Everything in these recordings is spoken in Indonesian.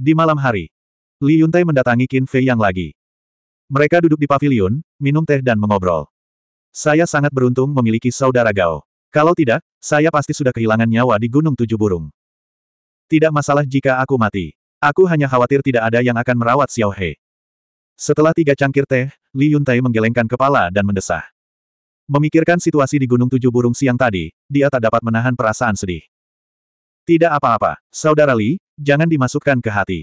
Di malam hari, Li Yuntai mendatangi Qin Fei Yang lagi. Mereka duduk di pavilion, minum teh dan mengobrol. Saya sangat beruntung memiliki saudara Gao. Kalau tidak, saya pasti sudah kehilangan nyawa di Gunung Tujuh Burung. Tidak masalah jika aku mati. Aku hanya khawatir tidak ada yang akan merawat Xiao He. Setelah tiga cangkir teh, Li Yuntai menggelengkan kepala dan mendesah. Memikirkan situasi di Gunung Tujuh Burung siang tadi, dia tak dapat menahan perasaan sedih. Tidak apa-apa, saudara Li, jangan dimasukkan ke hati.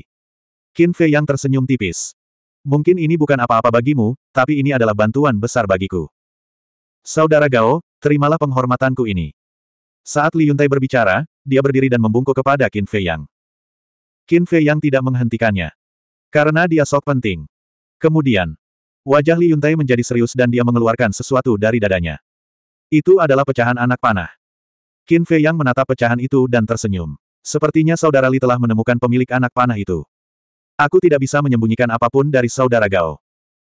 Qin Fei yang tersenyum tipis. Mungkin ini bukan apa-apa bagimu, tapi ini adalah bantuan besar bagiku. Saudara Gao, terimalah penghormatanku ini. Saat Li Yuntai berbicara, dia berdiri dan membungkuk kepada Qin Fei Yang. Qin Fei Yang tidak menghentikannya. Karena dia sok penting. Kemudian, wajah Li Yuntai menjadi serius dan dia mengeluarkan sesuatu dari dadanya. Itu adalah pecahan anak panah. Qin Fei Yang menatap pecahan itu dan tersenyum. Sepertinya saudara Li telah menemukan pemilik anak panah itu. Aku tidak bisa menyembunyikan apa pun dari saudara Gao.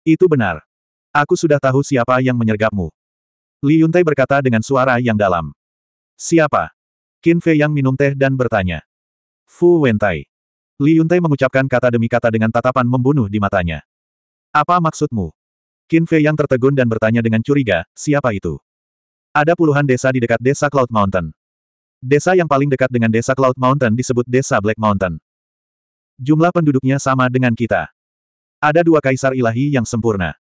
Itu benar. Aku sudah tahu siapa yang menyergapmu. Li Yuntai berkata dengan suara yang dalam. Siapa? Qin Fei Yang minum teh dan bertanya. Fu Wentai. Li Yuntai mengucapkan kata demi kata dengan tatapan membunuh di matanya. Apa maksudmu? Qin Fei Yang tertegun dan bertanya dengan curiga, siapa itu? Ada puluhan desa di dekat desa Cloud Mountain. Desa yang paling dekat dengan desa Cloud Mountain disebut desa Black Mountain. Jumlah penduduknya sama dengan kita. Ada dua kaisar ilahi yang sempurna.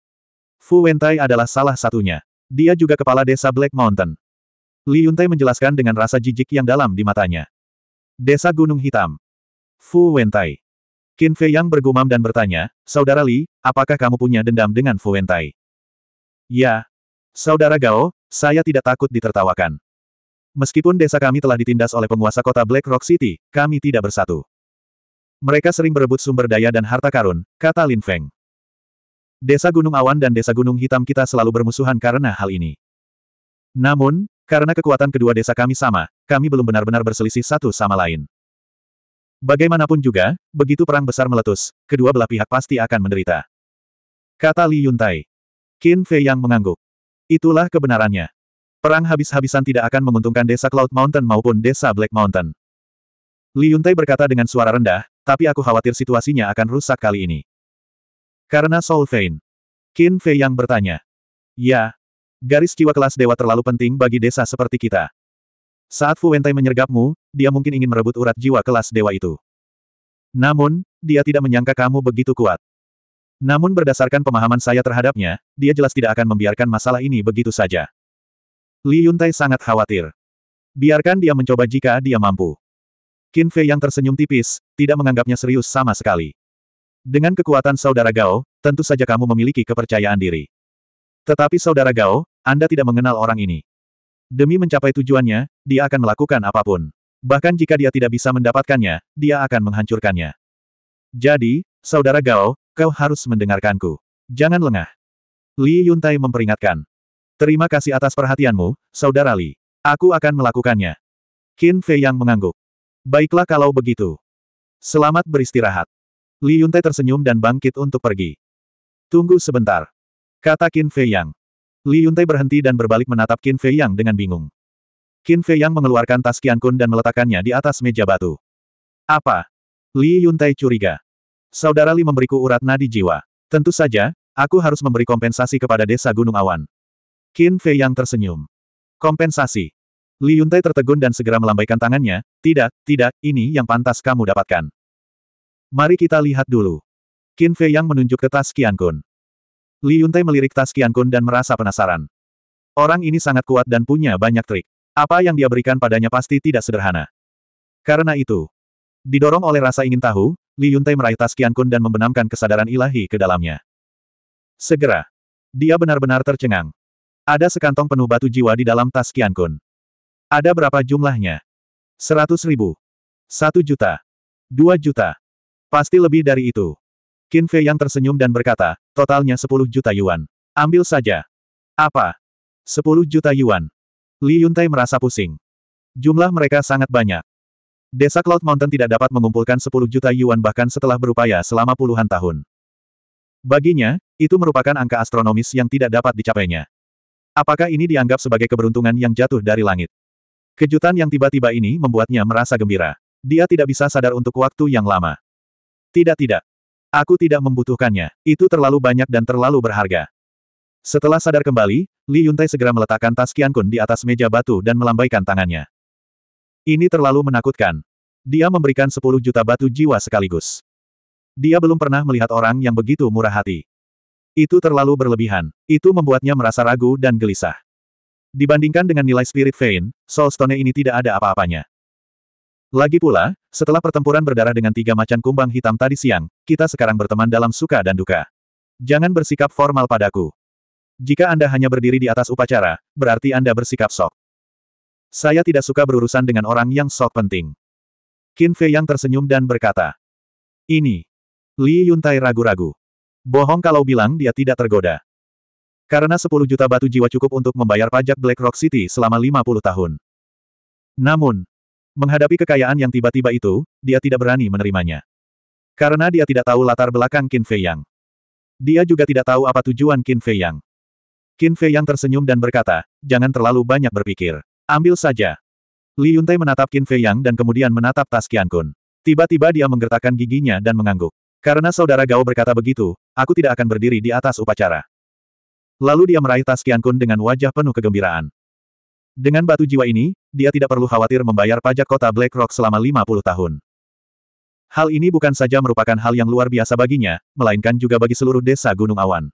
Fu Wentai adalah salah satunya. Dia juga kepala desa Black Mountain. Li Yuntai menjelaskan dengan rasa jijik yang dalam di matanya. Desa Gunung Hitam. Fu Wentai. Qin Fei Yang bergumam dan bertanya, Saudara Li, apakah kamu punya dendam dengan Fu Wentai? Ya. Saudara Gao, saya tidak takut ditertawakan. Meskipun desa kami telah ditindas oleh penguasa kota Black Rock City, kami tidak bersatu. Mereka sering berebut sumber daya dan harta karun, kata Lin Feng. Desa Gunung Awan dan Desa Gunung Hitam kita selalu bermusuhan karena hal ini. Namun, karena kekuatan kedua desa kami sama, kami belum benar-benar berselisih satu sama lain. Bagaimanapun juga, begitu perang besar meletus, kedua belah pihak pasti akan menderita. Kata Li Yuntai. Qin Fei yang mengangguk. Itulah kebenarannya. Perang habis-habisan tidak akan menguntungkan desa Cloud Mountain maupun desa Black Mountain. Li Yuntai berkata dengan suara rendah, tapi aku khawatir situasinya akan rusak kali ini. Karena Soul Vein. Qin Fei yang bertanya. Ya. Garis jiwa kelas dewa terlalu penting bagi desa seperti kita. Saat Fu Wentai menyergapmu, dia mungkin ingin merebut urat jiwa kelas dewa itu. Namun, dia tidak menyangka kamu begitu kuat. Namun berdasarkan pemahaman saya terhadapnya, dia jelas tidak akan membiarkan masalah ini begitu saja. Li Yuntai sangat khawatir. Biarkan dia mencoba jika dia mampu. Qin Fei yang tersenyum tipis, tidak menganggapnya serius sama sekali. Dengan kekuatan saudara Gao, tentu saja kamu memiliki kepercayaan diri. Tetapi saudara Gao, Anda tidak mengenal orang ini. Demi mencapai tujuannya, dia akan melakukan apa pun. Bahkan jika dia tidak bisa mendapatkannya, dia akan menghancurkannya. Jadi, saudara Gao, Kau harus mendengarkanku. Jangan lengah. Li Yuntai memperingatkan. Terima kasih atas perhatianmu, Saudara Li. Aku akan melakukannya. Qin Fei yang mengangguk. Baiklah kalau begitu. Selamat beristirahat. Li Yuntai tersenyum dan bangkit untuk pergi. Tunggu sebentar. Kata Qin Fei Yang. Li Yuntai berhenti dan berbalik menatap Qin Fei Yang dengan bingung. Qin Fei Yang mengeluarkan tas Qian Kun dan meletakkannya di atas meja batu. Apa? Li Yuntai curiga. Saudara Li memberiku urat nadi jiwa. Tentu saja, aku harus memberi kompensasi kepada desa Gunung Awan. Qin Fei yang tersenyum. Kompensasi. Li Yuntai tertegun dan segera melambaikan tangannya, tidak, tidak, ini yang pantas kamu dapatkan. Mari kita lihat dulu. Qin Fei yang menunjuk ke tas Qian Kun. Li Yuntai melirik tas Qian Kun dan merasa penasaran. Orang ini sangat kuat dan punya banyak trik. Apa yang dia berikan padanya pasti tidak sederhana. Karena itu, didorong oleh rasa ingin tahu, Li Yuntai meraih tas Qian Kun dan membenamkan kesadaran ilahi ke dalamnya. Segera. Dia benar-benar tercengang. Ada sekantong penuh batu jiwa di dalam tas Qian Kun. Ada berapa jumlahnya? Seratus ribu. Satu juta. Dua juta. Pasti lebih dari itu. Qin Fei yang tersenyum dan berkata, totalnya sepuluh juta yuan. Ambil saja. Apa? Sepuluh juta yuan. Li Yuntai merasa pusing. Jumlah mereka sangat banyak. Desa Cloud Mountain tidak dapat mengumpulkan 10 juta yuan bahkan setelah berupaya selama puluhan tahun. Baginya, itu merupakan angka astronomis yang tidak dapat dicapainya. Apakah ini dianggap sebagai keberuntungan yang jatuh dari langit? Kejutan yang tiba-tiba ini membuatnya merasa gembira. Dia tidak bisa sadar untuk waktu yang lama. Tidak tidak. Aku tidak membutuhkannya. Itu terlalu banyak dan terlalu berharga. Setelah sadar kembali, Li Yuntai segera meletakkan tas Qiankun di atas meja batu dan melambaikan tangannya. Ini terlalu menakutkan. Dia memberikan 10 juta batu jiwa sekaligus. Dia belum pernah melihat orang yang begitu murah hati. Itu terlalu berlebihan. Itu membuatnya merasa ragu dan gelisah. Dibandingkan dengan nilai Spirit Vein, Soulstone ini tidak ada apa-apanya. Lagi pula, setelah pertempuran berdarah dengan tiga macan kumbang hitam tadi siang, kita sekarang berteman dalam suka dan duka. Jangan bersikap formal padaku. Jika Anda hanya berdiri di atas upacara, berarti Anda bersikap sok. Saya tidak suka berurusan dengan orang yang sok penting. Qin Fei yang tersenyum dan berkata. Ini. Li Yuntai ragu-ragu. Bohong kalau bilang dia tidak tergoda. Karena 10 juta batu jiwa cukup untuk membayar pajak Black Rock City selama 50 tahun. Namun, menghadapi kekayaan yang tiba-tiba itu, dia tidak berani menerimanya. Karena dia tidak tahu latar belakang Qin Fei Yang. Dia juga tidak tahu apa tujuan Qin Fei Yang. Qin Fei Yang tersenyum dan berkata, jangan terlalu banyak berpikir. Ambil saja. Li Yuntai menatap Qin Fei Yang dan kemudian menatap tas Qian Kun. Tiba-tiba dia menggertakkan giginya dan mengangguk. Karena saudara Gao berkata begitu, aku tidak akan berdiri di atas upacara. Lalu dia meraih tas Qian Kun dengan wajah penuh kegembiraan. Dengan batu jiwa ini, dia tidak perlu khawatir membayar pajak kota Black Rock selama 50 tahun. Hal ini bukan saja merupakan hal yang luar biasa baginya, melainkan juga bagi seluruh desa Gunung Awan.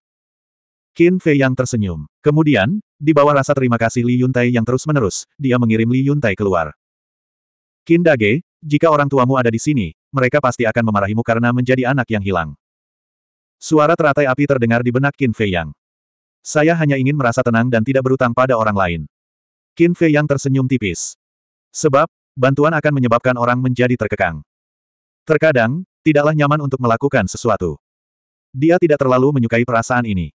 Qin Fei yang tersenyum. Kemudian, di bawah rasa terima kasih Li Yuntai yang terus-menerus, dia mengirim Li Yuntai keluar. Qin Dage, jika orang tuamu ada di sini, mereka pasti akan memarahimu karena menjadi anak yang hilang. Suara teratai api terdengar di benak Qin Fei Yang. Saya hanya ingin merasa tenang dan tidak berutang pada orang lain. Qin Fei yang tersenyum tipis. Sebab, bantuan akan menyebabkan orang menjadi terkekang. Terkadang, tidaklah nyaman untuk melakukan sesuatu. Dia tidak terlalu menyukai perasaan ini.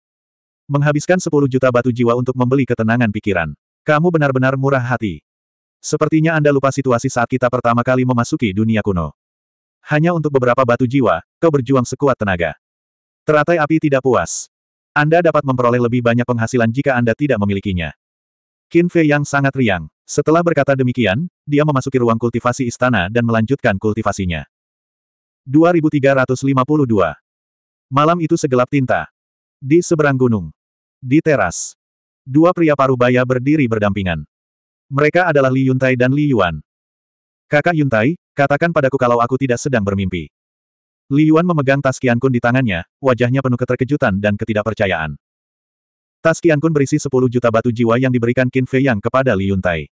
Menghabiskan 10 juta batu jiwa untuk membeli ketenangan pikiran. Kamu benar-benar murah hati. Sepertinya Anda lupa situasi saat kita pertama kali memasuki dunia kuno. Hanya untuk beberapa batu jiwa, kau berjuang sekuat tenaga. Teratai api tidak puas. Anda dapat memperoleh lebih banyak penghasilan jika Anda tidak memilikinya. Qin Fei yang sangat riang. Setelah berkata demikian, dia memasuki ruang kultivasi istana dan melanjutkan kultivasinya. 2352. Malam itu segelap tinta. Di seberang gunung. Di teras. Dua pria parubaya berdiri berdampingan. Mereka adalah Li Yuntai dan Li Yuan. Kakak Yuntai, katakan padaku kalau aku tidak sedang bermimpi. Li Yuan memegang tas Qian Kun di tangannya, wajahnya penuh keterkejutan dan ketidakpercayaan. Tas Qian Kun berisi 10 juta batu jiwa yang diberikan Qin Fei Yang kepada Li Yuntai.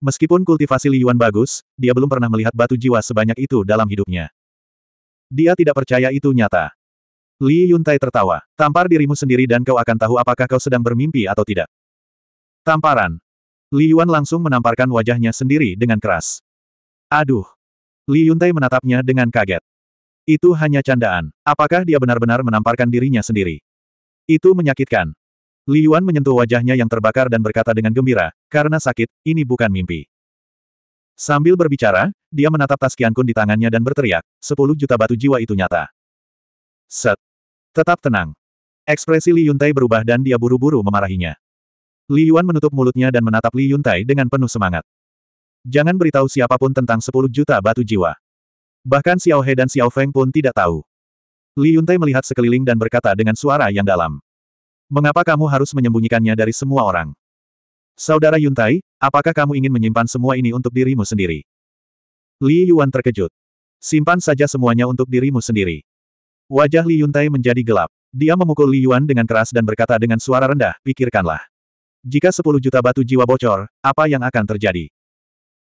Meskipun kultivasi Li Yuan bagus, dia belum pernah melihat batu jiwa sebanyak itu dalam hidupnya. Dia tidak percaya itu nyata. Li Yuntai tertawa. Tampar dirimu sendiri dan kau akan tahu apakah kau sedang bermimpi atau tidak. Tamparan. Li Yuan langsung menamparkan wajahnya sendiri dengan keras. Aduh. Li Yuntai menatapnya dengan kaget. Itu hanya candaan. Apakah dia benar-benar menamparkan dirinya sendiri? Itu menyakitkan. Li Yuan menyentuh wajahnya yang terbakar dan berkata dengan gembira, karena sakit, ini bukan mimpi. Sambil berbicara, dia menatap tas Kun di tangannya dan berteriak, 10 juta batu jiwa itu nyata. Set. Tetap tenang. Ekspresi Li Yuntai berubah dan dia buru-buru memarahinya. Li Yuan menutup mulutnya dan menatap Li Yuntai dengan penuh semangat. Jangan beritahu siapa pun tentang 10 juta batu jiwa. Bahkan Xiao He dan Xiao Feng pun tidak tahu. Li Yuntai melihat sekeliling dan berkata dengan suara yang dalam. Mengapa kamu harus menyembunyikannya dari semua orang? Saudara Yuntai, apakah kamu ingin menyimpan semua ini untuk dirimu sendiri? Li Yuan terkejut. Simpan saja semuanya untuk dirimu sendiri. Wajah Li Yuntai menjadi gelap. Dia memukul Li Yuan dengan keras dan berkata dengan suara rendah, pikirkanlah. Jika 10 juta batu jiwa bocor, apa yang akan terjadi?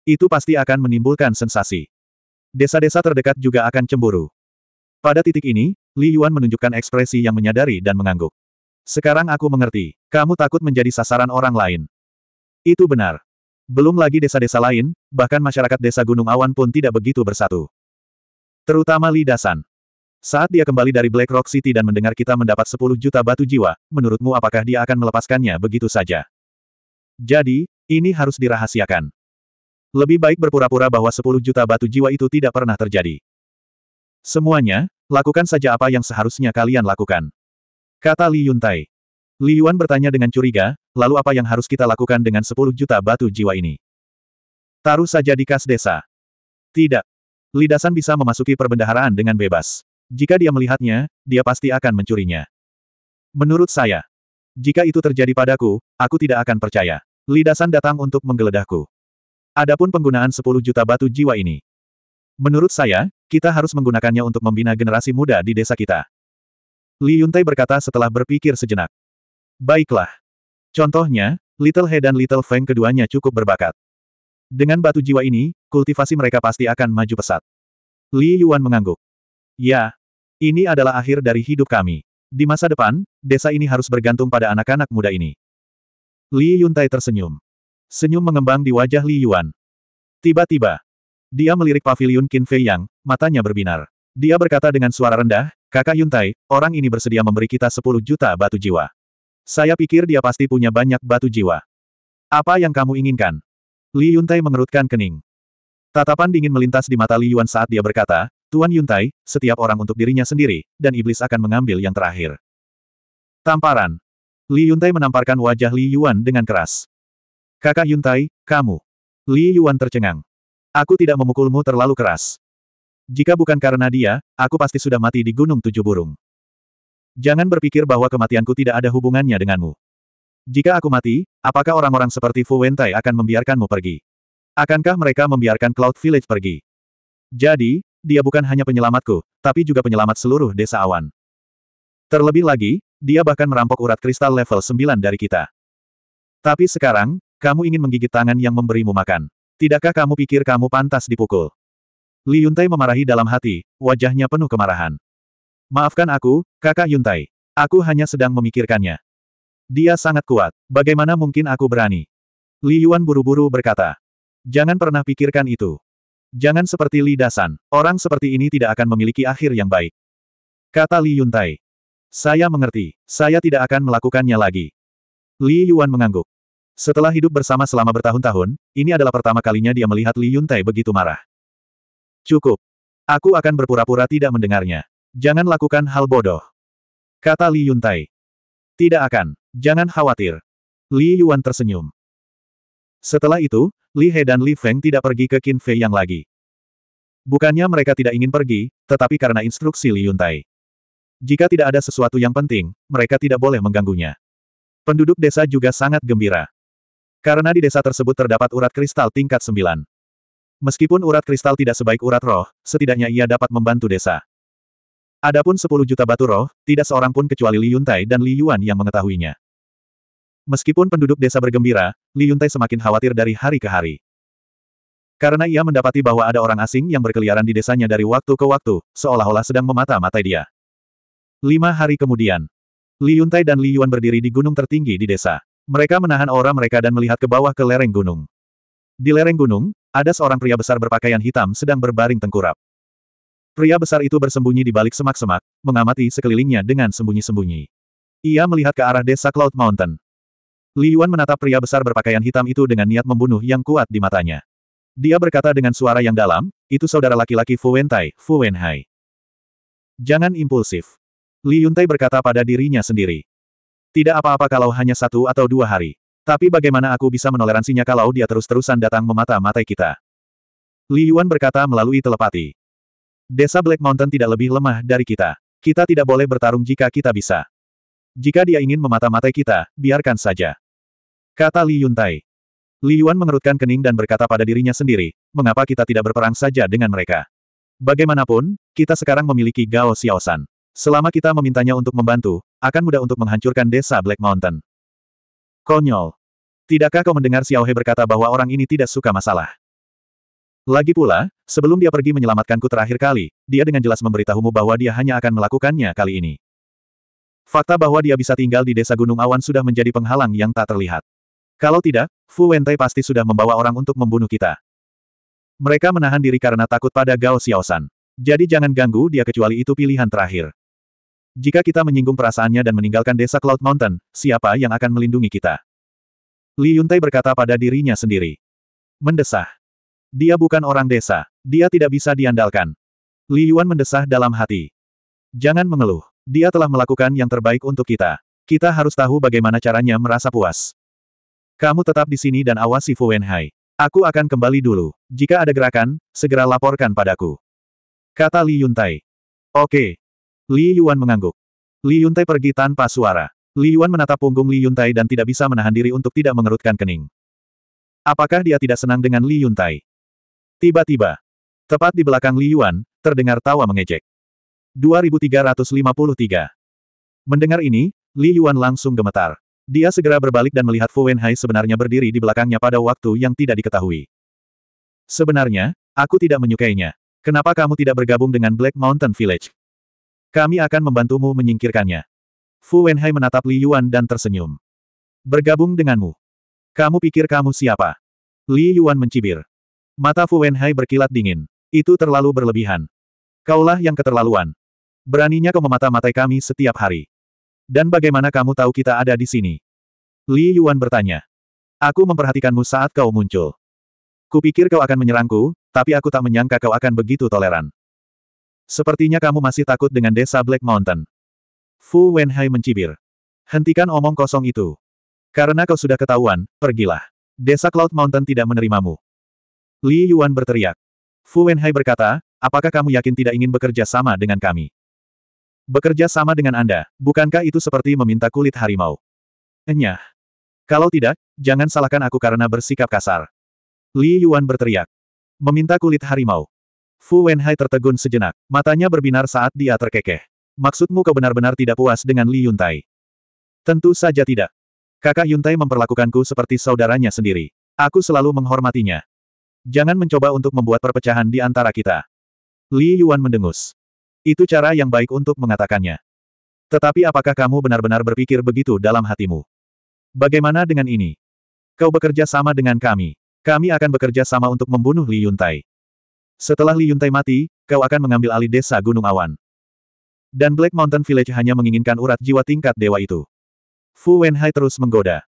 Itu pasti akan menimbulkan sensasi. Desa-desa terdekat juga akan cemburu. Pada titik ini, Li Yuan menunjukkan ekspresi yang menyadari dan mengangguk. Sekarang aku mengerti, kamu takut menjadi sasaran orang lain. Itu benar. Belum lagi desa-desa lain, bahkan masyarakat desa Gunung Awan pun tidak begitu bersatu. Terutama Li Dasan. Saat dia kembali dari Black Rock City dan mendengar kita mendapat 10 juta batu jiwa, menurutmu apakah dia akan melepaskannya begitu saja? Jadi, ini harus dirahasiakan. Lebih baik berpura-pura bahwa 10 juta batu jiwa itu tidak pernah terjadi. Semuanya, lakukan saja apa yang seharusnya kalian lakukan. Kata Li Yuntai. Li Yuan bertanya dengan curiga, lalu apa yang harus kita lakukan dengan 10 juta batu jiwa ini? Taruh saja di kas desa. Tidak. Lidasan bisa memasuki perbendaharaan dengan bebas. Jika dia melihatnya, dia pasti akan mencurinya. Menurut saya, jika itu terjadi padaku, aku tidak akan percaya. Lidasan datang untuk menggeledahku. Adapun penggunaan 10 juta batu jiwa ini. Menurut saya, kita harus menggunakannya untuk membina generasi muda di desa kita. Li Yuntai berkata setelah berpikir sejenak. Baiklah. Contohnya, Little He dan Little Feng keduanya cukup berbakat. Dengan batu jiwa ini, kultivasi mereka pasti akan maju pesat. Li Yuan mengangguk. Ya, ini adalah akhir dari hidup kami. Di masa depan, desa ini harus bergantung pada anak-anak muda ini. Li Yuntai tersenyum. Senyum mengembang di wajah Li Yuan. Tiba-tiba, dia melirik pavilion Qin Fei Yang, matanya berbinar. Dia berkata dengan suara rendah, Kakak Yuntai, orang ini bersedia memberi kita 10 juta batu jiwa. Saya pikir dia pasti punya banyak batu jiwa. Apa yang kamu inginkan? Li Yuntai mengerutkan kening. Tatapan dingin melintas di mata Li Yuan saat dia berkata, Tuan Yuntai, setiap orang untuk dirinya sendiri, dan iblis akan mengambil yang terakhir. Tamparan. Li Yuntai menamparkan wajah Li Yuan dengan keras. Kakak Yuntai, kamu. Li Yuan tercengang. Aku tidak memukulmu terlalu keras. Jika bukan karena dia, aku pasti sudah mati di Gunung Tujuh Burung. Jangan berpikir bahwa kematianku tidak ada hubungannya denganmu. Jika aku mati, apakah orang-orang seperti Fu Wentai akan membiarkanmu pergi? Akankah mereka membiarkan Cloud Village pergi? Jadi, dia bukan hanya penyelamatku, tapi juga penyelamat seluruh desa awan. Terlebih lagi, dia bahkan merampok urat kristal level 9 dari kita. Tapi sekarang, kamu ingin menggigit tangan yang memberimu makan. Tidakkah kamu pikir kamu pantas dipukul? Li Yuntai memarahi dalam hati, wajahnya penuh kemarahan. Maafkan aku, kakak Yuntai. Aku hanya sedang memikirkannya. Dia sangat kuat. Bagaimana mungkin aku berani? Li Yuan buru-buru berkata. Jangan pernah pikirkan itu. Jangan seperti Li Dasan. Orang seperti ini tidak akan memiliki akhir yang baik. Kata Li Yuntai. Saya mengerti. Saya tidak akan melakukannya lagi. Li Yuan mengangguk. Setelah hidup bersama selama bertahun-tahun, ini adalah pertama kalinya dia melihat Li Yuntai begitu marah. Cukup. Aku akan berpura-pura tidak mendengarnya. Jangan lakukan hal bodoh. Kata Li Yuntai. Tidak akan. Jangan khawatir. Li Yuan tersenyum. Setelah itu, Li He dan Li Feng tidak pergi ke Qin Fei yang lagi. Bukannya mereka tidak ingin pergi, tetapi karena instruksi Li Yuntai. Jika tidak ada sesuatu yang penting, mereka tidak boleh mengganggunya. Penduduk desa juga sangat gembira. Karena di desa tersebut terdapat urat kristal tingkat sembilan. Meskipun urat kristal tidak sebaik urat roh, setidaknya ia dapat membantu desa. Adapun 10 juta batu roh, tidak seorang pun kecuali Li Yuntai dan Li Yuan yang mengetahuinya. Meskipun penduduk desa bergembira, Li Yuntai semakin khawatir dari hari ke hari. Karena ia mendapati bahwa ada orang asing yang berkeliaran di desanya dari waktu ke waktu, seolah-olah sedang memata-matai dia. Lima hari kemudian, Li Yuntai dan Li Yuan berdiri di gunung tertinggi di desa. Mereka menahan aura mereka dan melihat ke bawah ke lereng gunung. Di lereng gunung, ada seorang pria besar berpakaian hitam sedang berbaring tengkurap. Pria besar itu bersembunyi di balik semak-semak, mengamati sekelilingnya dengan sembunyi-sembunyi. Ia melihat ke arah desa Cloud Mountain. Li Yuan menatap pria besar berpakaian hitam itu dengan niat membunuh yang kuat di matanya. Dia berkata dengan suara yang dalam, itu saudara laki-laki Fu Wentai, Fu Wenhai. Jangan impulsif. Li Yuntai berkata pada dirinya sendiri. Tidak apa-apa kalau hanya satu atau dua hari. Tapi bagaimana aku bisa menoleransinya kalau dia terus-terusan datang memata-matai kita? Li Yuan berkata melalui telepati. Desa Black Mountain tidak lebih lemah dari kita. Kita tidak boleh bertarung jika kita bisa. Jika dia ingin memata-matai kita, biarkan saja. Kata Li Yuntai. Li Yuan mengerutkan kening dan berkata pada dirinya sendiri, mengapa kita tidak berperang saja dengan mereka? Bagaimanapun, kita sekarang memiliki Gao Xiaoshan. Selama kita memintanya untuk membantu, akan mudah untuk menghancurkan desa Black Mountain. Konyol. Tidakkah kau mendengar Xiao He berkata bahwa orang ini tidak suka masalah? Lagi pula, sebelum dia pergi menyelamatkanku terakhir kali, dia dengan jelas memberitahumu bahwa dia hanya akan melakukannya kali ini. Fakta bahwa dia bisa tinggal di desa Gunung Awan sudah menjadi penghalang yang tak terlihat. Kalau tidak, Fu Wentai pasti sudah membawa orang untuk membunuh kita. Mereka menahan diri karena takut pada Gao Xiaoshan. Jadi jangan ganggu dia kecuali itu pilihan terakhir. Jika kita menyinggung perasaannya dan meninggalkan desa Cloud Mountain, siapa yang akan melindungi kita? Li Yuntai berkata pada dirinya sendiri. Mendesah. Dia bukan orang desa. Dia tidak bisa diandalkan. Li Yuan mendesah dalam hati. Jangan mengeluh. Dia telah melakukan yang terbaik untuk kita. Kita harus tahu bagaimana caranya merasa puas. Kamu tetap di sini dan awasi Fu Wenhai. Aku akan kembali dulu. Jika ada gerakan, segera laporkan padaku. Kata Li Yuntai. Oke. Li Yuan mengangguk. Li Yuntai pergi tanpa suara. Li Yuan menatap punggung Li Yuntai dan tidak bisa menahan diri untuk tidak mengerutkan kening. Apakah dia tidak senang dengan Li Yuntai? Tiba-tiba, tepat di belakang Li Yuan, terdengar tawa mengejek. 2353. Mendengar ini, Li Yuan langsung gemetar. Dia segera berbalik dan melihat Fu Wenhai sebenarnya berdiri di belakangnya pada waktu yang tidak diketahui. Sebenarnya, aku tidak menyukainya. Kenapa kamu tidak bergabung dengan Black Mountain Village? Kami akan membantumu menyingkirkannya. Fu Wenhai menatap Li Yuan dan tersenyum. Bergabung denganmu. Kamu pikir kamu siapa? Li Yuan mencibir. Mata Fu Wenhai berkilat dingin. Itu terlalu berlebihan. Kaulah yang keterlaluan. Beraninya kau memata-matai kami setiap hari. Dan bagaimana kamu tahu kita ada di sini? Li Yuan bertanya. Aku memperhatikanmu saat kau muncul. Kupikir kau akan menyerangku, tapi aku tak menyangka kau akan begitu toleran. Sepertinya kamu masih takut dengan desa Black Mountain. Fu Wenhai mencibir. Hentikan omong kosong itu. Karena kau sudah ketahuan, pergilah. Desa Cloud Mountain tidak menerimamu. Li Yuan berteriak. Fu Wenhai berkata, apakah kamu yakin tidak ingin bekerja sama dengan kami? Bekerja sama dengan Anda, bukankah itu seperti meminta kulit harimau? Enyah. Kalau tidak, jangan salahkan aku karena bersikap kasar. Li Yuan berteriak. Meminta kulit harimau. Fu Wenhai tertegun sejenak, matanya berbinar saat dia terkekeh. Maksudmu kau benar-benar tidak puas dengan Li Yuntai? Tentu saja tidak. Kakak Yuntai memperlakukanku seperti saudaranya sendiri. Aku selalu menghormatinya. Jangan mencoba untuk membuat perpecahan di antara kita. Li Yuan mendengus. Itu cara yang baik untuk mengatakannya. Tetapi apakah kamu benar-benar berpikir begitu dalam hatimu? Bagaimana dengan ini? Kau bekerja sama dengan kami. Kami akan bekerja sama untuk membunuh Li Yuntai. Setelah Li Yuntai mati, kau akan mengambil alih desa Gunung Awan. Dan Black Mountain Village hanya menginginkan urat jiwa tingkat dewa itu. Fu Wenhai terus menggoda.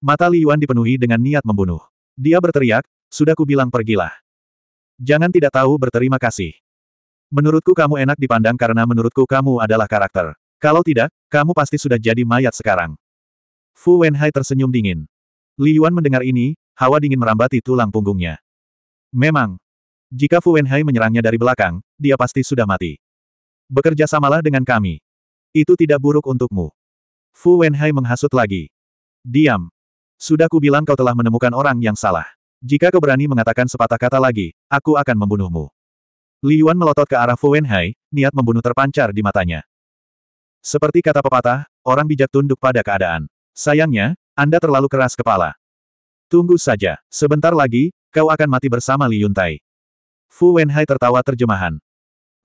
Mata Li Yuan dipenuhi dengan niat membunuh. Dia berteriak, sudah kubilang pergilah. Jangan tidak tahu berterima kasih. Menurutku kamu enak dipandang karena menurutku kamu adalah karakter. Kalau tidak, kamu pasti sudah jadi mayat sekarang. Fu Wenhai tersenyum dingin. Li Yuan mendengar ini, hawa dingin merambati tulang punggungnya. Memang, jika Fu Wenhai menyerangnya dari belakang, dia pasti sudah mati. Bekerja samalah dengan kami. Itu tidak buruk untukmu. Fu Wenhai menghasut lagi. Diam. Sudah kubilang kau telah menemukan orang yang salah. Jika kau berani mengatakan sepatah kata lagi, aku akan membunuhmu. Li Yuan melotot ke arah Fu Wenhai, niat membunuh terpancar di matanya. Seperti kata pepatah, orang bijak tunduk pada keadaan. Sayangnya, Anda terlalu keras kepala. Tunggu saja, sebentar lagi, kau akan mati bersama Li Yuntai. Fu Wenhai tertawa terjemahan.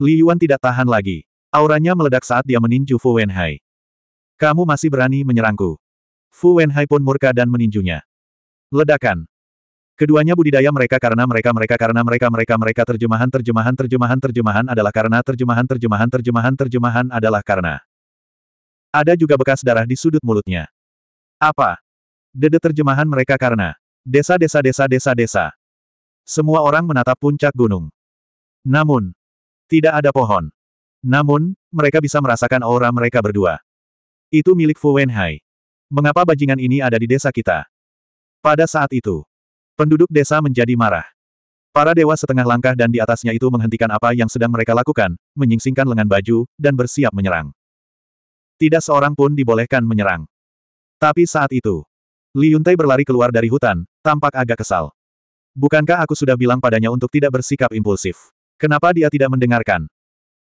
Li Yuan tidak tahan lagi. Auranya meledak saat dia meninju Fu Wenhai. Kamu masih berani menyerangku. Fu Wenhai pun murka dan meninjunya. Ledakan. Keduanya budidaya mereka karena mereka mereka karena mereka mereka mereka terjemahan terjemahan terjemahan terjemahan adalah karena terjemahan terjemahan terjemahan terjemahan adalah karena. Ada juga bekas darah di sudut mulutnya. Apa? Dede terjemahan mereka karena. Desa desa desa desa desa. Semua orang menatap puncak gunung. Namun, tidak ada pohon. Namun, mereka bisa merasakan aura mereka berdua. Itu milik Fu Wenhai. Mengapa bajingan ini ada di desa kita? Pada saat itu, Penduduk desa menjadi marah. Para dewa setengah langkah dan di atasnya itu menghentikan apa yang sedang mereka lakukan, menyingsingkan lengan baju, dan bersiap menyerang. Tidak seorang pun dibolehkan menyerang. Tapi saat itu, Li Yuntai berlari keluar dari hutan, tampak agak kesal. Bukankah aku sudah bilang padanya untuk tidak bersikap impulsif? Kenapa dia tidak mendengarkan?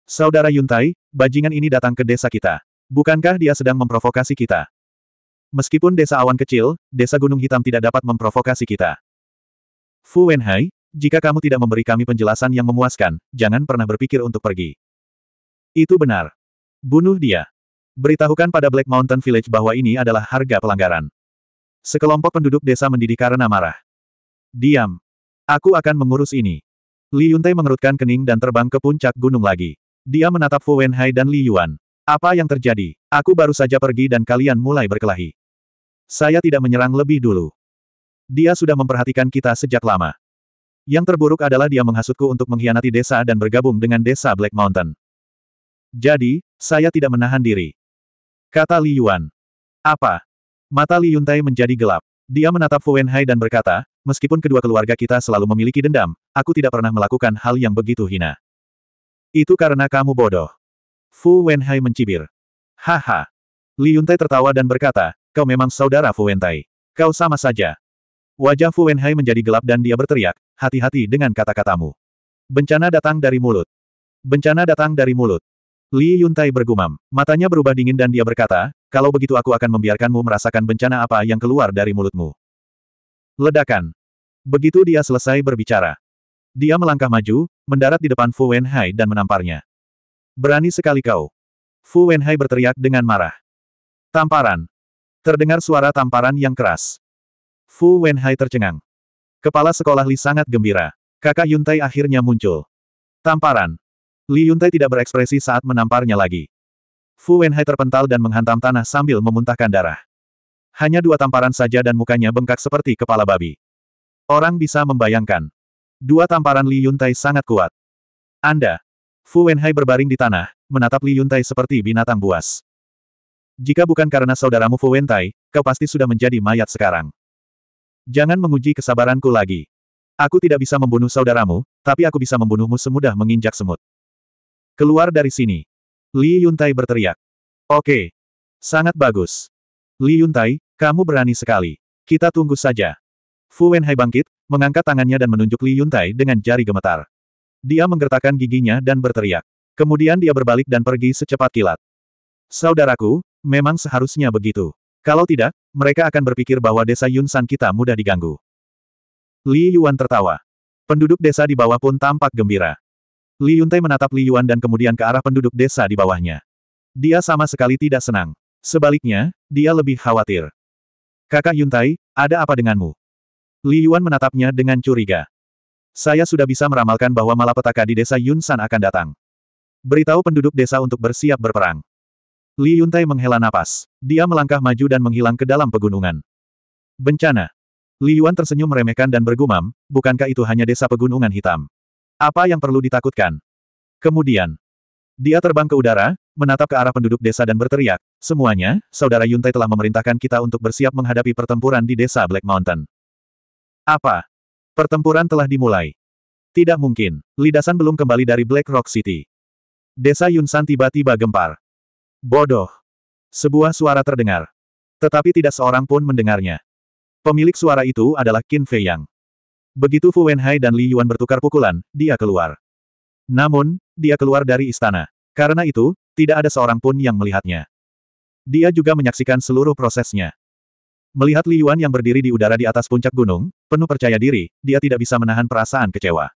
Saudara Yuntai, bajingan ini datang ke desa kita. Bukankah dia sedang memprovokasi kita? Meskipun desa awan kecil, desa gunung hitam tidak dapat memprovokasi kita. Fu Wenhai, jika kamu tidak memberi kami penjelasan yang memuaskan, jangan pernah berpikir untuk pergi. Itu benar. Bunuh dia. Beritahukan pada Black Mountain Village bahwa ini adalah harga pelanggaran. Sekelompok penduduk desa mendidih karena marah. Diam. Aku akan mengurus ini. Li Yuntai mengerutkan kening dan terbang ke puncak gunung lagi. Dia menatap Fu Wenhai dan Li Yuan. Apa yang terjadi? Aku baru saja pergi dan kalian mulai berkelahi. Saya tidak menyerang lebih dulu. Dia sudah memperhatikan kita sejak lama. Yang terburuk adalah dia menghasutku untuk mengkhianati desa dan bergabung dengan desa Black Mountain. Jadi, saya tidak menahan diri. Kata Li Yuan. Apa? Mata Li Yuntai menjadi gelap. Dia menatap Fu Wenhai dan berkata, meskipun kedua keluarga kita selalu memiliki dendam, aku tidak pernah melakukan hal yang begitu hina. Itu karena kamu bodoh. Fu Wenhai mencibir. Haha. Li Yuntai tertawa dan berkata, kau memang saudara Fu Wentai. Kau sama saja. Wajah Fu Wenhai menjadi gelap dan dia berteriak, hati-hati dengan kata-katamu. Bencana datang dari mulut. Bencana datang dari mulut. Li Yuntai bergumam. Matanya berubah dingin dan dia berkata, kalau begitu aku akan membiarkanmu merasakan bencana apa yang keluar dari mulutmu. Ledakan. Begitu dia selesai berbicara. Dia melangkah maju, mendarat di depan Fu Wenhai dan menamparnya. Berani sekali kau. Fu Wenhai berteriak dengan marah. Tamparan. Terdengar suara tamparan yang keras. Fu Wenhai tercengang. Kepala sekolah Li sangat gembira. Kakak Yuntai akhirnya muncul. Tamparan. Li Yuntai tidak berekspresi saat menamparnya lagi. Fu Wenhai terpental dan menghantam tanah sambil memuntahkan darah. Hanya dua tamparan saja dan mukanya bengkak seperti kepala babi. Orang bisa membayangkan. Dua tamparan Li Yuntai sangat kuat. Anda. Fu Wenhai berbaring di tanah, menatap Li Yuntai seperti binatang buas. Jika bukan karena saudaramu Fu Wentai, kau pasti sudah menjadi mayat sekarang. Jangan menguji kesabaranku lagi. Aku tidak bisa membunuh saudaramu, tapi aku bisa membunuhmu semudah menginjak semut. Keluar dari sini. Li Yuntai berteriak. Oke. Sangat bagus. Li Yuntai, kamu berani sekali. Kita tunggu saja. Fu Wenhai bangkit, mengangkat tangannya dan menunjuk Li Yuntai dengan jari gemetar. Dia menggertakkan giginya dan berteriak. Kemudian dia berbalik dan pergi secepat kilat. Saudaraku, memang seharusnya begitu. Kalau tidak, mereka akan berpikir bahwa desa Yunsan kita mudah diganggu. Li Yuan tertawa. Penduduk desa di bawah pun tampak gembira. Li Yuntai menatap Li Yuan dan kemudian ke arah penduduk desa di bawahnya. Dia sama sekali tidak senang. Sebaliknya, dia lebih khawatir. Kakak Yuntai, ada apa denganmu? Li Yuan menatapnya dengan curiga. Saya sudah bisa meramalkan bahwa malapetaka di desa Yunsan akan datang. Beritahu penduduk desa untuk bersiap berperang. Li Yuntai menghela napas. Dia melangkah maju dan menghilang ke dalam pegunungan. Bencana. Li Yuan tersenyum meremehkan dan bergumam, bukankah itu hanya desa pegunungan hitam? Apa yang perlu ditakutkan? Kemudian, dia terbang ke udara, menatap ke arah penduduk desa dan berteriak, semuanya, saudara Yuntai telah memerintahkan kita untuk bersiap menghadapi pertempuran di desa Black Mountain. Apa? Pertempuran telah dimulai. Tidak mungkin. Lidasan belum kembali dari Black Rock City. Desa Yunsan tiba-tiba gempar. Bodoh. Sebuah suara terdengar. Tetapi tidak seorang pun mendengarnya. Pemilik suara itu adalah Qin Fei Yang. Begitu Fu Wenhai dan Li Yuan bertukar pukulan, dia keluar. Namun, dia keluar dari istana. Karena itu, tidak ada seorang pun yang melihatnya. Dia juga menyaksikan seluruh prosesnya. Melihat Li Yuan yang berdiri di udara di atas puncak gunung, penuh percaya diri, dia tidak bisa menahan perasaan kecewa.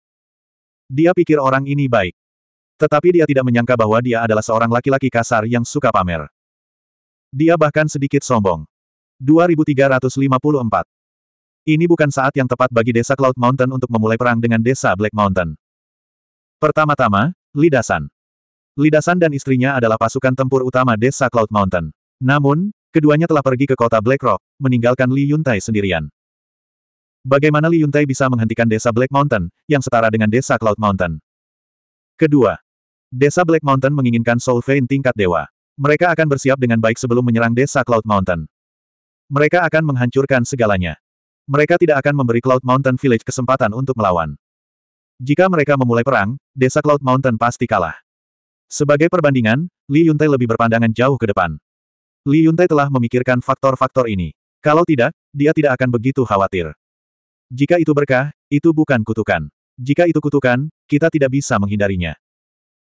Dia pikir orang ini baik. Tetapi dia tidak menyangka bahwa dia adalah seorang laki-laki kasar yang suka pamer. Dia bahkan sedikit sombong. 2354. Ini bukan saat yang tepat bagi desa Cloud Mountain untuk memulai perang dengan desa Black Mountain. Pertama-tama, Lidasan. Lidasan dan istrinya adalah pasukan tempur utama desa Cloud Mountain. Namun, Keduanya telah pergi ke kota Black Rock, meninggalkan Li Yuntai sendirian. Bagaimana Li Yuntai bisa menghentikan desa Black Mountain, yang setara dengan desa Cloud Mountain? Kedua, desa Black Mountain menginginkan Soul Vein tingkat dewa. Mereka akan bersiap dengan baik sebelum menyerang desa Cloud Mountain. Mereka akan menghancurkan segalanya. Mereka tidak akan memberi Cloud Mountain Village kesempatan untuk melawan. Jika mereka memulai perang, desa Cloud Mountain pasti kalah. Sebagai perbandingan, Li Yuntai lebih berpandangan jauh ke depan. Li Yuntai telah memikirkan faktor-faktor ini. Kalau tidak, dia tidak akan begitu khawatir. Jika itu berkah, itu bukan kutukan. Jika itu kutukan, kita tidak bisa menghindarinya.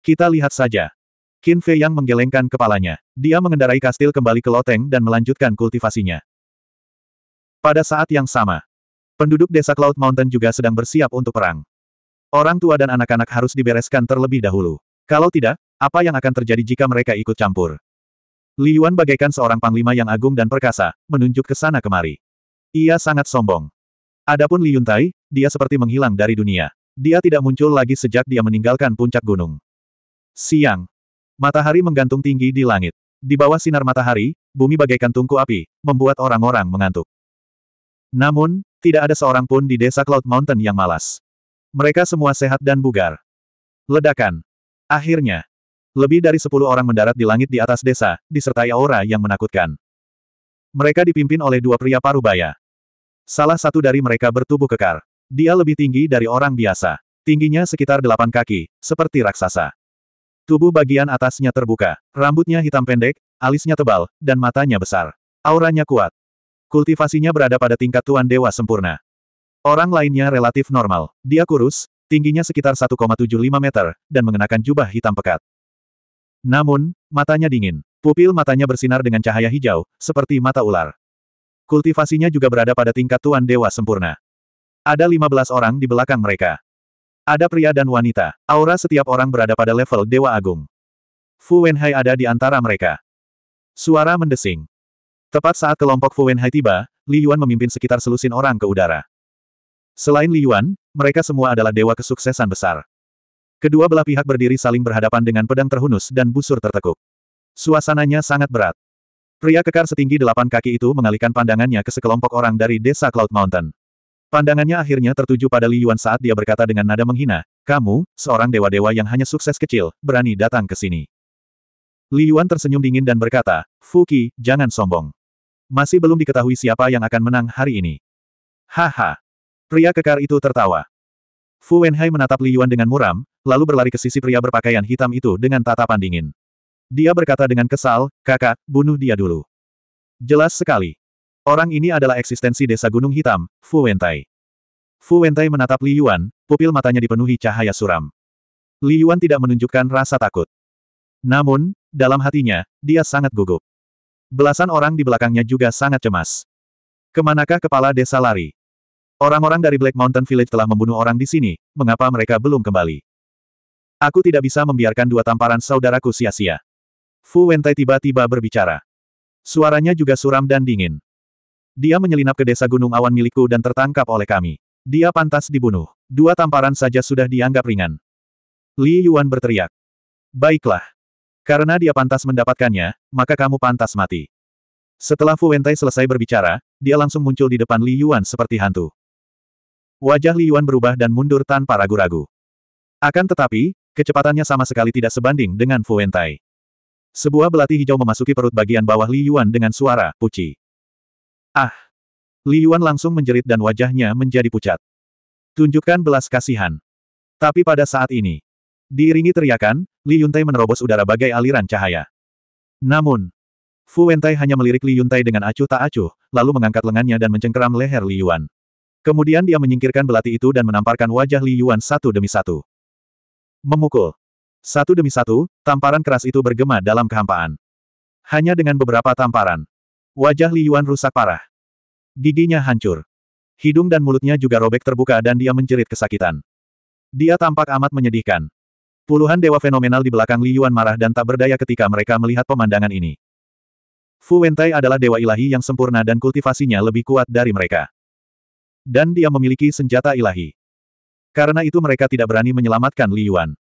Kita lihat saja. Qin Fei yang menggelengkan kepalanya. Dia mengendarai kastil kembali ke loteng dan melanjutkan kultivasinya. Pada saat yang sama, penduduk desa Cloud Mountain juga sedang bersiap untuk perang. Orang tua dan anak-anak harus dibereskan terlebih dahulu. Kalau tidak, apa yang akan terjadi jika mereka ikut campur? Li Yuan bagaikan seorang panglima yang agung dan perkasa, menunjuk ke sana kemari. Ia sangat sombong. Adapun Li Yuntai, dia seperti menghilang dari dunia. Dia tidak muncul lagi sejak dia meninggalkan puncak gunung. Siang. Matahari menggantung tinggi di langit. Di bawah sinar matahari, bumi bagaikan tungku api, membuat orang-orang mengantuk. Namun, tidak ada seorang pun di desa Cloud Mountain yang malas. Mereka semua sehat dan bugar. Ledakan. Akhirnya, lebih dari sepuluh orang mendarat di langit di atas desa, disertai aura yang menakutkan. Mereka dipimpin oleh dua pria parubaya. Salah satu dari mereka bertubuh kekar. Dia lebih tinggi dari orang biasa. Tingginya sekitar delapan kaki, seperti raksasa. Tubuh bagian atasnya terbuka. Rambutnya hitam pendek, alisnya tebal, dan matanya besar. Auranya kuat. Kultivasinya berada pada tingkat Tuan Dewa sempurna. Orang lainnya relatif normal. Dia kurus, tingginya sekitar 1,75 meter, dan mengenakan jubah hitam pekat. Namun, matanya dingin. Pupil matanya bersinar dengan cahaya hijau, seperti mata ular. Kultivasinya juga berada pada tingkat Tuan Dewa sempurna. Ada 15 orang di belakang mereka. Ada pria dan wanita. Aura setiap orang berada pada level Dewa Agung. Fu Wenhai ada di antara mereka. Suara mendesing. Tepat saat kelompok Fu Wenhai tiba, Li Yuan memimpin sekitar selusin orang ke udara. Selain Li Yuan, mereka semua adalah dewa kesuksesan besar. Kedua belah pihak berdiri saling berhadapan dengan pedang terhunus dan busur tertekuk. Suasananya sangat berat. Pria kekar setinggi delapan kaki itu mengalihkan pandangannya ke sekelompok orang dari desa Cloud Mountain. Pandangannya akhirnya tertuju pada Li Yuan saat dia berkata dengan nada menghina, kamu, seorang dewa-dewa yang hanya sukses kecil, berani datang ke sini. Li Yuan tersenyum dingin dan berkata, Fuki, jangan sombong. Masih belum diketahui siapa yang akan menang hari ini. Haha. Pria kekar itu tertawa. Fu Wenhai menatap Li Yuan dengan muram, lalu berlari ke sisi pria berpakaian hitam itu dengan tatapan dingin. Dia berkata dengan kesal, kakak, bunuh dia dulu. Jelas sekali. Orang ini adalah eksistensi desa Gunung Hitam, Fu Wentai. Fu Wentai menatap Li Yuan, pupil matanya dipenuhi cahaya suram. Li Yuan tidak menunjukkan rasa takut. Namun, dalam hatinya, dia sangat gugup. Belasan orang di belakangnya juga sangat cemas. Ke manakah kepala desa lari? Orang-orang dari Black Mountain Village telah membunuh orang di sini, mengapa mereka belum kembali? Aku tidak bisa membiarkan dua tamparan saudaraku sia-sia. Fu Wentai tiba-tiba berbicara. Suaranya juga suram dan dingin. Dia menyelinap ke desa Gunung Awan milikku dan tertangkap oleh kami. Dia pantas dibunuh. Dua tamparan saja sudah dianggap ringan. Li Yuan berteriak. Baiklah. Karena dia pantas mendapatkannya, maka kamu pantas mati. Setelah Fu Wentai selesai berbicara, dia langsung muncul di depan Li Yuan seperti hantu. Wajah Li Yuan berubah dan mundur tanpa ragu-ragu. Akan tetapi, kecepatannya sama sekali tidak sebanding dengan Fu Wentai. Sebuah belati hijau memasuki perut bagian bawah Li Yuan dengan suara puci. Ah! Li Yuan langsung menjerit dan wajahnya menjadi pucat. Tunjukkan belas kasihan. Tapi pada saat ini, diiringi teriakan, Li Yuntai menerobos udara bagai aliran cahaya. Namun, Fu Wentai hanya melirik Li Yuntai dengan acuh tak acuh, lalu mengangkat lengannya dan mencengkeram leher Li Yuan. Kemudian dia menyingkirkan belati itu dan menamparkan wajah Li Yuan satu demi satu. Memukul. Satu demi satu, tamparan keras itu bergema dalam kehampaan. Hanya dengan beberapa tamparan, Wajah Li Yuan rusak parah. Giginya hancur. Hidung dan mulutnya juga robek terbuka dan dia menjerit kesakitan. Dia tampak amat menyedihkan. Puluhan dewa fenomenal di belakang Li Yuan marah dan tak berdaya ketika mereka melihat pemandangan ini. Fu Wentai adalah dewa ilahi yang sempurna dan kultivasinya lebih kuat dari mereka. Dan dia memiliki senjata ilahi. Karena itu mereka tidak berani menyelamatkan Li Yuan.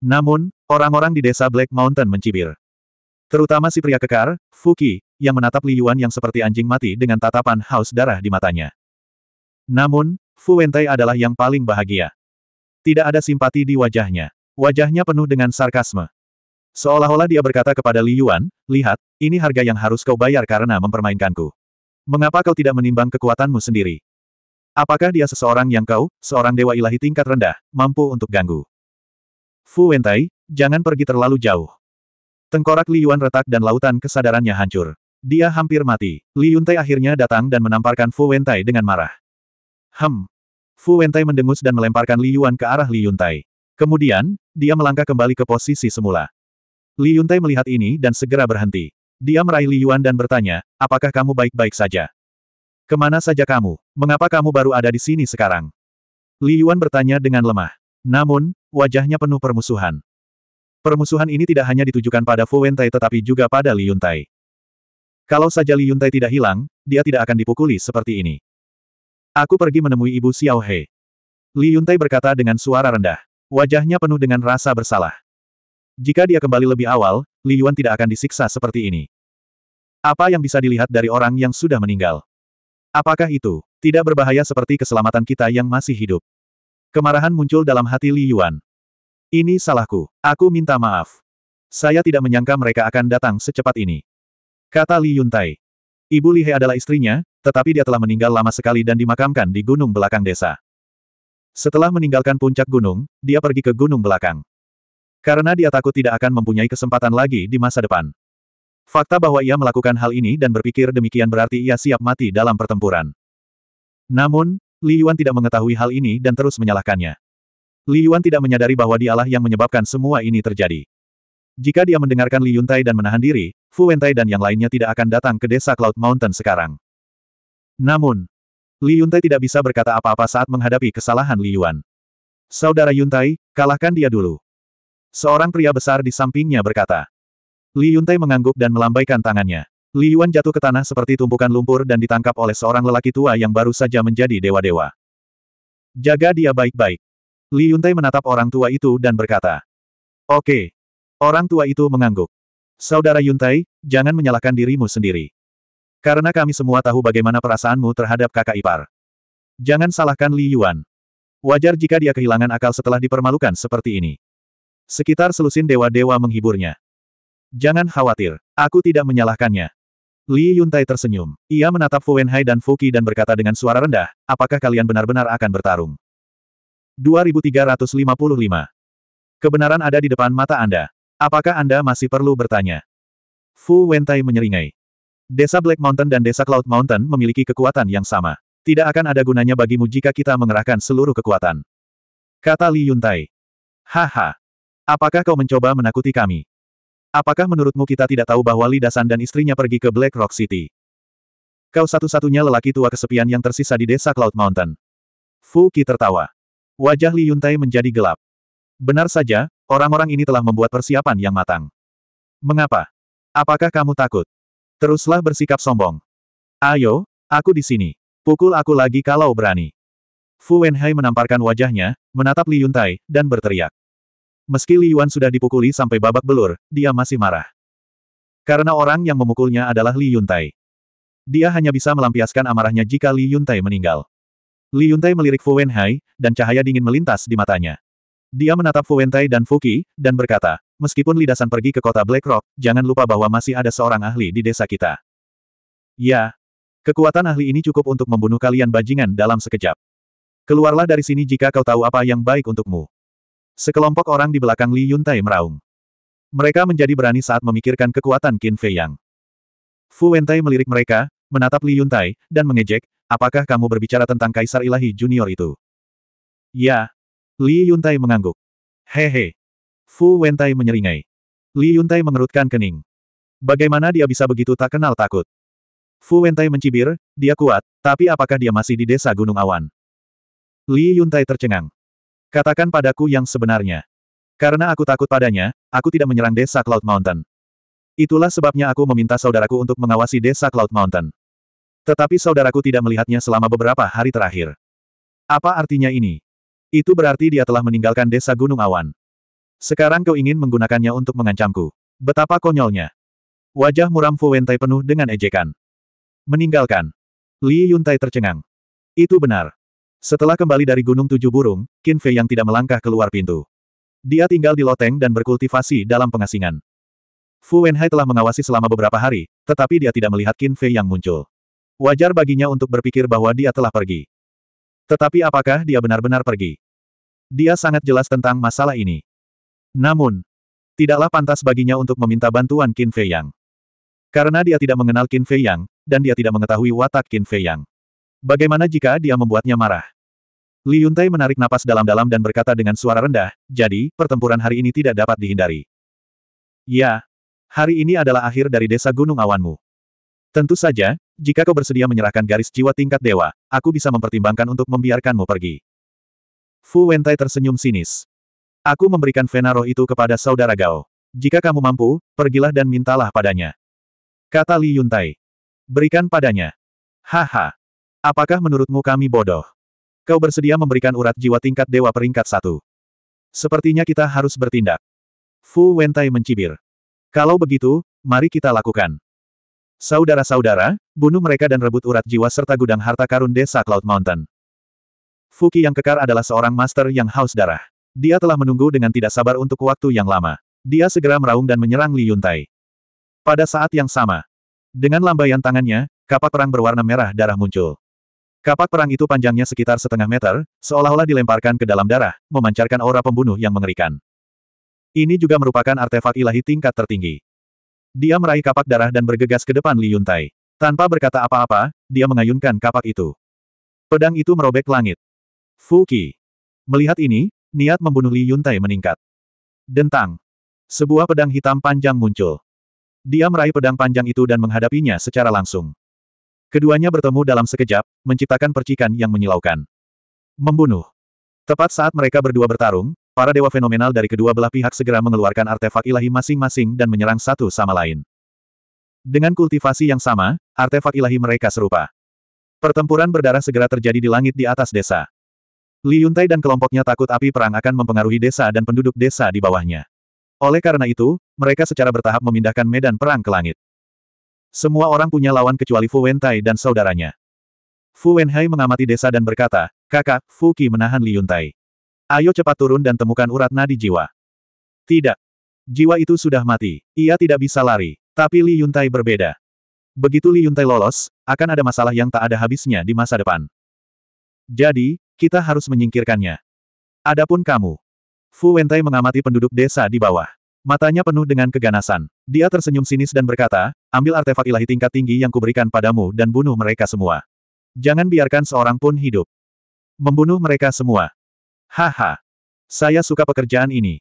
Namun, orang-orang di desa Black Mountain mencibir. Terutama si pria kekar, Fuki, yang menatap Li Yuan yang seperti anjing mati dengan tatapan haus darah di matanya. Namun, Fu Wentai adalah yang paling bahagia. Tidak ada simpati di wajahnya. Wajahnya penuh dengan sarkasme. Seolah-olah dia berkata kepada Li Yuan, lihat, ini harga yang harus kau bayar karena mempermainkanku. Mengapa kau tidak menimbang kekuatanmu sendiri? Apakah dia seseorang yang kau, seorang dewa ilahi tingkat rendah, mampu untuk ganggu? Fu Wentai, jangan pergi terlalu jauh. Tengkorak Li Yuan retak dan lautan kesadarannya hancur. Dia hampir mati. Li Yuntai akhirnya datang dan menamparkan Fu Wentai dengan marah. Hem. Fu Wentai mendengus dan melemparkan Li Yuan ke arah Li Yuntai. Kemudian, dia melangkah kembali ke posisi semula. Li Yuntai melihat ini dan segera berhenti. Dia meraih Li Yuan dan bertanya, apakah kamu baik-baik saja? Ke mana saja kamu? Mengapa kamu baru ada di sini sekarang? Li Yuan bertanya dengan lemah. Namun, wajahnya penuh permusuhan. Permusuhan ini tidak hanya ditujukan pada Fu Wentai tetapi juga pada Li Yuntai. Kalau saja Li Yuntai tidak hilang, dia tidak akan dipukuli seperti ini. Aku pergi menemui Ibu Xiao He. Li Yuntai berkata dengan suara rendah. Wajahnya penuh dengan rasa bersalah. Jika dia kembali lebih awal, Li Yuan tidak akan disiksa seperti ini. Apa yang bisa dilihat dari orang yang sudah meninggal? Apakah itu tidak berbahaya seperti keselamatan kita yang masih hidup? Kemarahan muncul dalam hati Li Yuan. Ini salahku. Aku minta maaf. Saya tidak menyangka mereka akan datang secepat ini. Kata Li Yuntai. Ibu Li He adalah istrinya, tetapi dia telah meninggal lama sekali dan dimakamkan di gunung belakang desa. Setelah meninggalkan puncak gunung, dia pergi ke gunung belakang. Karena dia takut tidak akan mempunyai kesempatan lagi di masa depan. Fakta bahwa ia melakukan hal ini dan berpikir demikian berarti ia siap mati dalam pertempuran. Namun, Li Yuan tidak mengetahui hal ini dan terus menyalahkannya. Li Yuan tidak menyadari bahwa dialah yang menyebabkan semua ini terjadi. Jika dia mendengarkan Li Yuntai dan menahan diri, Fu Wentai dan yang lainnya tidak akan datang ke desa Cloud Mountain sekarang. Namun, Li Yuntai tidak bisa berkata apa-apa saat menghadapi kesalahan Li Yuan. Saudara Yuntai, kalahkan dia dulu. Seorang pria besar di sampingnya berkata. Li Yuntai mengangguk dan melambaikan tangannya. Li Yuan jatuh ke tanah seperti tumpukan lumpur dan ditangkap oleh seorang lelaki tua yang baru saja menjadi dewa-dewa. Jaga dia baik-baik. Li Yuntai menatap orang tua itu dan berkata. Oke. Orang tua itu mengangguk. Saudara Yuntai, jangan menyalahkan dirimu sendiri. Karena kami semua tahu bagaimana perasaanmu terhadap kakak ipar. Jangan salahkan Li Yuan. Wajar jika dia kehilangan akal setelah dipermalukan seperti ini. Sekitar selusin dewa-dewa menghiburnya. Jangan khawatir, aku tidak menyalahkannya. Li Yuntai tersenyum. Ia menatap Fu Wenhai dan Fuki dan berkata dengan suara rendah, apakah kalian benar-benar akan bertarung? 2355. Kebenaran ada di depan mata Anda. Apakah Anda masih perlu bertanya? Fu Wentai menyeringai. Desa Black Mountain dan Desa Cloud Mountain memiliki kekuatan yang sama. Tidak akan ada gunanya bagimu jika kita mengerahkan seluruh kekuatan. Kata Li Yuntai. Haha. Apakah kau mencoba menakuti kami? Apakah menurutmu kita tidak tahu bahwa Li Dasan dan istrinya pergi ke Black Rock City? Kau satu-satunya lelaki tua kesepian yang tersisa di desa Cloud Mountain. Fu Qi tertawa. Wajah Li Yuntai menjadi gelap. Benar saja, orang-orang ini telah membuat persiapan yang matang. Mengapa? Apakah kamu takut? Teruslah bersikap sombong. Ayo, aku di sini. Pukul aku lagi kalau berani. Fu Wenhai menamparkan wajahnya, menatap Li Yuntai, dan berteriak. Meski Li Yuan sudah dipukuli sampai babak belur, dia masih marah. Karena orang yang memukulnya adalah Li Yuntai. Dia hanya bisa melampiaskan amarahnya jika Li Yuntai meninggal. Li Yuntai melirik Fu Wenhai, dan cahaya dingin melintas di matanya. Dia menatap Fu Wentai dan Fuki, dan berkata, Meskipun Lidasan pergi ke kota Black Rock, jangan lupa bahwa masih ada seorang ahli di desa kita. Ya. Kekuatan ahli ini cukup untuk membunuh kalian bajingan dalam sekejap. Keluarlah dari sini jika kau tahu apa yang baik untukmu. Sekelompok orang di belakang Li Yuntai meraung. Mereka menjadi berani saat memikirkan kekuatan Qin Fei Yang. Fu Wentai melirik mereka, menatap Li Yuntai, dan mengejek, apakah kamu berbicara tentang Kaisar Ilahi Junior itu? Ya. Li Yuntai mengangguk. Hehe. Fu Wentai menyeringai. Li Yuntai mengerutkan kening. Bagaimana dia bisa begitu tak kenal takut? Fu Wentai mencibir, dia kuat, tapi apakah dia masih di desa Gunung Awan? Li Yuntai tercengang. Katakan padaku yang sebenarnya. Karena aku takut padanya, aku tidak menyerang desa Cloud Mountain. Itulah sebabnya aku meminta saudaraku untuk mengawasi desa Cloud Mountain. Tetapi saudaraku tidak melihatnya selama beberapa hari terakhir. Apa artinya ini? Itu berarti dia telah meninggalkan desa Gunung Awan. Sekarang kau ingin menggunakannya untuk mengancamku. Betapa konyolnya. Wajah muram Fu Wentai penuh dengan ejekan. Meninggalkan. Li Yuntai tercengang. Itu benar. Setelah kembali dari Gunung Tujuh Burung, Qin Fei yang tidak melangkah keluar pintu. Dia tinggal di loteng dan berkultivasi dalam pengasingan. Fu Wenhai telah mengawasi selama beberapa hari, tetapi dia tidak melihat Qin Fei yang muncul. Wajar baginya untuk berpikir bahwa dia telah pergi. Tetapi apakah dia benar-benar pergi? Dia sangat jelas tentang masalah ini. Namun, tidaklah pantas baginya untuk meminta bantuan Qin Fei Yang. Karena dia tidak mengenal Qin Fei Yang, dan dia tidak mengetahui watak Qin Fei Yang. Bagaimana jika dia membuatnya marah? Li Yuntai menarik napas dalam-dalam dan berkata dengan suara rendah, jadi, pertempuran hari ini tidak dapat dihindari. Ya, hari ini adalah akhir dari desa Gunung Awanmu. Tentu saja, jika kau bersedia menyerahkan garis jiwa tingkat dewa, aku bisa mempertimbangkan untuk membiarkanmu pergi. Fu Wentai tersenyum sinis. Aku memberikan Venaro itu kepada saudara Gao. Jika kamu mampu, pergilah dan mintalah padanya. Kata Li Yuntai. Berikan padanya. Haha. Apakah menurutmu kami bodoh? Kau bersedia memberikan urat jiwa tingkat dewa peringkat satu. Sepertinya kita harus bertindak. Fu Wentai mencibir. Kalau begitu, mari kita lakukan. Saudara-saudara, bunuh mereka dan rebut urat jiwa serta gudang harta karun desa Cloud Mountain. Fuki yang kekar adalah seorang master yang haus darah. Dia telah menunggu dengan tidak sabar untuk waktu yang lama. Dia segera meraung dan menyerang Li Yuntai. Pada saat yang sama, dengan lambaian tangannya, kapak perang berwarna merah darah muncul. Kapak perang itu panjangnya sekitar setengah meter, seolah-olah dilemparkan ke dalam darah, memancarkan aura pembunuh yang mengerikan. Ini juga merupakan artefak ilahi tingkat tertinggi. Dia meraih kapak darah dan bergegas ke depan Li Yuntai. Tanpa berkata apa-apa, dia mengayunkan kapak itu. Pedang itu merobek langit. Fuki. Melihat ini, niat membunuh Li Yuntai meningkat. Dentang. Sebuah pedang hitam panjang muncul. Dia meraih pedang panjang itu dan menghadapinya secara langsung. Keduanya bertemu dalam sekejap, menciptakan percikan yang menyilaukan. Membunuh. Tepat saat mereka berdua bertarung, para dewa fenomenal dari kedua belah pihak segera mengeluarkan artefak ilahi masing-masing dan menyerang satu sama lain. Dengan kultivasi yang sama, artefak ilahi mereka serupa. Pertempuran berdarah segera terjadi di langit di atas desa. Li Yuntai dan kelompoknya takut api perang akan mempengaruhi desa dan penduduk desa di bawahnya. Oleh karena itu, mereka secara bertahap memindahkan medan perang ke langit. Semua orang punya lawan kecuali Fu Wentai dan saudaranya. Fu Wenhai mengamati desa dan berkata, Kakak, Fu Qi menahan Li Yuntai. Ayo cepat turun dan temukan urat nadi jiwa. Tidak. Jiwa itu sudah mati. Ia tidak bisa lari. Tapi Li Yuntai berbeda. Begitu Li Yuntai lolos, akan ada masalah yang tak ada habisnya di masa depan. Jadi, kita harus menyingkirkannya. Adapun kamu. Fu Wentai mengamati penduduk desa di bawah. Matanya penuh dengan keganasan. Dia tersenyum sinis dan berkata, ambil artefak ilahi tingkat tinggi yang kuberikan padamu dan bunuh mereka semua. Jangan biarkan seorang pun hidup. Membunuh mereka semua. Haha. Saya suka pekerjaan ini.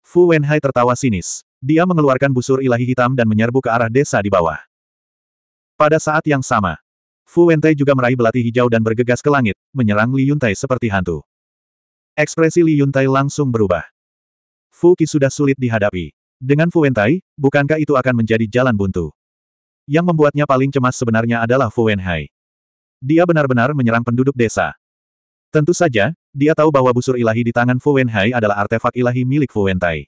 Fu Wenhai tertawa sinis. Dia mengeluarkan busur ilahi hitam dan menyerbu ke arah desa di bawah. Pada saat yang sama, Fu Wentai juga meraih belati hijau dan bergegas ke langit, menyerang Li Yuntai seperti hantu. Ekspresi Li Yuntai langsung berubah. Fu Qi sudah sulit dihadapi. Dengan Fu Wentai, bukankah itu akan menjadi jalan buntu? Yang membuatnya paling cemas sebenarnya adalah Fu Wenhai. Dia benar-benar menyerang penduduk desa. Tentu saja, dia tahu bahwa busur ilahi di tangan Fu Wenhai adalah artefak ilahi milik Fu Wentai.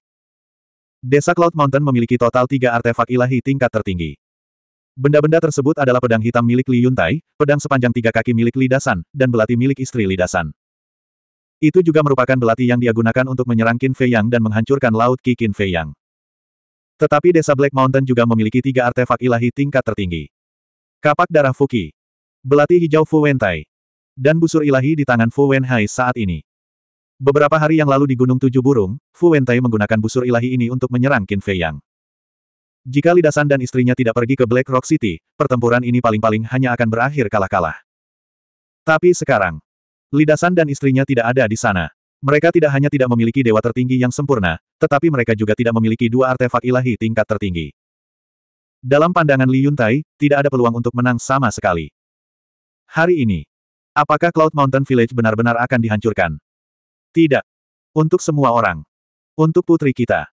Desa Cloud Mountain memiliki total tiga artefak ilahi tingkat tertinggi. Benda-benda tersebut adalah pedang hitam milik Li Yuntai, pedang sepanjang tiga kaki milik Li Dasan, dan belati milik istri Li Dasan. Itu juga merupakan belati yang dia gunakan untuk menyerang Qin Fei Yang dan menghancurkan Laut Qi Qin Fei Yang. Tetapi desa Black Mountain juga memiliki tiga artefak ilahi tingkat tertinggi. Kapak darah Fuki. Belati hijau Fu Wentai. Dan busur ilahi di tangan Fu Wenhai saat ini. Beberapa hari yang lalu di Gunung Tujuh Burung, Fu Wentai menggunakan busur ilahi ini untuk menyerang Qin Fei Yang. Jika Lidasan dan istrinya tidak pergi ke Black Rock City, pertempuran ini paling-paling hanya akan berakhir kalah-kalah. Tapi sekarang, Lidasan dan istrinya tidak ada di sana. Mereka tidak hanya tidak memiliki dewa tertinggi yang sempurna, tetapi mereka juga tidak memiliki dua artefak ilahi tingkat tertinggi. Dalam pandangan Li Yuntai, tidak ada peluang untuk menang sama sekali. Hari ini, apakah Cloud Mountain Village benar-benar akan dihancurkan? Tidak. Untuk semua orang. Untuk putri kita.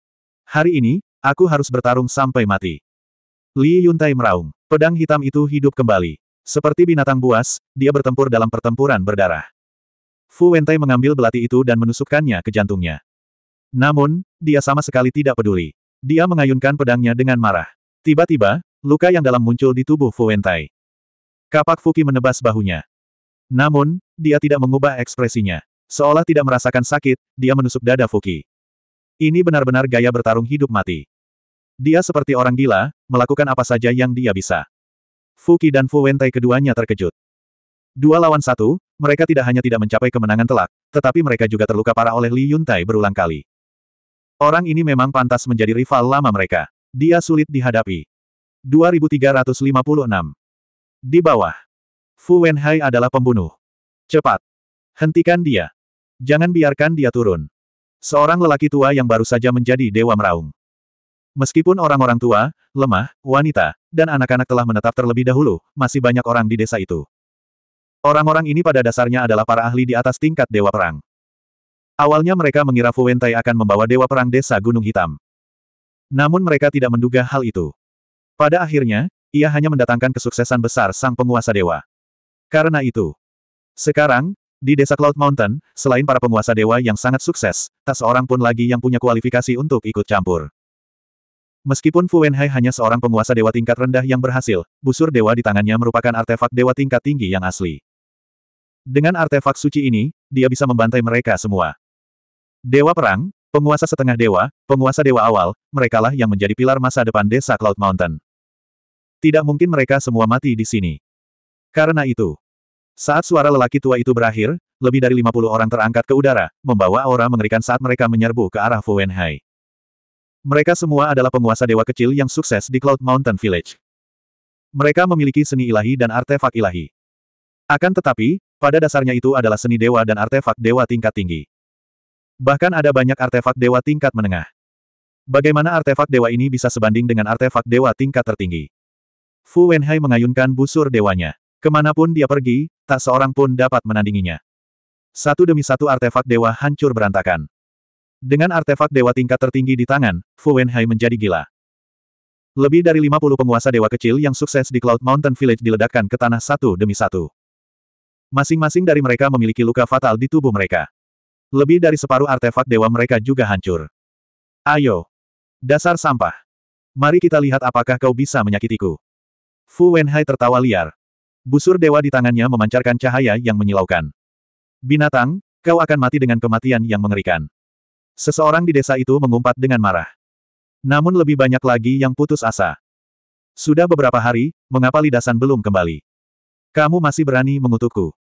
Hari ini, Aku harus bertarung sampai mati. Li Yuntai meraung. Pedang hitam itu hidup kembali. Seperti binatang buas, dia bertempur dalam pertempuran berdarah. Fu Wentai mengambil belati itu dan menusukkannya ke jantungnya. Namun, dia sama sekali tidak peduli. Dia mengayunkan pedangnya dengan marah. Tiba-tiba, luka yang dalam muncul di tubuh Fu Wentai. Kapak Fuki menebas bahunya. Namun, dia tidak mengubah ekspresinya. Seolah tidak merasakan sakit, dia menusuk dada Fuki. Ini benar-benar gaya bertarung hidup mati. Dia seperti orang gila, melakukan apa saja yang dia bisa. Fuki dan Fu Wentai keduanya terkejut. Dua lawan satu, mereka tidak hanya tidak mencapai kemenangan telak, tetapi mereka juga terluka parah oleh Li Yuntai berulang kali. Orang ini memang pantas menjadi rival lama mereka. Dia sulit dihadapi. 2356. Di bawah. Fu Wenhai adalah pembunuh. Cepat. Hentikan dia. Jangan biarkan dia turun. Seorang lelaki tua yang baru saja menjadi dewa meraung. Meskipun orang-orang tua, lemah, wanita, dan anak-anak telah menetap terlebih dahulu, masih banyak orang di desa itu. Orang-orang ini pada dasarnya adalah para ahli di atas tingkat dewa perang. Awalnya mereka mengira Fu Wentai akan membawa dewa perang desa Gunung Hitam. Namun mereka tidak menduga hal itu. Pada akhirnya, ia hanya mendatangkan kesuksesan besar sang penguasa dewa. Karena itu, sekarang, di desa Cloud Mountain, selain para penguasa dewa yang sangat sukses, tak seorang pun lagi yang punya kualifikasi untuk ikut campur. Meskipun Fu Wenhai hanya seorang penguasa dewa tingkat rendah yang berhasil, busur dewa di tangannya merupakan artefak dewa tingkat tinggi yang asli. Dengan artefak suci ini, dia bisa membantai mereka semua. Dewa perang, penguasa setengah dewa, penguasa dewa awal, merekalah yang menjadi pilar masa depan desa Cloud Mountain. Tidak mungkin mereka semua mati di sini. Karena itu, saat suara lelaki tua itu berakhir, lebih dari 50 orang terangkat ke udara, membawa aura mengerikan saat mereka menyerbu ke arah Fu Wenhai. Mereka semua adalah penguasa dewa kecil yang sukses di Cloud Mountain Village. Mereka memiliki seni ilahi dan artefak ilahi. Akan tetapi, pada dasarnya itu adalah seni dewa dan artefak dewa tingkat tinggi. Bahkan ada banyak artefak dewa tingkat menengah. Bagaimana artefak dewa ini bisa sebanding dengan artefak dewa tingkat tertinggi? Fu Wenhai mengayunkan busur dewanya. Ke mana pun dia pergi, tak seorang pun dapat menandinginya. Satu demi satu artefak dewa hancur berantakan. Dengan artefak dewa tingkat tertinggi di tangan, Fu Wenhai menjadi gila. Lebih dari 50 penguasa dewa kecil yang sukses di Cloud Mountain Village diledakkan ke tanah satu demi satu. Masing-masing dari mereka memiliki luka fatal di tubuh mereka. Lebih dari separuh artefak dewa mereka juga hancur. Ayo! Dasar sampah! Mari kita lihat apakah kau bisa menyakitiku. Fu Wenhai tertawa liar. Busur dewa di tangannya memancarkan cahaya yang menyilaukan. Binatang, kau akan mati dengan kematian yang mengerikan. Seseorang di desa itu mengumpat dengan marah. Namun lebih banyak lagi yang putus asa. Sudah beberapa hari, mengapa lidasan belum kembali? Kamu masih berani mengutukku.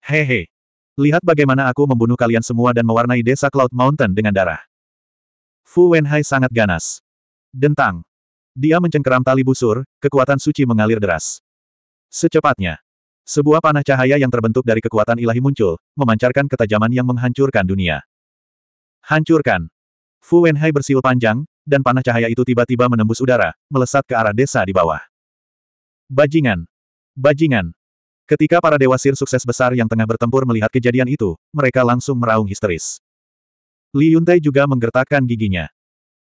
Hehe. Lihat bagaimana aku membunuh kalian semua dan mewarnai desa Cloud Mountain dengan darah. Fu Wenhai sangat ganas. Dentang. Dia mencengkeram tali busur, kekuatan suci mengalir deras. Secepatnya. Sebuah panah cahaya yang terbentuk dari kekuatan ilahi muncul, memancarkan ketajaman yang menghancurkan dunia. Hancurkan! Fu Wenhai bersiul panjang, dan panah cahaya itu tiba-tiba menembus udara, melesat ke arah desa di bawah. Bajingan! Bajingan! Ketika para dewa sir sukses besar yang tengah bertempur melihat kejadian itu, mereka langsung meraung histeris. Li Yuntai juga menggertakkan giginya.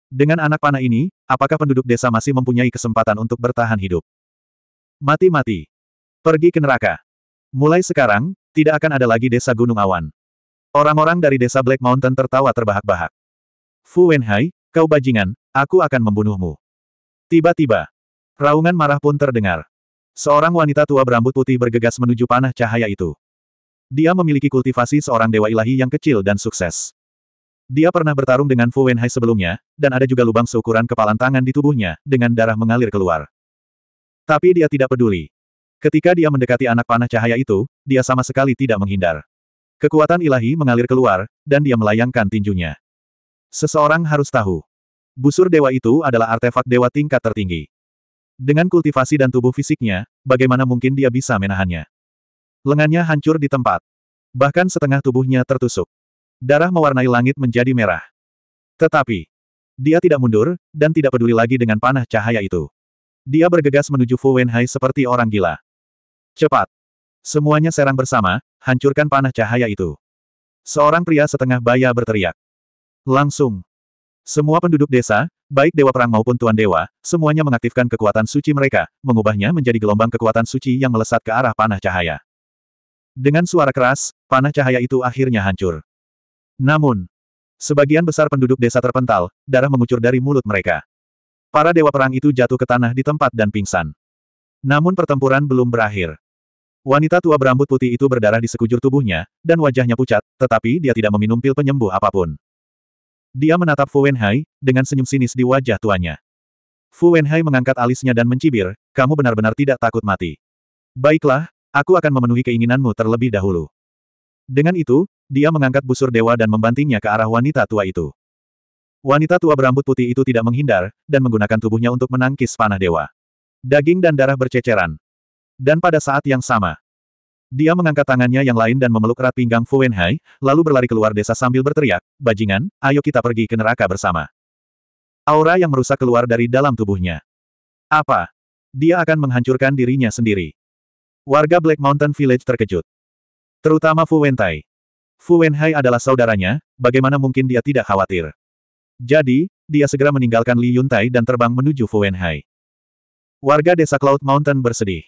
Dengan anak panah ini, apakah penduduk desa masih mempunyai kesempatan untuk bertahan hidup? Mati-mati. Pergi ke neraka. Mulai sekarang, tidak akan ada lagi desa Gunung Awan. Orang-orang dari desa Black Mountain tertawa terbahak-bahak. Fu Wenhai, kau bajingan, aku akan membunuhmu. Tiba-tiba, raungan marah pun terdengar. Seorang wanita tua berambut putih bergegas menuju panah cahaya itu. Dia memiliki kultivasi seorang dewa ilahi yang kecil dan sukses. Dia pernah bertarung dengan Fu Wenhai sebelumnya, dan ada juga lubang seukuran kepalan tangan di tubuhnya, dengan darah mengalir keluar. Tapi dia tidak peduli. Ketika dia mendekati anak panah cahaya itu, dia sama sekali tidak menghindar. Kekuatan ilahi mengalir keluar, dan dia melayangkan tinjunya. Seseorang harus tahu. Busur dewa itu adalah artefak dewa tingkat tertinggi. Dengan kultivasi dan tubuh fisiknya, bagaimana mungkin dia bisa menahannya? Lengannya hancur di tempat. Bahkan setengah tubuhnya tertusuk. Darah mewarnai langit menjadi merah. Tetapi, dia tidak mundur, dan tidak peduli lagi dengan panah cahaya itu. Dia bergegas menuju Fu Wenhai seperti orang gila. Cepat! Semuanya serang bersama, hancurkan panah cahaya itu. Seorang pria setengah baya berteriak. Langsung. Semua penduduk desa, baik dewa perang maupun tuan dewa, semuanya mengaktifkan kekuatan suci mereka, mengubahnya menjadi gelombang kekuatan suci yang melesat ke arah panah cahaya. Dengan suara keras, panah cahaya itu akhirnya hancur. Namun, sebagian besar penduduk desa terpental, darah mengucur dari mulut mereka. Para dewa perang itu jatuh ke tanah di tempat dan pingsan. Namun pertempuran belum berakhir. Wanita tua berambut putih itu berdarah di sekujur tubuhnya, dan wajahnya pucat, tetapi dia tidak meminum pil penyembuh apa pun. Dia menatap Fu Wenhai, dengan senyum sinis di wajah tuanya. Fu Wenhai mengangkat alisnya dan mencibir, kamu benar-benar tidak takut mati. Baiklah, aku akan memenuhi keinginanmu terlebih dahulu. Dengan itu, dia mengangkat busur dewa dan membantingnya ke arah wanita tua itu. Wanita tua berambut putih itu tidak menghindar, dan menggunakan tubuhnya untuk menangkis panah dewa. Daging dan darah berceceran. Dan pada saat yang sama, dia mengangkat tangannya yang lain dan memeluk erat pinggang Fu Wenhai, lalu berlari keluar desa sambil berteriak, Bajingan, ayo kita pergi ke neraka bersama. Aura yang merusak keluar dari dalam tubuhnya. Apa? Dia akan menghancurkan dirinya sendiri. Warga Black Mountain Village terkejut. Terutama Fu Wentai. Fu Wenhai adalah saudaranya, bagaimana mungkin dia tidak khawatir. Jadi, dia segera meninggalkan Li Yuntai dan terbang menuju Fu Wenhai. Warga desa Cloud Mountain bersedih.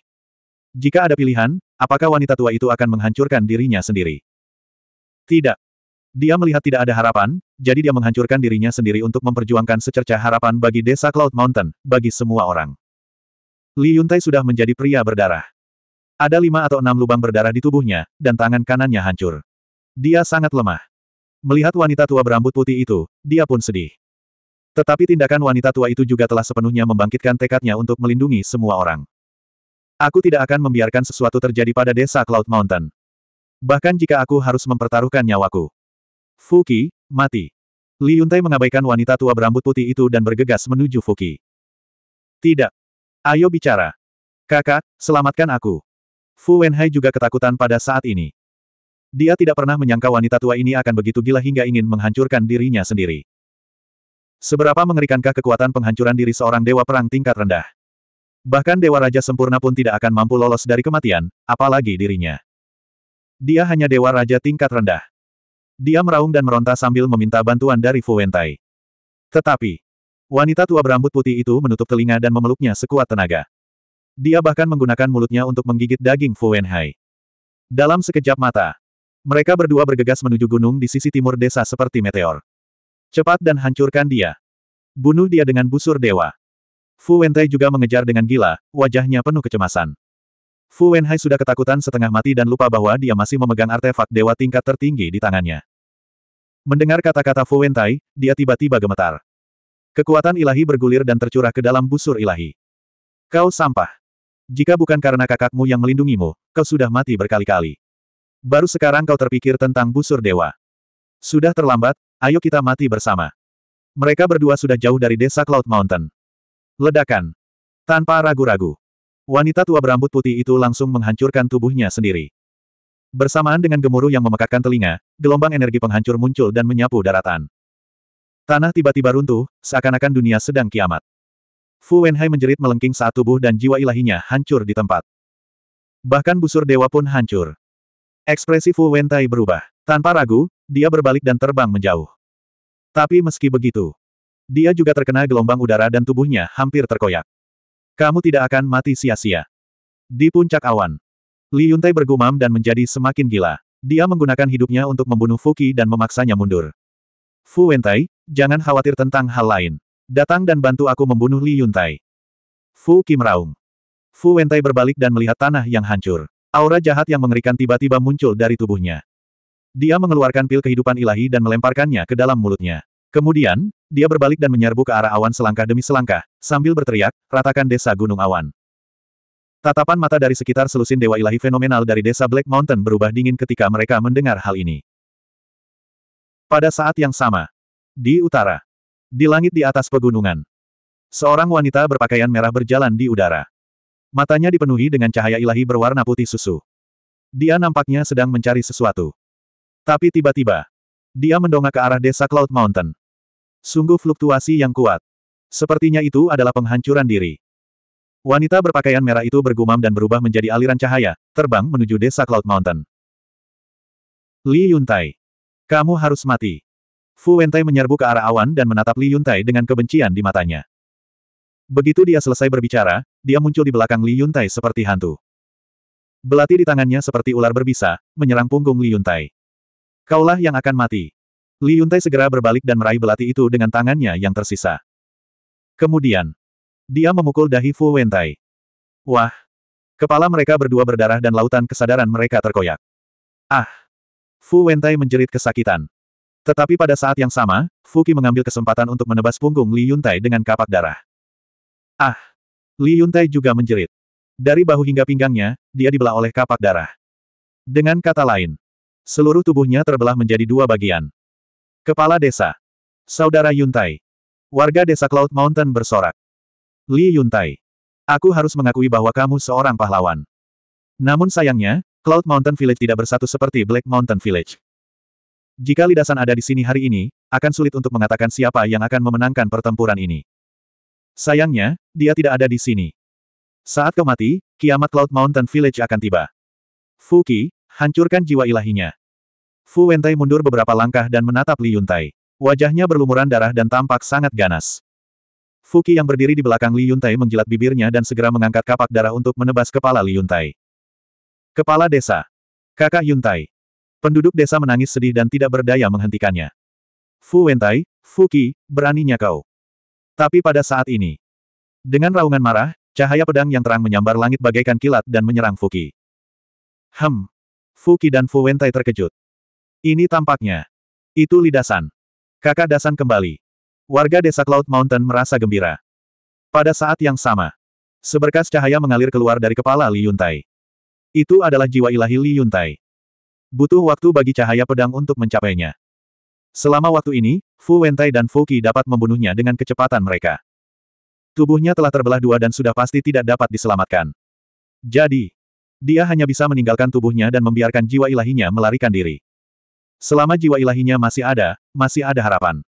Jika ada pilihan, apakah wanita tua itu akan menghancurkan dirinya sendiri? Tidak. Dia melihat tidak ada harapan, jadi dia menghancurkan dirinya sendiri untuk memperjuangkan secercah harapan bagi desa Cloud Mountain, bagi semua orang. Li Yuntai sudah menjadi pria berdarah. Ada lima atau enam lubang berdarah di tubuhnya, dan tangan kanannya hancur. Dia sangat lemah. Melihat wanita tua berambut putih itu, dia pun sedih. Tetapi tindakan wanita tua itu juga telah sepenuhnya membangkitkan tekadnya untuk melindungi semua orang. Aku tidak akan membiarkan sesuatu terjadi pada desa Cloud Mountain. Bahkan jika aku harus mempertaruhkan nyawaku. Fuki, mati. Li Yuntai mengabaikan wanita tua berambut putih itu dan bergegas menuju Fuki. Tidak. Ayo bicara. Kakak, selamatkan aku. Fu Wenhai juga ketakutan pada saat ini. Dia tidak pernah menyangka wanita tua ini akan begitu gila hingga ingin menghancurkan dirinya sendiri. Seberapa mengerikankah kekuatan penghancuran diri seorang dewa perang tingkat rendah? Bahkan Dewa Raja Sempurna pun tidak akan mampu lolos dari kematian, apalagi dirinya. Dia hanya Dewa Raja tingkat rendah. Dia meraung dan meronta sambil meminta bantuan dari Fu Wentai. Tetapi, wanita tua berambut putih itu menutup telinga dan memeluknya sekuat tenaga. Dia bahkan menggunakan mulutnya untuk menggigit daging Fu Wenhai. Dalam sekejap mata, mereka berdua bergegas menuju gunung di sisi timur desa seperti meteor. Cepat dan hancurkan dia. Bunuh dia dengan busur dewa. Fu Wentai juga mengejar dengan gila, wajahnya penuh kecemasan. Fu Wenhai sudah ketakutan setengah mati dan lupa bahwa dia masih memegang artefak dewa tingkat tertinggi di tangannya. Mendengar kata-kata Fu Wentai, dia tiba-tiba gemetar. Kekuatan ilahi bergulir dan tercurah ke dalam busur ilahi. Kau sampah. Jika bukan karena kakakmu yang melindungimu, kau sudah mati berkali-kali. Baru sekarang kau terpikir tentang busur dewa. Sudah terlambat, ayo kita mati bersama. Mereka berdua sudah jauh dari desa Cloud Mountain. Ledakan. Tanpa ragu-ragu. Wanita tua berambut putih itu langsung menghancurkan tubuhnya sendiri. Bersamaan dengan gemuruh yang memekakkan telinga, gelombang energi penghancur muncul dan menyapu daratan. Tanah tiba-tiba runtuh, seakan-akan dunia sedang kiamat. Fu Wenhai menjerit melengking saat tubuh dan jiwa ilahinya hancur di tempat. Bahkan busur dewa pun hancur. Ekspresi Fu Wentai berubah. Tanpa ragu, dia berbalik dan terbang menjauh. Tapi meski begitu, dia juga terkena gelombang udara dan tubuhnya hampir terkoyak. Kamu tidak akan mati sia-sia. Di puncak awan. Li Yuntai bergumam dan menjadi semakin gila. Dia menggunakan hidupnya untuk membunuh Fuki dan memaksanya mundur. Fu Wentai, jangan khawatir tentang hal lain. Datang dan bantu aku membunuh Li Yuntai. Fu Kim meraung. Fu Wentai berbalik dan melihat tanah yang hancur. Aura jahat yang mengerikan tiba-tiba muncul dari tubuhnya. Dia mengeluarkan pil kehidupan ilahi dan melemparkannya ke dalam mulutnya. Kemudian, dia berbalik dan menyerbu ke arah awan selangkah demi selangkah, sambil berteriak, ratakan desa Gunung Awan. Tatapan mata dari sekitar selusin dewa ilahi fenomenal dari desa Black Mountain berubah dingin ketika mereka mendengar hal ini. Pada saat yang sama, di utara, di langit di atas pegunungan, seorang wanita berpakaian merah berjalan di udara. Matanya dipenuhi dengan cahaya ilahi berwarna putih susu. Dia nampaknya sedang mencari sesuatu. Tapi tiba-tiba, dia mendongak ke arah desa Cloud Mountain. Sungguh fluktuasi yang kuat. Sepertinya itu adalah penghancuran diri. Wanita berpakaian merah itu bergumam dan berubah menjadi aliran cahaya, terbang menuju desa Cloud Mountain. Li Yuntai. Kamu harus mati. Fu Wentai menyerbu ke arah awan dan menatap Li Yuntai dengan kebencian di matanya. Begitu dia selesai berbicara, dia muncul di belakang Li Yuntai seperti hantu. Belati di tangannya seperti ular berbisa, menyerang punggung Li Yuntai. Kaulah yang akan mati. Li Yuntai segera berbalik dan meraih belati itu dengan tangannya yang tersisa. Kemudian, dia memukul dahi Fu Wentai. Wah! Kepala mereka berdua berdarah dan lautan kesadaran mereka terkoyak. Ah! Fu Wentai menjerit kesakitan. Tetapi pada saat yang sama, Fu Qi mengambil kesempatan untuk menebas punggung Li Yuntai dengan kapak darah. Ah! Li Yuntai juga menjerit. Dari bahu hingga pinggangnya, dia dibelah oleh kapak darah. Dengan kata lain, seluruh tubuhnya terbelah menjadi dua bagian. Kepala Desa. Saudara Yuntai. Warga Desa Cloud Mountain bersorak. Li Yuntai. Aku harus mengakui bahwa kamu seorang pahlawan. Namun sayangnya, Cloud Mountain Village tidak bersatu seperti Black Mountain Village. Jika lidasan ada di sini hari ini, akan sulit untuk mengatakan siapa yang akan memenangkan pertempuran ini. Sayangnya, dia tidak ada di sini. Saat kau mati, kiamat Cloud Mountain Village akan tiba. Fuki, hancurkan jiwa ilahinya. Fu Wentai mundur beberapa langkah dan menatap Li Yuntai. Wajahnya berlumuran darah dan tampak sangat ganas. Fuki yang berdiri di belakang Li Yuntai menjilat bibirnya dan segera mengangkat kapak darah untuk menebas kepala Li Yuntai. Kepala desa. Kakak Yuntai. Penduduk desa menangis sedih dan tidak berdaya menghentikannya. Fu Wentai, Fuki, beraninya kau. Tapi pada saat ini, dengan raungan marah, cahaya pedang yang terang menyambar langit bagaikan kilat dan menyerang Fuki. Hem. Fuki dan Fu Wentai terkejut. Ini tampaknya. Itu lidasan. Kakak Dasan kembali. Warga desa Cloud Mountain merasa gembira. Pada saat yang sama, seberkas cahaya mengalir keluar dari kepala Li Yuntai. Itu adalah jiwa ilahi Li Yuntai. Butuh waktu bagi cahaya pedang untuk mencapainya. Selama waktu ini, Fu Wentai dan Fu Qi dapat membunuhnya dengan kecepatan mereka. Tubuhnya telah terbelah dua dan sudah pasti tidak dapat diselamatkan. Jadi, dia hanya bisa meninggalkan tubuhnya dan membiarkan jiwa ilahinya melarikan diri. Selama jiwa ilahinya masih ada, masih ada harapan.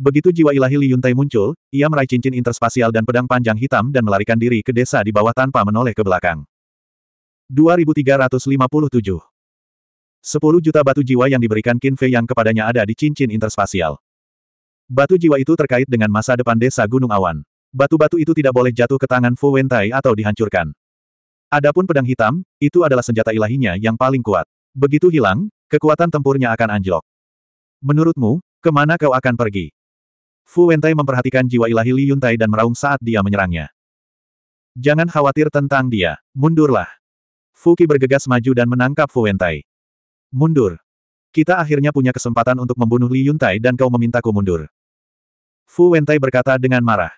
Begitu jiwa ilahi Li Yuntai muncul, ia meraih cincin interspasial dan pedang panjang hitam dan melarikan diri ke desa di bawah tanpa menoleh ke belakang. 2357 10 juta batu jiwa yang diberikan Qin Fei yang kepadanya ada di cincin interspasial. Batu jiwa itu terkait dengan masa depan desa Gunung Awan. Batu-batu itu tidak boleh jatuh ke tangan Fu Wentai atau dihancurkan. Adapun pedang hitam, itu adalah senjata ilahinya yang paling kuat. Begitu hilang, kekuatan tempurnya akan anjlok. Menurutmu, ke mana kau akan pergi? Fu Wentai memperhatikan jiwa ilahi Li Yuntai dan meraung saat dia menyerangnya. Jangan khawatir tentang dia, mundurlah. Fu Qi bergegas maju dan menangkap Fu Wentai. Mundur. Kita akhirnya punya kesempatan untuk membunuh Li Yuntai dan kau memintaku mundur. Fu Wentai berkata dengan marah.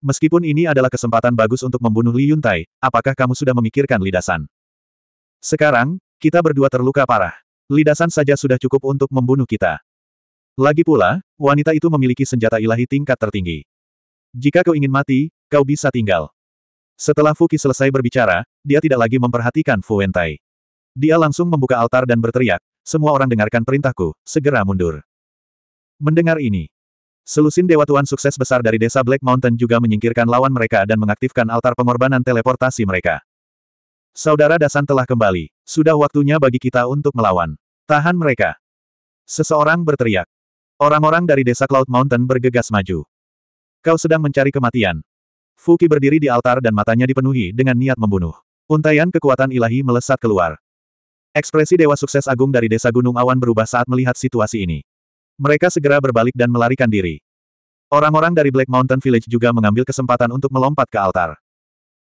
Meskipun ini adalah kesempatan bagus untuk membunuh Li Yuntai, apakah kamu sudah memikirkan lidasan? Sekarang, kita berdua terluka parah. Lidasan saja sudah cukup untuk membunuh kita. Lagi pula, wanita itu memiliki senjata ilahi tingkat tertinggi. Jika kau ingin mati, kau bisa tinggal. Setelah Fuki selesai berbicara, dia tidak lagi memperhatikan Fu Wentai. Dia langsung membuka altar dan berteriak, semua orang dengarkan perintahku, segera mundur. Mendengar ini, Selusin Dewa Tuan sukses besar dari desa Black Mountain juga menyingkirkan lawan mereka dan mengaktifkan altar pengorbanan teleportasi mereka. Saudara Dasan telah kembali. Sudah waktunya bagi kita untuk melawan. Tahan mereka. Seseorang berteriak. Orang-orang dari desa Cloud Mountain bergegas maju. Kau sedang mencari kematian. Fuki berdiri di altar dan matanya dipenuhi dengan niat membunuh. Untaian kekuatan ilahi melesat keluar. Ekspresi Dewa Sukses Agung dari Desa Gunung Awan berubah saat melihat situasi ini. Mereka segera berbalik dan melarikan diri. Orang-orang dari Black Mountain Village juga mengambil kesempatan untuk melompat ke altar.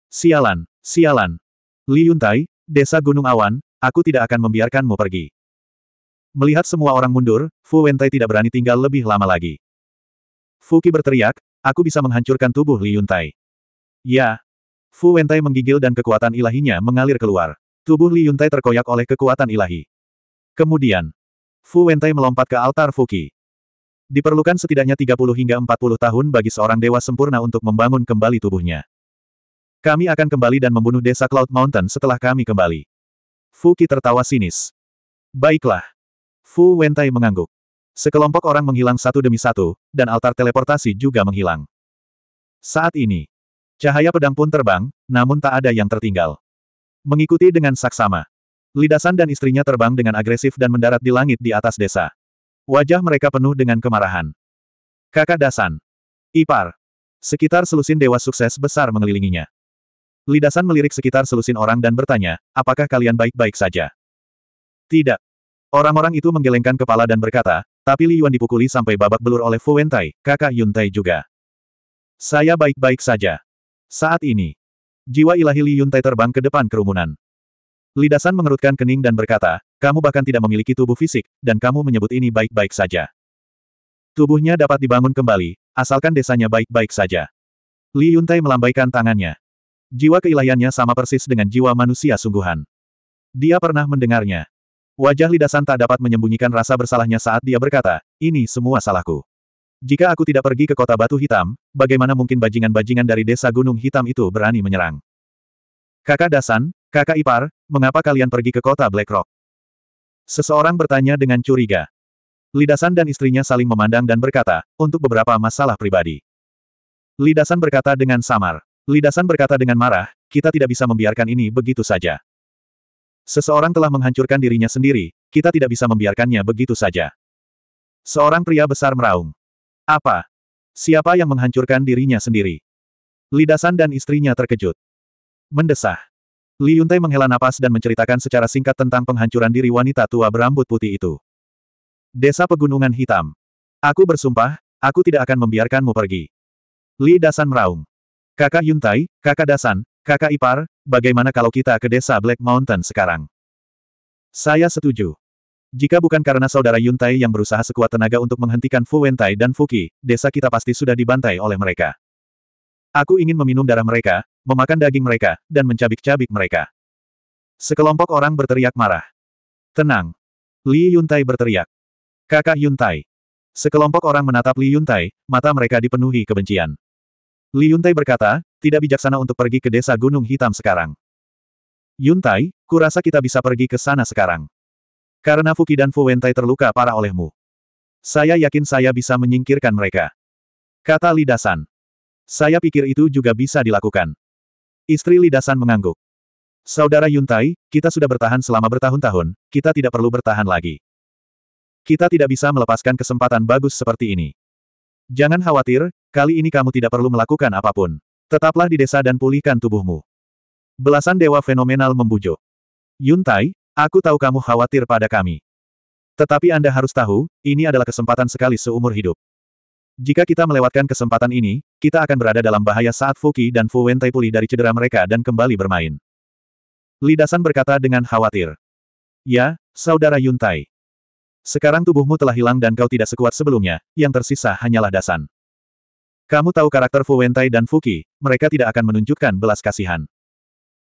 Sialan, sialan. Li Yuntai, Desa Gunung Awan, aku tidak akan membiarkanmu pergi. Melihat semua orang mundur, Fu Wentai tidak berani tinggal lebih lama lagi. Fu Qi berteriak, aku bisa menghancurkan tubuh Li Yuntai. Ya. Fu Wentai menggigil dan kekuatan ilahinya mengalir keluar. Tubuh Li Yuntai terkoyak oleh kekuatan ilahi. Kemudian, Fu Wentai melompat ke altar Fuki. Diperlukan setidaknya 30 hingga 40 tahun bagi seorang dewa sempurna untuk membangun kembali tubuhnya. Kami akan kembali dan membunuh desa Cloud Mountain setelah kami kembali. Fuki tertawa sinis. Baiklah. Fu Wentai mengangguk. Sekelompok orang menghilang satu demi satu, dan altar teleportasi juga menghilang. Saat ini, cahaya pedang pun terbang, namun tak ada yang tertinggal. Mengikuti dengan saksama, Lidasan dan istrinya terbang dengan agresif dan mendarat di langit di atas desa. Wajah mereka penuh dengan kemarahan. Kakak Dasan. Ipar. Sekitar selusin dewa sukses besar mengelilinginya. Lidasan melirik sekitar selusin orang dan bertanya, apakah kalian baik-baik saja? Tidak. Orang-orang itu menggelengkan kepala dan berkata, tapi Li Yuan dipukuli sampai babak belur oleh Fu Wentai, kakak Yuntai juga. Saya baik-baik saja. Saat ini, jiwa ilahi Li Yuntai terbang ke depan kerumunan. Lidasan mengerutkan kening dan berkata, kamu bahkan tidak memiliki tubuh fisik, dan kamu menyebut ini baik-baik saja. Tubuhnya dapat dibangun kembali, asalkan desanya baik-baik saja. Li Yuntai melambaikan tangannya. Jiwa keilahiannya sama persis dengan jiwa manusia sungguhan. Dia pernah mendengarnya. Wajah Lidasan tak dapat menyembunyikan rasa bersalahnya saat dia berkata, ini semua salahku. Jika aku tidak pergi ke kota batu hitam, bagaimana mungkin bajingan-bajingan dari desa gunung hitam itu berani menyerang? Kakak Dasan, kakak ipar, mengapa kalian pergi ke kota Black Rock? Seseorang bertanya dengan curiga. Lidasan dan istrinya saling memandang dan berkata, untuk beberapa masalah pribadi. Lidasan berkata dengan samar. Lidasan berkata dengan marah, kita tidak bisa membiarkan ini begitu saja. Seseorang telah menghancurkan dirinya sendiri, kita tidak bisa membiarkannya begitu saja. Seorang pria besar meraung. Apa? Siapa yang menghancurkan dirinya sendiri? Lidasan dan istrinya terkejut. Mendesah. Li Yuntai menghela napas dan menceritakan secara singkat tentang penghancuran diri wanita tua berambut putih itu. Desa Pegunungan Hitam. Aku bersumpah, aku tidak akan membiarkanmu pergi. Li Dasan meraung. Kakak Yuntai, kakak Dasan, kakak Ipar, bagaimana kalau kita ke desa Black Mountain sekarang? Saya setuju. Jika bukan karena saudara Yuntai yang berusaha sekuat tenaga untuk menghentikan Fu Wentai dan Fuki, desa kita pasti sudah dibantai oleh mereka. Aku ingin meminum darah mereka, memakan daging mereka, dan mencabik-cabik mereka. Sekelompok orang berteriak marah. Tenang. Li Yuntai berteriak. Kakak Yuntai. Sekelompok orang menatap Li Yuntai, mata mereka dipenuhi kebencian. Li Yuntai berkata, tidak bijaksana untuk pergi ke desa Gunung Hitam sekarang. Yuntai, kurasa kita bisa pergi ke sana sekarang. Karena Fuki dan Fu Wentai terluka parah olehmu. Saya yakin saya bisa menyingkirkan mereka. Kata Li Dasan. Saya pikir itu juga bisa dilakukan. Istri Li Dasan mengangguk. Saudara Yuntai, kita sudah bertahan selama bertahun-tahun, kita tidak perlu bertahan lagi. Kita tidak bisa melepaskan kesempatan bagus seperti ini. Jangan khawatir, kali ini kamu tidak perlu melakukan apa pun. Tetaplah di desa dan pulihkan tubuhmu. Belasan dewa fenomenal membujuk. Yuntai, aku tahu kamu khawatir pada kami. Tetapi Anda harus tahu, ini adalah kesempatan sekali seumur hidup. Jika kita melewatkan kesempatan ini, kita akan berada dalam bahaya saat Fuki dan Fu Wentai pulih dari cedera mereka dan kembali bermain. Lidasan berkata dengan khawatir. Ya, saudara Yuntai. Sekarang tubuhmu telah hilang dan kau tidak sekuat sebelumnya, yang tersisa hanyalah Dasan. Kamu tahu karakter Fu Wentai dan Fuki, mereka tidak akan menunjukkan belas kasihan.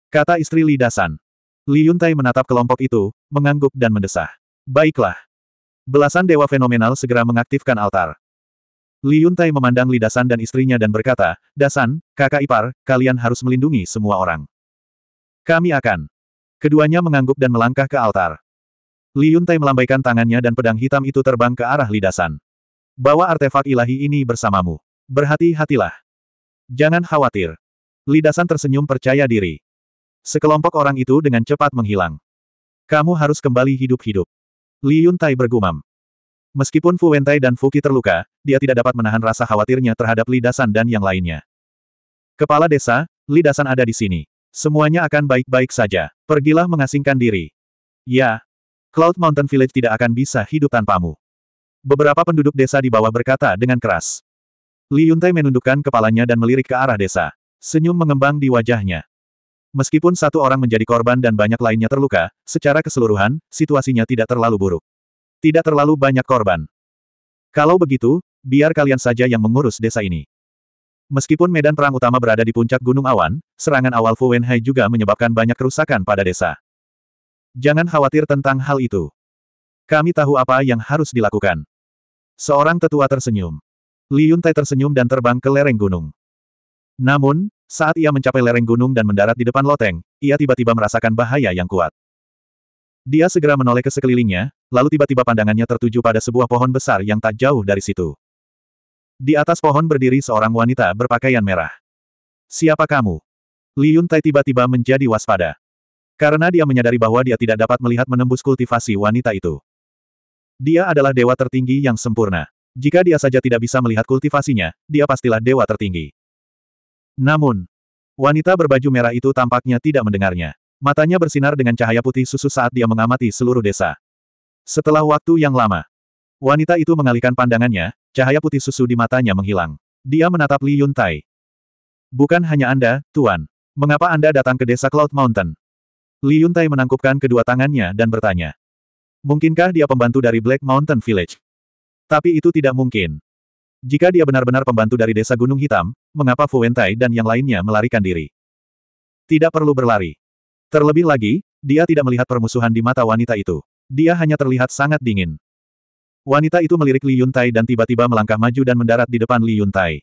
Kata istri Li Dasan. Li Yuntai menatap kelompok itu, mengangguk dan mendesah. Baiklah. Belasan dewa fenomenal segera mengaktifkan altar. Li Yuntai memandang Li Dasan dan istrinya dan berkata, Dasan, kakak ipar, kalian harus melindungi semua orang. Kami akan. Keduanya mengangguk dan melangkah ke altar. Li Yuntai melambaikan tangannya dan pedang hitam itu terbang ke arah Li Dasan. Bawa artefak ilahi ini bersamamu. Berhati-hatilah. Jangan khawatir. Li Dasan tersenyum percaya diri. Sekelompok orang itu dengan cepat menghilang. Kamu harus kembali hidup-hidup. Li Yuntai bergumam. Meskipun Fu Wentai dan Fuki terluka, dia tidak dapat menahan rasa khawatirnya terhadap Li Dasan dan yang lainnya. Kepala desa, Li Dasan ada di sini. Semuanya akan baik-baik saja. Pergilah mengasingkan diri. Ya. Cloud Mountain Village tidak akan bisa hidup tanpamu. Beberapa penduduk desa di bawah berkata dengan keras. Li Yuntai menundukkan kepalanya dan melirik ke arah desa. Senyum mengembang di wajahnya. Meskipun satu orang menjadi korban dan banyak lainnya terluka, secara keseluruhan, situasinya tidak terlalu buruk. Tidak terlalu banyak korban. Kalau begitu, biar kalian saja yang mengurus desa ini. Meskipun medan perang utama berada di puncak Gunung Awan, serangan awal Fu Wenhai juga menyebabkan banyak kerusakan pada desa. Jangan khawatir tentang hal itu. Kami tahu apa yang harus dilakukan. Seorang tetua tersenyum. Li Yuntai tersenyum dan terbang ke lereng gunung. Namun, saat ia mencapai lereng gunung dan mendarat di depan loteng, ia tiba-tiba merasakan bahaya yang kuat. Dia segera menoleh ke sekelilingnya, lalu tiba-tiba pandangannya tertuju pada sebuah pohon besar yang tak jauh dari situ. Di atas pohon berdiri seorang wanita berpakaian merah. Siapa kamu? Li Yuntai tiba-tiba menjadi waspada. Karena dia menyadari bahwa dia tidak dapat melihat menembus kultivasi wanita itu. Dia adalah dewa tertinggi yang sempurna. Jika dia saja tidak bisa melihat kultivasinya, dia pastilah dewa tertinggi. Namun, wanita berbaju merah itu tampaknya tidak mendengarnya. Matanya bersinar dengan cahaya putih susu saat dia mengamati seluruh desa. Setelah waktu yang lama, wanita itu mengalihkan pandangannya, cahaya putih susu di matanya menghilang. Dia menatap Li Yuntai. Bukan hanya Anda, Tuan. Mengapa Anda datang ke desa Cloud Mountain? Li Yuntai menangkupkan kedua tangannya dan bertanya. Mungkinkah dia pembantu dari Black Mountain Village? Tapi itu tidak mungkin. Jika dia benar-benar pembantu dari desa Gunung Hitam, mengapa Fu Wentai dan yang lainnya melarikan diri? Tidak perlu berlari. Terlebih lagi, dia tidak melihat permusuhan di mata wanita itu. Dia hanya terlihat sangat dingin. Wanita itu melirik Li Yuntai dan tiba-tiba melangkah maju dan mendarat di depan Li Yuntai.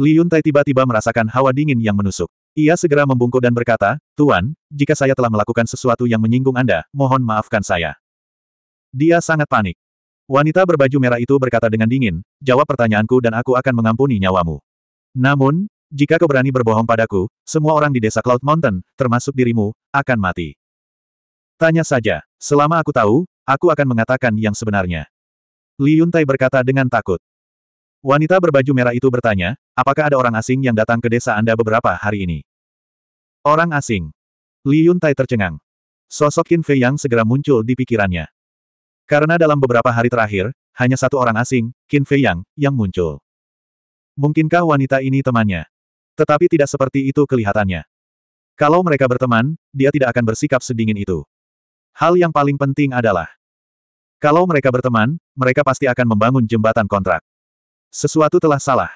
Li Yuntai tiba-tiba merasakan hawa dingin yang menusuk. Ia segera membungkuk dan berkata, Tuan, jika saya telah melakukan sesuatu yang menyinggung Anda, mohon maafkan saya. Dia sangat panik. Wanita berbaju merah itu berkata dengan dingin, jawab pertanyaanku dan aku akan mengampuni nyawamu. Namun, jika kau berani berbohong padaku, semua orang di desa Cloud Mountain, termasuk dirimu, akan mati. Tanya saja, selama aku tahu, aku akan mengatakan yang sebenarnya. Li Yuntai berkata dengan takut. Wanita berbaju merah itu bertanya, apakah ada orang asing yang datang ke desa Anda beberapa hari ini? Orang asing. Li Yuntai tercengang. Sosok Qin Fei yang segera muncul di pikirannya. Karena dalam beberapa hari terakhir, hanya satu orang asing, Qin Fei Yang, yang muncul. Mungkinkah wanita ini temannya? Tetapi tidak seperti itu kelihatannya. Kalau mereka berteman, dia tidak akan bersikap sedingin itu. Hal yang paling penting adalah, kalau mereka berteman, mereka pasti akan membangun jembatan kontrak. Sesuatu telah salah.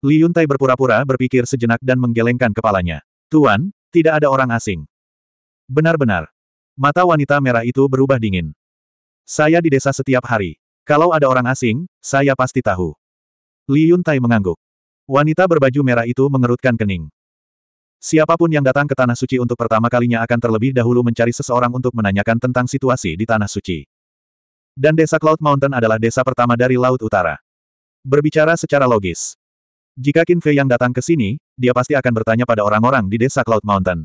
Li Yuntai berpura-pura berpikir sejenak dan menggelengkan kepalanya. Tuan, tidak ada orang asing. Benar-benar. Mata wanita merah itu berubah dingin. Saya di desa setiap hari. Kalau ada orang asing, saya pasti tahu. Li Yuntai mengangguk. Wanita berbaju merah itu mengerutkan kening. Siapa pun yang datang ke Tanah Suci untuk pertama kalinya akan terlebih dahulu mencari seseorang untuk menanyakan tentang situasi di Tanah Suci. Dan desa Cloud Mountain adalah desa pertama dari Laut Utara. Berbicara secara logis. Jika Qin Fei yang datang ke sini, dia pasti akan bertanya pada orang-orang di desa Cloud Mountain.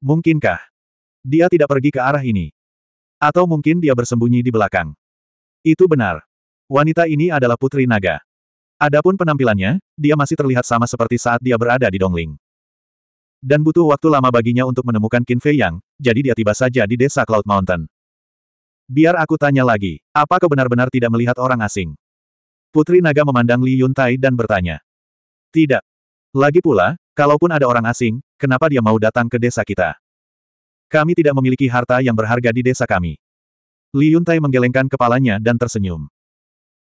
Mungkinkah dia tidak pergi ke arah ini? Atau mungkin dia bersembunyi di belakang? Itu benar. Wanita ini adalah Putri Naga. Adapun penampilannya, dia masih terlihat sama seperti saat dia berada di Dongling. Dan butuh waktu lama baginya untuk menemukan Qin Fei Yang, jadi dia tiba saja di desa Cloud Mountain. Biar aku tanya lagi, apa kau benar-benar tidak melihat orang asing? Putri Naga memandang Li Yuntai dan bertanya. Tidak. Lagi pula, kalaupun ada orang asing, kenapa dia mau datang ke desa kita? Kami tidak memiliki harta yang berharga di desa kami. Li Yuntai menggelengkan kepalanya dan tersenyum.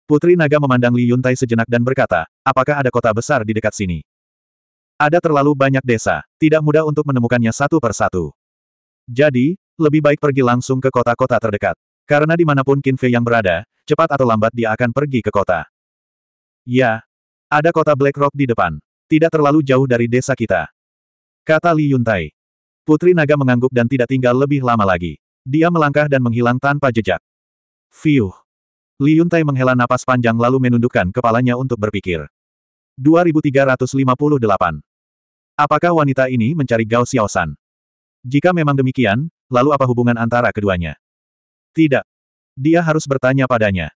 Putri Naga memandang Li Yuntai sejenak dan berkata, apakah ada kota besar di dekat sini? Ada terlalu banyak desa, tidak mudah untuk menemukannya satu per satu. Jadi, lebih baik pergi langsung ke kota-kota terdekat. Karena di mana pun Qin Fei yang berada, cepat atau lambat dia akan pergi ke kota. Ya, ada kota Black Rock di depan. Tidak terlalu jauh dari desa kita. Kata Li Yuntai. Putri Naga mengangguk dan tidak tinggal lebih lama lagi. Dia melangkah dan menghilang tanpa jejak. Fiuh. Li Yuntai menghela napas panjang lalu menundukkan kepalanya untuk berpikir. 2358 Apakah wanita ini mencari Gao Xiaoshan? Jika memang demikian, lalu apa hubungan antara keduanya? Tidak. Dia harus bertanya padanya.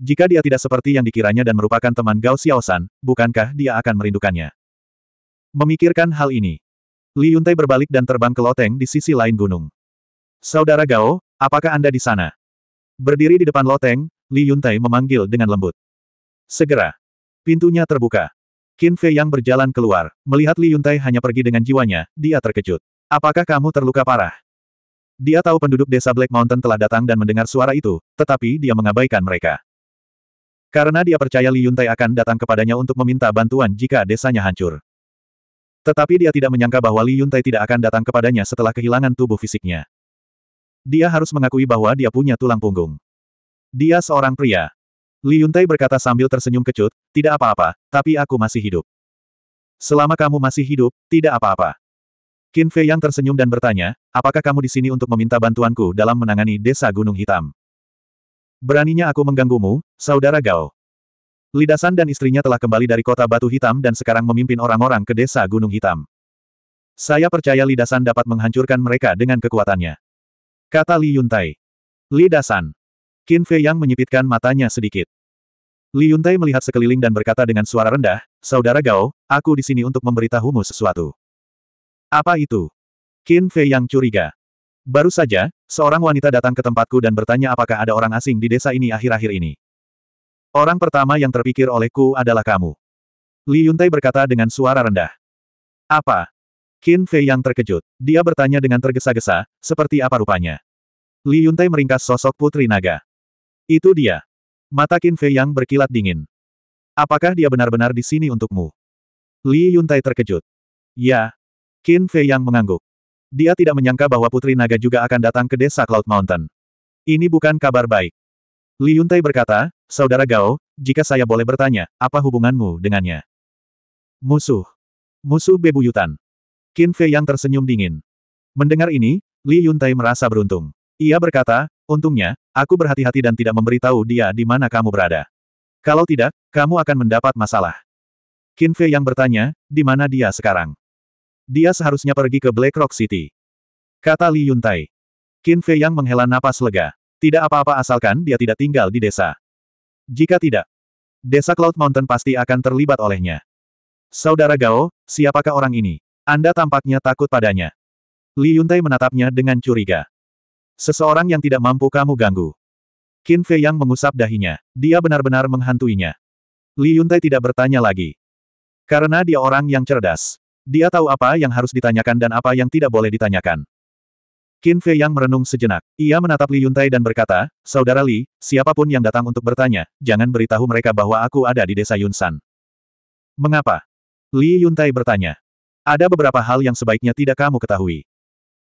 Jika dia tidak seperti yang dikiranya dan merupakan teman Gao Xiaoshan, bukankah dia akan merindukannya? Memikirkan hal ini, Li Yuntai berbalik dan terbang ke loteng di sisi lain gunung. Saudara Gao, apakah Anda di sana? Berdiri di depan loteng, Li Yuntai memanggil dengan lembut. Segera. Pintunya terbuka. Qin Fei yang berjalan keluar, melihat Li Yuntai hanya pergi dengan jiwanya, dia terkejut. Apakah kamu terluka parah? Dia tahu penduduk desa Black Mountain telah datang dan mendengar suara itu, tetapi dia mengabaikan mereka. Karena dia percaya Li Yuntai akan datang kepadanya untuk meminta bantuan jika desanya hancur. Tetapi dia tidak menyangka bahwa Li Yuntai tidak akan datang kepadanya setelah kehilangan tubuh fisiknya. Dia harus mengakui bahwa dia punya tulang punggung. Dia seorang pria, Li Yuntai berkata sambil tersenyum kecut, tidak apa-apa, tapi aku masih hidup. Selama kamu masih hidup, tidak apa-apa. Qin Fei yang tersenyum dan bertanya, apakah kamu di sini untuk meminta bantuanku dalam menangani desa Gunung Hitam? Beraninya aku mengganggumu, saudara Gao. Lidasan dan istrinya telah kembali dari kota Batu Hitam dan sekarang memimpin orang-orang ke desa Gunung Hitam. Saya percaya Lidasan dapat menghancurkan mereka dengan kekuatannya. Kata Li Yuntai. Lidasan. Qin Fei yang menyipitkan matanya sedikit. Li Yuntai melihat sekeliling dan berkata dengan suara rendah, Saudara Gao, aku di sini untuk memberitahumu sesuatu. Apa itu? Qin Fei yang curiga. Baru saja, seorang wanita datang ke tempatku dan bertanya apakah ada orang asing di desa ini akhir-akhir ini. Orang pertama yang terpikir olehku adalah kamu. Li Yuntai berkata dengan suara rendah. Apa? Qin Fei yang terkejut. Dia bertanya dengan tergesa-gesa, seperti apa rupanya. Li Yuntai meringkas sosok Putri Naga. Itu dia. Mata Qin Fei yang berkilat dingin. Apakah dia benar-benar di sini untukmu? Li Yuntai terkejut. Ya. Qin Fei yang mengangguk. Dia tidak menyangka bahwa Putri Naga juga akan datang ke desa Cloud Mountain. Ini bukan kabar baik. Li Yuntai berkata, Saudara Gao, jika saya boleh bertanya, apa hubunganmu dengannya? Musuh. Musuh bebuyutan. Qin Fei yang tersenyum dingin. Mendengar ini, Li Yuntai merasa beruntung. Ia berkata, Untungnya, aku berhati-hati dan tidak memberitahu dia di mana kamu berada. Kalau tidak, kamu akan mendapat masalah. Qin Fei yang bertanya, di mana dia sekarang? Dia seharusnya pergi ke Black Rock City. Kata Li Yuntai. Qin Fei yang menghela napas lega. Tidak apa-apa asalkan dia tidak tinggal di desa. Jika tidak, desa Cloud Mountain pasti akan terlibat olehnya. Saudara Gao, siapakah orang ini? Anda tampaknya takut padanya. Li Yuntai menatapnya dengan curiga. Seseorang yang tidak mampu kamu ganggu. Qin Fei yang mengusap dahinya. Dia benar-benar menghantuinya. Li Yuntai tidak bertanya lagi. Karena dia orang yang cerdas. Dia tahu apa yang harus ditanyakan dan apa yang tidak boleh ditanyakan. Qin Fei yang merenung sejenak. Ia menatap Li Yuntai dan berkata, Saudara Li, siapa pun yang datang untuk bertanya, jangan beritahu mereka bahwa aku ada di desa Yunsan. Mengapa? Li Yuntai bertanya. Ada beberapa hal yang sebaiknya tidak kamu ketahui.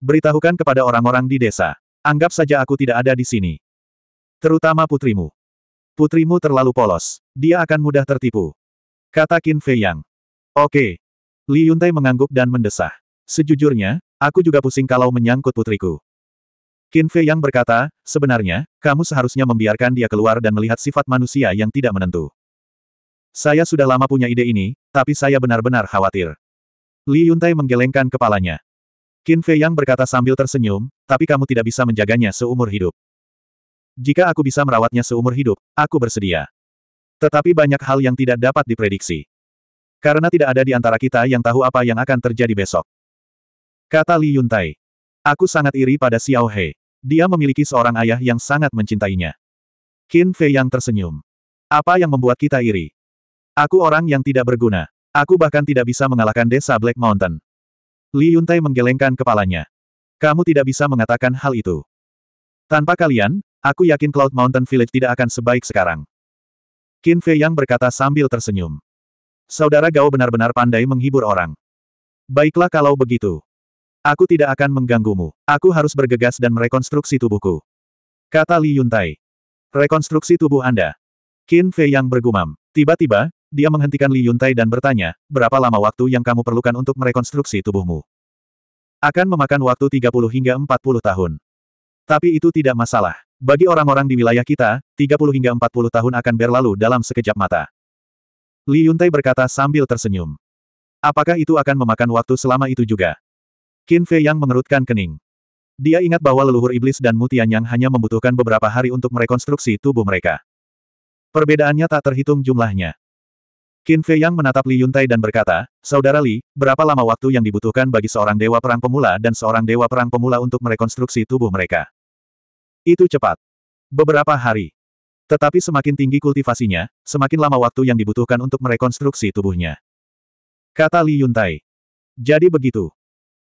Beritahukan kepada orang-orang di desa. Anggap saja aku tidak ada di sini. Terutama putrimu. Putrimu terlalu polos. Dia akan mudah tertipu. Kata Qin Fei Yang. Oke. Li Yuntai mengangguk dan mendesah. Sejujurnya, aku juga pusing kalau menyangkut putriku. Qin Fei Yang berkata, sebenarnya, kamu seharusnya membiarkan dia keluar dan melihat sifat manusia yang tidak menentu. Saya sudah lama punya ide ini, tapi saya benar-benar khawatir. Li Yuntai menggelengkan kepalanya. Qin Fei Yang berkata sambil tersenyum, tapi kamu tidak bisa menjaganya seumur hidup. Jika aku bisa merawatnya seumur hidup, aku bersedia. Tetapi banyak hal yang tidak dapat diprediksi. Karena tidak ada di antara kita yang tahu apa yang akan terjadi besok. Kata Li Yuntai. Aku sangat iri pada Xiao He. Dia memiliki seorang ayah yang sangat mencintainya. Qin Fei Yang tersenyum. Apa yang membuat kita iri? Aku orang yang tidak berguna. Aku bahkan tidak bisa mengalahkan desa Black Mountain. Li Yuntai menggelengkan kepalanya. Kamu tidak bisa mengatakan hal itu. Tanpa kalian, aku yakin Cloud Mountain Village tidak akan sebaik sekarang. Qin Fei Yang berkata sambil tersenyum. Saudara Gao benar-benar pandai menghibur orang. Baiklah kalau begitu. Aku tidak akan mengganggumu. Aku harus bergegas dan merekonstruksi tubuhku. Kata Li Yuntai. Rekonstruksi tubuh Anda. Qin Fei Yang bergumam. Tiba-tiba, dia menghentikan Li Yuntai dan bertanya, berapa lama waktu yang kamu perlukan untuk merekonstruksi tubuhmu? Akan memakan waktu 30 hingga 40 tahun. Tapi itu tidak masalah. Bagi orang-orang di wilayah kita, 30 hingga 40 tahun akan berlalu dalam sekejap mata. Li Yuntai berkata sambil tersenyum. Apakah itu akan memakan waktu selama itu juga? Qin Fei yang mengerutkan kening. Dia ingat bahwa leluhur iblis dan mutian yang hanya membutuhkan beberapa hari untuk merekonstruksi tubuh mereka. Perbedaannya tak terhitung jumlahnya. Qin Fei Yang menatap Li Yuntai dan berkata, Saudara Li, berapa lama waktu yang dibutuhkan bagi seorang dewa perang pemula dan seorang dewa perang pemula untuk merekonstruksi tubuh mereka? Itu cepat. Beberapa hari. Tetapi semakin tinggi kultivasinya, semakin lama waktu yang dibutuhkan untuk merekonstruksi tubuhnya. Kata Li Yuntai. Jadi begitu.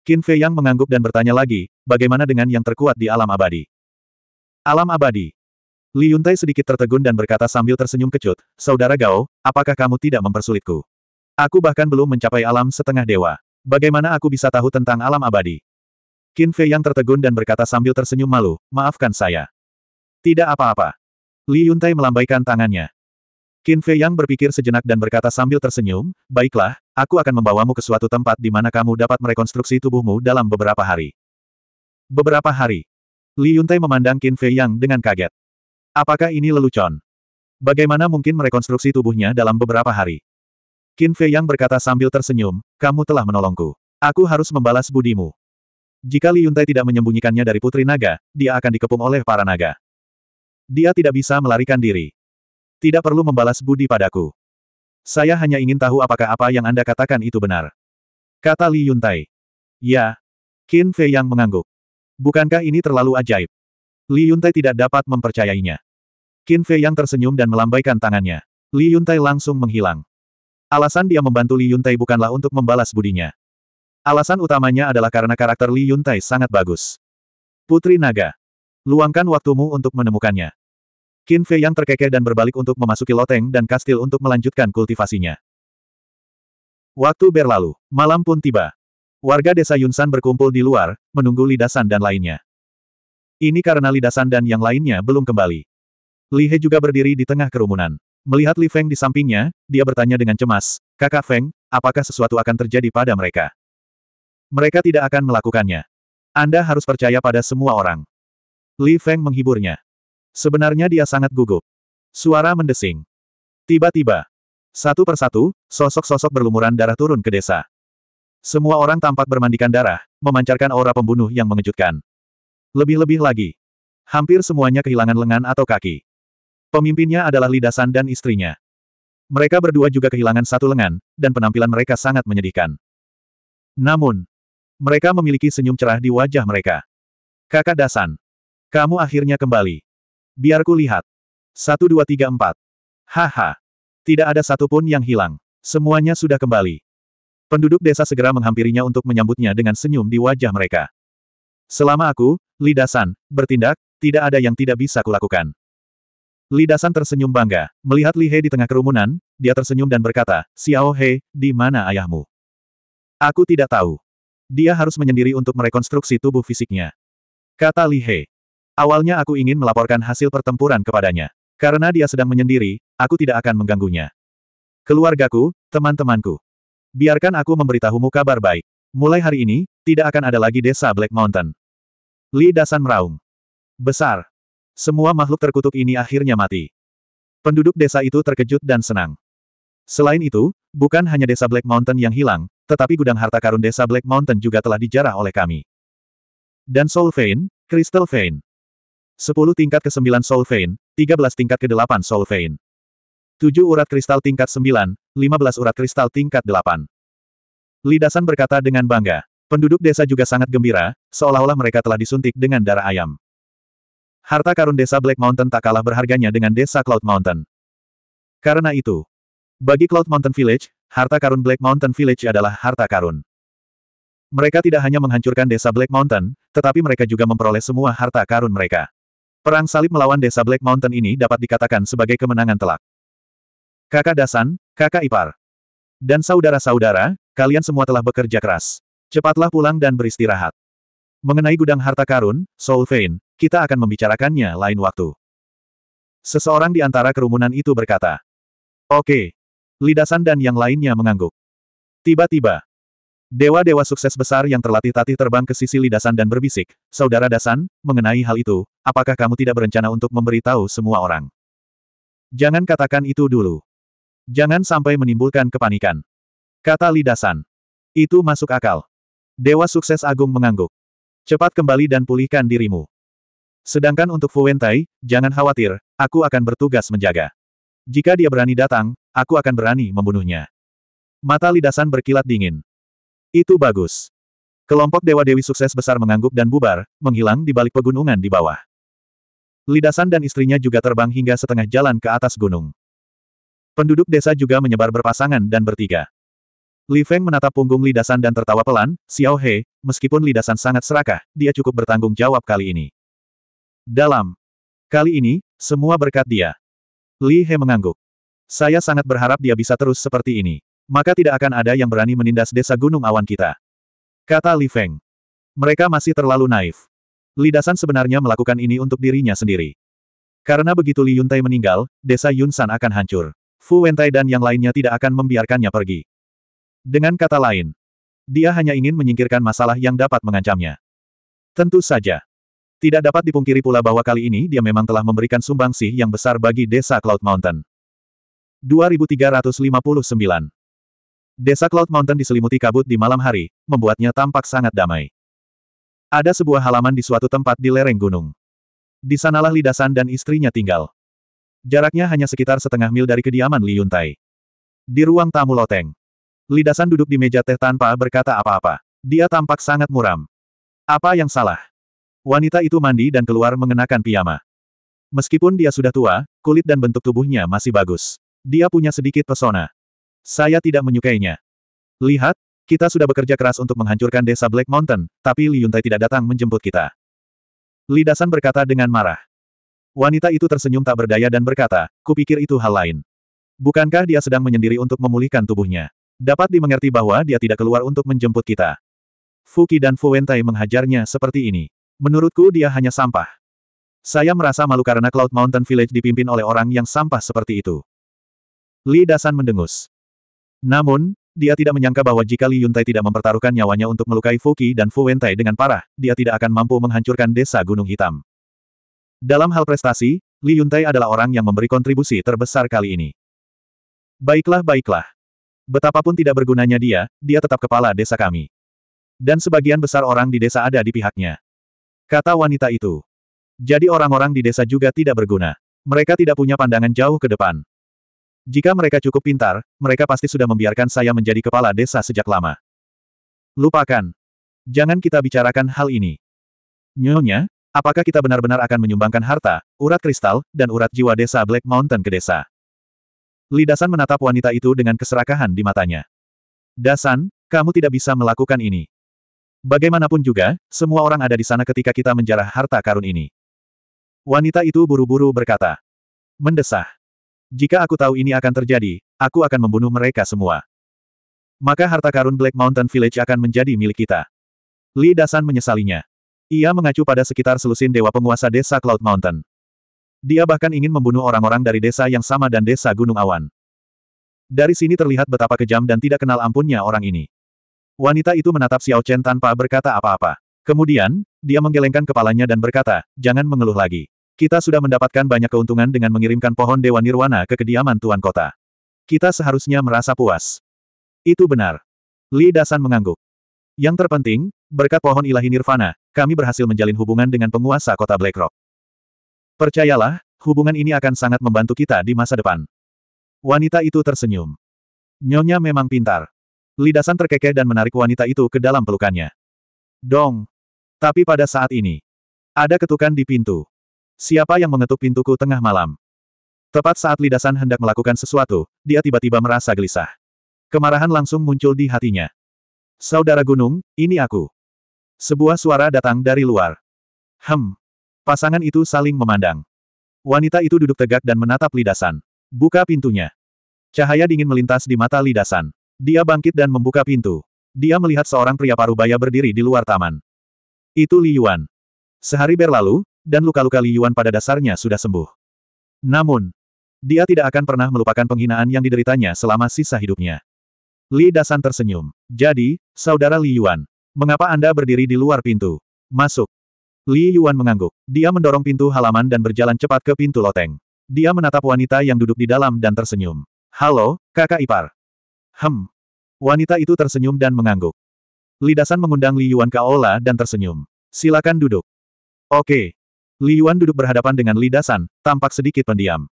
Qin Fei Yang mengangguk dan bertanya lagi, bagaimana dengan yang terkuat di alam abadi? Alam abadi. Li Yuntai sedikit tertegun dan berkata sambil tersenyum kecut, Saudara Gao, apakah kamu tidak mempersulitku? Aku bahkan belum mencapai alam setengah dewa. Bagaimana aku bisa tahu tentang alam abadi? Qin Fei yang tertegun dan berkata sambil tersenyum malu, maafkan saya. Tidak apa-apa. Li Yuntai melambaikan tangannya. Qin Fei yang berpikir sejenak dan berkata sambil tersenyum, baiklah, aku akan membawamu ke suatu tempat di mana kamu dapat merekonstruksi tubuhmu dalam beberapa hari. Beberapa hari. Li Yuntai memandang Qin Fei Yang dengan kaget. Apakah ini lelucon? Bagaimana mungkin merekonstruksi tubuhnya dalam beberapa hari? Qin Fei Yang berkata sambil tersenyum, kamu telah menolongku. Aku harus membalas budimu. Jika Li Yuntai tidak menyembunyikannya dari Putri Naga, dia akan dikepung oleh para naga. Dia tidak bisa melarikan diri. Tidak perlu membalas budi padaku. Saya hanya ingin tahu apakah apa yang Anda katakan itu benar. Kata Li Yuntai. Ya. Qin Fei Yang mengangguk. Bukankah ini terlalu ajaib? Li Yuntai tidak dapat mempercayainya. Qin Fei yang tersenyum dan melambaikan tangannya. Li Yuntai langsung menghilang. Alasan dia membantu Li Yuntai bukanlah untuk membalas budinya. Alasan utamanya adalah karena karakter Li Yuntai sangat bagus. Putri Naga. Luangkan waktumu untuk menemukannya. Qin Fei yang terkekeh dan berbalik untuk memasuki loteng dan kastil untuk melanjutkan kultivasinya. Waktu berlalu. Malam pun tiba. Warga desa Yunsan berkumpul di luar, menunggu lidasan dan lainnya. Ini karena lidasan dan yang lainnya belum kembali. Li He juga berdiri di tengah kerumunan. Melihat Li Feng di sampingnya, dia bertanya dengan cemas, Kakak Feng, apakah sesuatu akan terjadi pada mereka? Mereka tidak akan melakukannya. Anda harus percaya pada semua orang. Li Feng menghiburnya. Sebenarnya dia sangat gugup. Suara mendesing. Tiba-tiba, satu persatu, sosok-sosok berlumuran darah turun ke desa. Semua orang tampak bermandikan darah, memancarkan aura pembunuh yang mengejutkan. Lebih-lebih lagi. Hampir semuanya kehilangan lengan atau kaki. Pemimpinnya adalah Lidasan dan istrinya. Mereka berdua juga kehilangan satu lengan, dan penampilan mereka sangat menyedihkan. Namun, mereka memiliki senyum cerah di wajah mereka. Kakak Dasan. Kamu akhirnya kembali. Biarku lihat. Satu dua tiga empat. Haha. Tidak ada satupun yang hilang. Semuanya sudah kembali. Penduduk desa segera menghampirinya untuk menyambutnya dengan senyum di wajah mereka. Selama aku, Lidasan, bertindak, tidak ada yang tidak bisa kulakukan. Lidasan tersenyum bangga. Melihat Li He di tengah kerumunan, dia tersenyum dan berkata, Xiao He, di mana ayahmu? Aku tidak tahu. Dia harus menyendiri untuk merekonstruksi tubuh fisiknya. Kata Li He. Awalnya aku ingin melaporkan hasil pertempuran kepadanya. Karena dia sedang menyendiri, aku tidak akan mengganggunya. Keluargaku, teman-temanku. Biarkan aku memberitahumu kabar baik. Mulai hari ini, tidak akan ada lagi desa Black Mountain. Li Dasan meraung. Besar. Semua makhluk terkutuk ini akhirnya mati. Penduduk desa itu terkejut dan senang. Selain itu, bukan hanya desa Black Mountain yang hilang, tetapi gudang harta karun desa Black Mountain juga telah dijarah oleh kami. Dan Soul Vein, Crystal Vein. 10 tingkat ke-9 Soul Vein, 13 tingkat ke-8 Soul Vein. 7 urat kristal tingkat 9, 15 urat kristal tingkat 8. Lidasan berkata dengan bangga. Penduduk desa juga sangat gembira, seolah-olah mereka telah disuntik dengan darah ayam. Harta karun desa Black Mountain tak kalah berharganya dengan desa Cloud Mountain. Karena itu, bagi Cloud Mountain Village, harta karun Black Mountain Village adalah harta karun. Mereka tidak hanya menghancurkan desa Black Mountain, tetapi mereka juga memperoleh semua harta karun mereka. Perang salib melawan desa Black Mountain ini dapat dikatakan sebagai kemenangan telak. Kakak Dasan, kakak ipar. Dan saudara-saudara, kalian semua telah bekerja keras. Cepatlah pulang dan beristirahat. Mengenai gudang harta karun, Soul Vein, kita akan membicarakannya lain waktu. Seseorang di antara kerumunan itu berkata. Oke. Lidasan dan yang lainnya mengangguk. Tiba-tiba, Dewa-dewa sukses besar yang terlatih-tatih terbang ke sisi Lidasan dan berbisik, Saudara Dasan, mengenai hal itu, apakah kamu tidak berencana untuk memberitahu semua orang? Jangan katakan itu dulu. Jangan sampai menimbulkan kepanikan. Kata Lidasan. Itu masuk akal. Dewa sukses agung mengangguk. Cepat kembali dan pulihkan dirimu. Sedangkan untuk Fu Wentai, jangan khawatir, aku akan bertugas menjaga. Jika dia berani datang, aku akan berani membunuhnya. Mata Lidasan berkilat dingin. Itu bagus. Kelompok dewa-dewi sukses besar mengangguk dan bubar, menghilang di balik pegunungan di bawah. Lidasan dan istrinya juga terbang hingga setengah jalan ke atas gunung. Penduduk desa juga menyebar berpasangan dan bertiga. Li Feng menatap punggung Lidasan dan tertawa pelan, Xiao He, meskipun Lidasan sangat serakah, dia cukup bertanggung jawab kali ini. Dalam. Kali ini, semua berkat dia. Li He mengangguk. Saya sangat berharap dia bisa terus seperti ini. Maka tidak akan ada yang berani menindas desa gunung awan kita. Kata Li Feng. Mereka masih terlalu naif. Lidasan sebenarnya melakukan ini untuk dirinya sendiri. Karena begitu Li Yuntai meninggal, desa Yunsan akan hancur. Fu Wentai dan yang lainnya tidak akan membiarkannya pergi. Dengan kata lain, dia hanya ingin menyingkirkan masalah yang dapat mengancamnya. Tentu saja. Tidak dapat dipungkiri pula bahwa kali ini dia memang telah memberikan sumbangsih yang besar bagi desa Cloud Mountain. 2359 Desa Cloud Mountain diselimuti kabut di malam hari, membuatnya tampak sangat damai. Ada sebuah halaman di suatu tempat di lereng gunung. Di sanalah Lidasan dan istrinya tinggal. Jaraknya hanya sekitar setengah mil dari kediaman Li Yuntai. Di ruang tamu loteng. Lidasan duduk di meja teh tanpa berkata apa-apa. Dia tampak sangat muram. Apa yang salah? Wanita itu mandi dan keluar mengenakan piyama. Meskipun dia sudah tua, kulit dan bentuk tubuhnya masih bagus. Dia punya sedikit pesona. Saya tidak menyukainya. Lihat, kita sudah bekerja keras untuk menghancurkan desa Black Mountain, tapi Li Yuntai tidak datang menjemput kita. Lidasan berkata dengan marah. Wanita itu tersenyum tak berdaya dan berkata, kupikir itu hal lain. Bukankah dia sedang menyendiri untuk memulihkan tubuhnya? Dapat dimengerti bahwa dia tidak keluar untuk menjemput kita. Fuki dan Fu Wentai menghajarnya seperti ini. Menurutku dia hanya sampah. Saya merasa malu karena Cloud Mountain Village dipimpin oleh orang yang sampah seperti itu. Li Dasan mendengus. Namun, dia tidak menyangka bahwa jika Li Yuntai tidak mempertaruhkan nyawanya untuk melukai Fuki dan Fu Wentai dengan parah, dia tidak akan mampu menghancurkan desa Gunung Hitam. Dalam hal prestasi, Li Yuntai adalah orang yang memberi kontribusi terbesar kali ini. Baiklah baiklah. Betapapun tidak bergunanya dia, dia tetap kepala desa kami. Dan sebagian besar orang di desa ada di pihaknya. Kata wanita itu. Jadi orang-orang di desa juga tidak berguna. Mereka tidak punya pandangan jauh ke depan. Jika mereka cukup pintar, mereka pasti sudah membiarkan saya menjadi kepala desa sejak lama. Lupakan. Jangan kita bicarakan hal ini. Nyonya, Apakah kita benar-benar akan menyumbangkan harta, urat kristal, dan urat jiwa desa Black Mountain ke desa? Lidasan menatap wanita itu dengan keserakahan di matanya. Dasan, kamu tidak bisa melakukan ini. Bagaimanapun juga, semua orang ada di sana ketika kita menjarah harta karun ini. Wanita itu buru-buru berkata. Mendesah. Jika aku tahu ini akan terjadi, aku akan membunuh mereka semua. Maka harta karun Black Mountain Village akan menjadi milik kita. Li Dasan menyesalinya. Ia mengacu pada sekitar selusin dewa penguasa desa Cloud Mountain. Dia bahkan ingin membunuh orang-orang dari desa yang sama dan desa Gunung Awan. Dari sini terlihat betapa kejam dan tidak kenal ampunnya orang ini. Wanita itu menatap Xiao Chen tanpa berkata apa-apa. Kemudian, dia menggelengkan kepalanya dan berkata, jangan mengeluh lagi. Kita sudah mendapatkan banyak keuntungan dengan mengirimkan pohon Dewa Nirwana ke kediaman Tuan Kota. Kita seharusnya merasa puas. Itu benar. Li Dasan mengangguk. Yang terpenting, berkat pohon ilahi Nirvana, kami berhasil menjalin hubungan dengan penguasa kota Blackrock. Percayalah, hubungan ini akan sangat membantu kita di masa depan. Wanita itu tersenyum. Nyonya memang pintar. Li Dasan terkekeh dan menarik wanita itu ke dalam pelukannya. Dong. Tapi pada saat ini, ada ketukan di pintu. Siapa yang mengetuk pintuku tengah malam? Tepat saat Lidasan hendak melakukan sesuatu, dia tiba-tiba merasa gelisah. Kemarahan langsung muncul di hatinya. Saudara gunung, ini aku. Sebuah suara datang dari luar. Hem. Pasangan itu saling memandang. Wanita itu duduk tegak dan menatap Lidasan. Buka pintunya. Cahaya dingin melintas di mata Lidasan. Dia bangkit dan membuka pintu. Dia melihat seorang pria parubaya berdiri di luar taman. Itu Li Yuan. Sehari berlalu, dan luka-luka Li Yuan pada dasarnya sudah sembuh. Namun, dia tidak akan pernah melupakan penghinaan yang dideritanya selama sisa hidupnya. Li Dasan tersenyum. Jadi, saudara Li Yuan, mengapa Anda berdiri di luar pintu? Masuk. Li Yuan mengangguk. Dia mendorong pintu halaman dan berjalan cepat ke pintu loteng. Dia menatap wanita yang duduk di dalam dan tersenyum. Halo, kakak ipar. Hem. Wanita itu tersenyum dan mengangguk. Li Dasan mengundang Li Yuan ke aula dan tersenyum. Silakan duduk. Oke. Li Yuan duduk berhadapan dengan Li Dasan, tampak sedikit pendiam.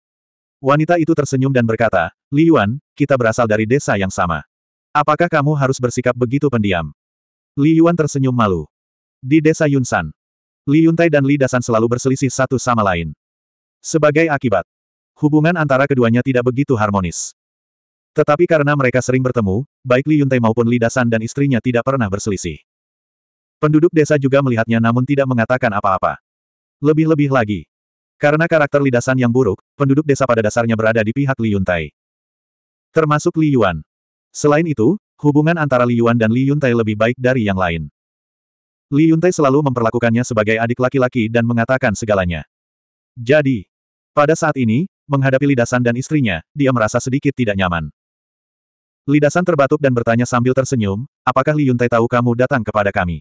Wanita itu tersenyum dan berkata, Li Yuan, kita berasal dari desa yang sama. Apakah kamu harus bersikap begitu pendiam? Li Yuan tersenyum malu. Di desa Yunsan, Li Yuntai dan Li Dasan selalu berselisih satu sama lain. Sebagai akibat, hubungan antara keduanya tidak begitu harmonis. Tetapi karena mereka sering bertemu, baik Li Yuntai maupun Li Dasan dan istrinya tidak pernah berselisih. Penduduk desa juga melihatnya namun tidak mengatakan apa-apa. Lebih-lebih lagi. Karena karakter lidasan yang buruk, penduduk desa pada dasarnya berada di pihak Li Yuntai. Termasuk Li Yuan. Selain itu, hubungan antara Li Yuan dan Li Yuntai lebih baik dari yang lain. Li Yuntai selalu memperlakukannya sebagai adik laki-laki dan mengatakan segalanya. Jadi, pada saat ini, menghadapi Lidasan dan istrinya, dia merasa sedikit tidak nyaman. Lidasan terbatuk dan bertanya sambil tersenyum, apakah Li Yuntai tahu kamu datang kepada kami?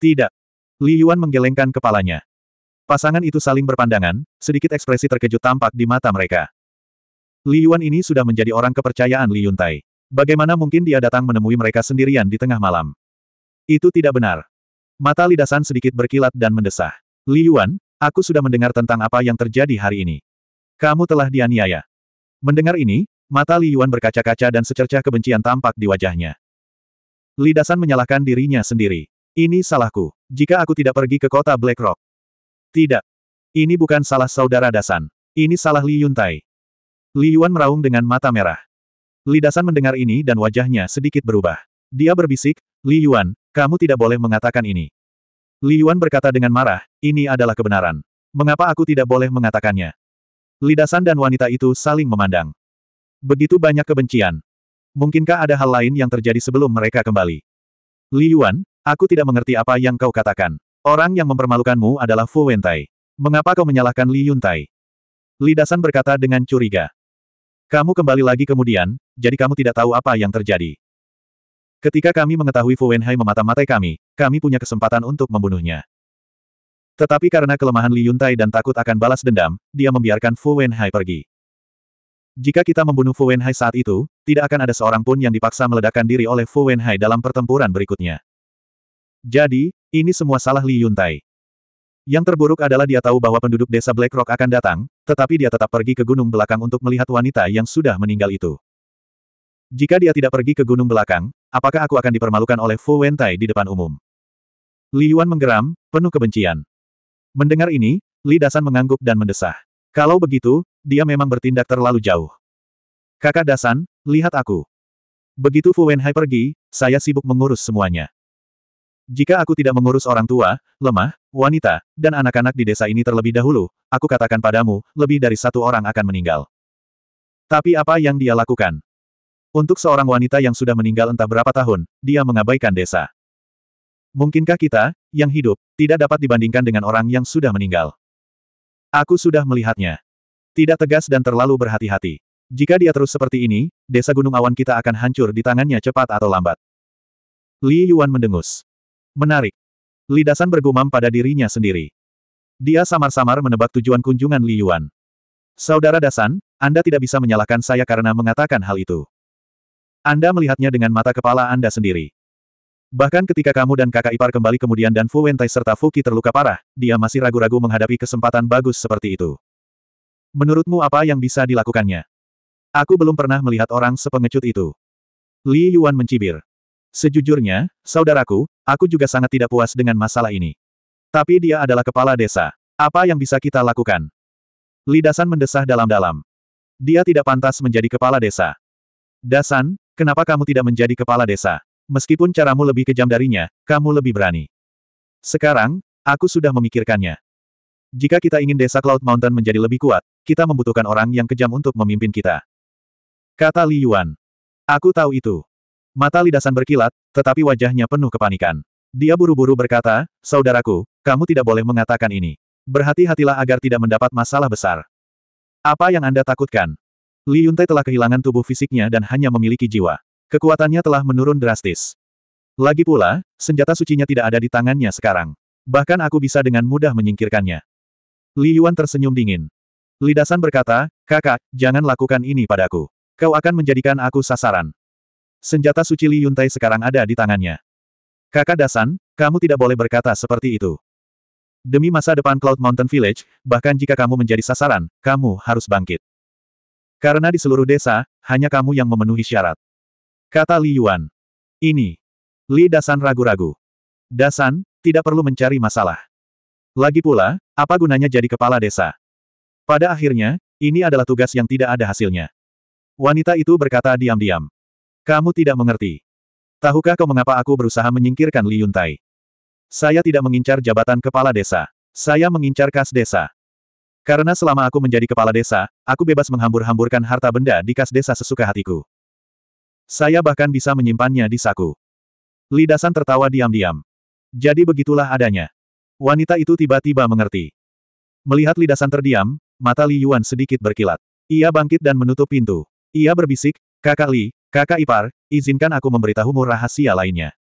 Tidak. Li Yuan menggelengkan kepalanya. Pasangan itu saling berpandangan, sedikit ekspresi terkejut tampak di mata mereka. Li Yuan ini sudah menjadi orang kepercayaan Li Yuntai. Bagaimana mungkin dia datang menemui mereka sendirian di tengah malam? Itu tidak benar. Mata Li Dasan sedikit berkilat dan mendesah. Li Yuan, aku sudah mendengar tentang apa yang terjadi hari ini. Kamu telah dianiaya. Mendengar ini, mata Li Yuan berkaca-kaca dan secercah kebencian tampak di wajahnya. Li Dasan menyalahkan dirinya sendiri. Ini salahku. Jika aku tidak pergi ke kota Black Rock, tidak. Ini bukan salah saudara Dasan. Ini salah Li Yuntai. Li Yuan meraung dengan mata merah. Li Dasan mendengar ini dan wajahnya sedikit berubah. Dia berbisik, Li Yuan, kamu tidak boleh mengatakan ini. Li Yuan berkata dengan marah, ini adalah kebenaran. Mengapa aku tidak boleh mengatakannya? Li Dasan dan wanita itu saling memandang. Begitu banyak kebencian. Mungkinkah ada hal lain yang terjadi sebelum mereka kembali? Li Yuan, aku tidak mengerti apa yang kau katakan. Orang yang mempermalukanmu adalah Fu Wentai. Mengapa kau menyalahkan Li Yuntai? Li Dasan berkata dengan curiga. Kamu kembali lagi kemudian, jadi kamu tidak tahu apa yang terjadi. Ketika kami mengetahui Fu Wenhai memata-matai kami, kami punya kesempatan untuk membunuhnya. Tetapi karena kelemahan Li Yuntai dan takut akan balas dendam, dia membiarkan Fu Wenhai pergi. Jika kita membunuh Fu Wenhai saat itu, tidak akan ada seorang pun yang dipaksa meledakkan diri oleh Fu Wenhai dalam pertempuran berikutnya. Jadi, ini semua salah Li Yuntai. Yang terburuk adalah dia tahu bahwa penduduk desa Black Rock akan datang, tetapi dia tetap pergi ke gunung belakang untuk melihat wanita yang sudah meninggal itu. Jika dia tidak pergi ke gunung belakang, apakah aku akan dipermalukan oleh Fu Wentai di depan umum? Li Yuan menggeram, penuh kebencian. Mendengar ini, Li Dasan mengangguk dan mendesah. Kalau begitu, dia memang bertindak terlalu jauh. Kakak Dasan, lihat aku. Begitu Fu Wenhai pergi, saya sibuk mengurus semuanya. Jika aku tidak mengurus orang tua, lemah, wanita, dan anak-anak di desa ini terlebih dahulu, aku katakan padamu, lebih dari satu orang akan meninggal. Tapi apa yang dia lakukan? Untuk seorang wanita yang sudah meninggal entah berapa tahun, dia mengabaikan desa. Mungkinkah kita, yang hidup, tidak dapat dibandingkan dengan orang yang sudah meninggal? Aku sudah melihatnya. Tidak tegas dan terlalu berhati-hati. Jika dia terus seperti ini, desa Gunung Awan kita akan hancur di tangannya cepat atau lambat. Li Yuan mendengus. Menarik. Li Dasan bergumam pada dirinya sendiri. Dia samar-samar menebak tujuan kunjungan Li Yuan. Saudara Dasan, Anda tidak bisa menyalahkan saya karena mengatakan hal itu. Anda melihatnya dengan mata kepala Anda sendiri. Bahkan ketika kamu dan kakak ipar kembali kemudian dan Fu Wentai serta Fuki terluka parah, dia masih ragu-ragu menghadapi kesempatan bagus seperti itu. Menurutmu apa yang bisa dilakukannya? Aku belum pernah melihat orang sepengecut itu. Li Yuan mencibir. Sejujurnya, saudaraku, aku juga sangat tidak puas dengan masalah ini. Tapi dia adalah kepala desa. Apa yang bisa kita lakukan? Li Dasan mendesah dalam-dalam. Dia tidak pantas menjadi kepala desa. Dasan, kenapa kamu tidak menjadi kepala desa? Meskipun caramu lebih kejam darinya, kamu lebih berani. Sekarang, aku sudah memikirkannya. Jika kita ingin desa Cloud Mountain menjadi lebih kuat, kita membutuhkan orang yang kejam untuk memimpin kita. Kata Li Yuan. Aku tahu itu. Mata lidasan berkilat, tetapi wajahnya penuh kepanikan. Dia buru-buru berkata, Saudaraku, kamu tidak boleh mengatakan ini. Berhati-hatilah agar tidak mendapat masalah besar. Apa yang Anda takutkan? Li Yuntai telah kehilangan tubuh fisiknya dan hanya memiliki jiwa. Kekuatannya telah menurun drastis. Lagi pula, senjata sucinya tidak ada di tangannya sekarang. Bahkan aku bisa dengan mudah menyingkirkannya. Li Yuan tersenyum dingin. Li Dasan berkata, kakak, jangan lakukan ini padaku. Kau akan menjadikan aku sasaran. Senjata suci Li Yuntai sekarang ada di tangannya. Kakak Dasan, kamu tidak boleh berkata seperti itu. Demi masa depan Cloud Mountain Village, bahkan jika kamu menjadi sasaran, kamu harus bangkit. Karena di seluruh desa, hanya kamu yang memenuhi syarat. Kata Li Yuan. Ini. Li Dasan ragu-ragu. Dasan, tidak perlu mencari masalah. Lagi pula, apa gunanya jadi kepala desa? Pada akhirnya, ini adalah tugas yang tidak ada hasilnya. Wanita itu berkata diam-diam. Kamu tidak mengerti. Tahukah kau mengapa aku berusaha menyingkirkan Li Yuntai? Saya tidak mengincar jabatan kepala desa. Saya mengincar kas desa. Karena selama aku menjadi kepala desa, aku bebas menghambur-hamburkan harta benda di kas desa sesuka hatiku. Saya bahkan bisa menyimpannya di saku. Li Dasan tertawa diam-diam. Jadi begitulah adanya. Wanita itu tiba-tiba mengerti. Melihat Li Dasan terdiam, mata Li Yuan sedikit berkilat. Ia bangkit dan menutup pintu. Ia berbisik, Kakak Li, kakak ipar, izinkan aku memberitahumu rahasia lainnya.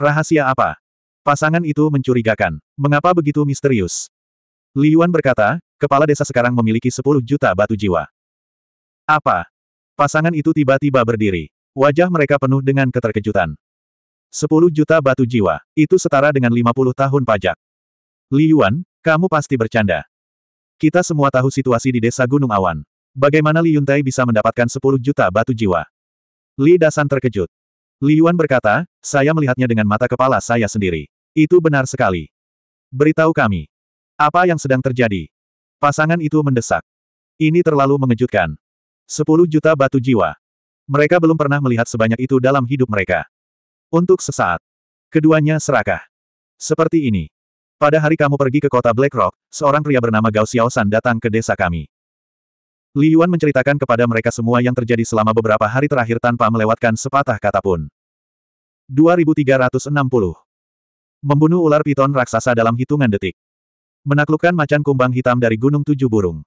Rahasia apa? Pasangan itu mencurigakan. Mengapa begitu misterius? Li Yuan berkata, kepala desa sekarang memiliki 10 juta batu jiwa. Apa? Pasangan itu tiba-tiba berdiri. Wajah mereka penuh dengan keterkejutan. Sepuluh juta batu jiwa. Itu setara dengan 50 tahun pajak. Li Yuan, kamu pasti bercanda. Kita semua tahu situasi di desa Gunung Awan. Bagaimana Li Yuntai bisa mendapatkan 10 juta batu jiwa? Li Dasan terkejut. Li Yuan berkata, saya melihatnya dengan mata kepala saya sendiri. Itu benar sekali. Beritahu kami. Apa yang sedang terjadi? Pasangan itu mendesak. Ini terlalu mengejutkan. Sepuluh juta batu jiwa. Mereka belum pernah melihat sebanyak itu dalam hidup mereka. Untuk sesaat. Keduanya serakah. Seperti ini. Pada hari kamu pergi ke kota Black Rock, seorang pria bernama Gao Xiaoshan datang ke desa kami. Li Yuan menceritakan kepada mereka semua yang terjadi selama beberapa hari terakhir tanpa melewatkan sepatah kata pun. 2360. Membunuh ular piton raksasa dalam hitungan detik. Menaklukkan macan kumbang hitam dari Gunung Tujuh Burung.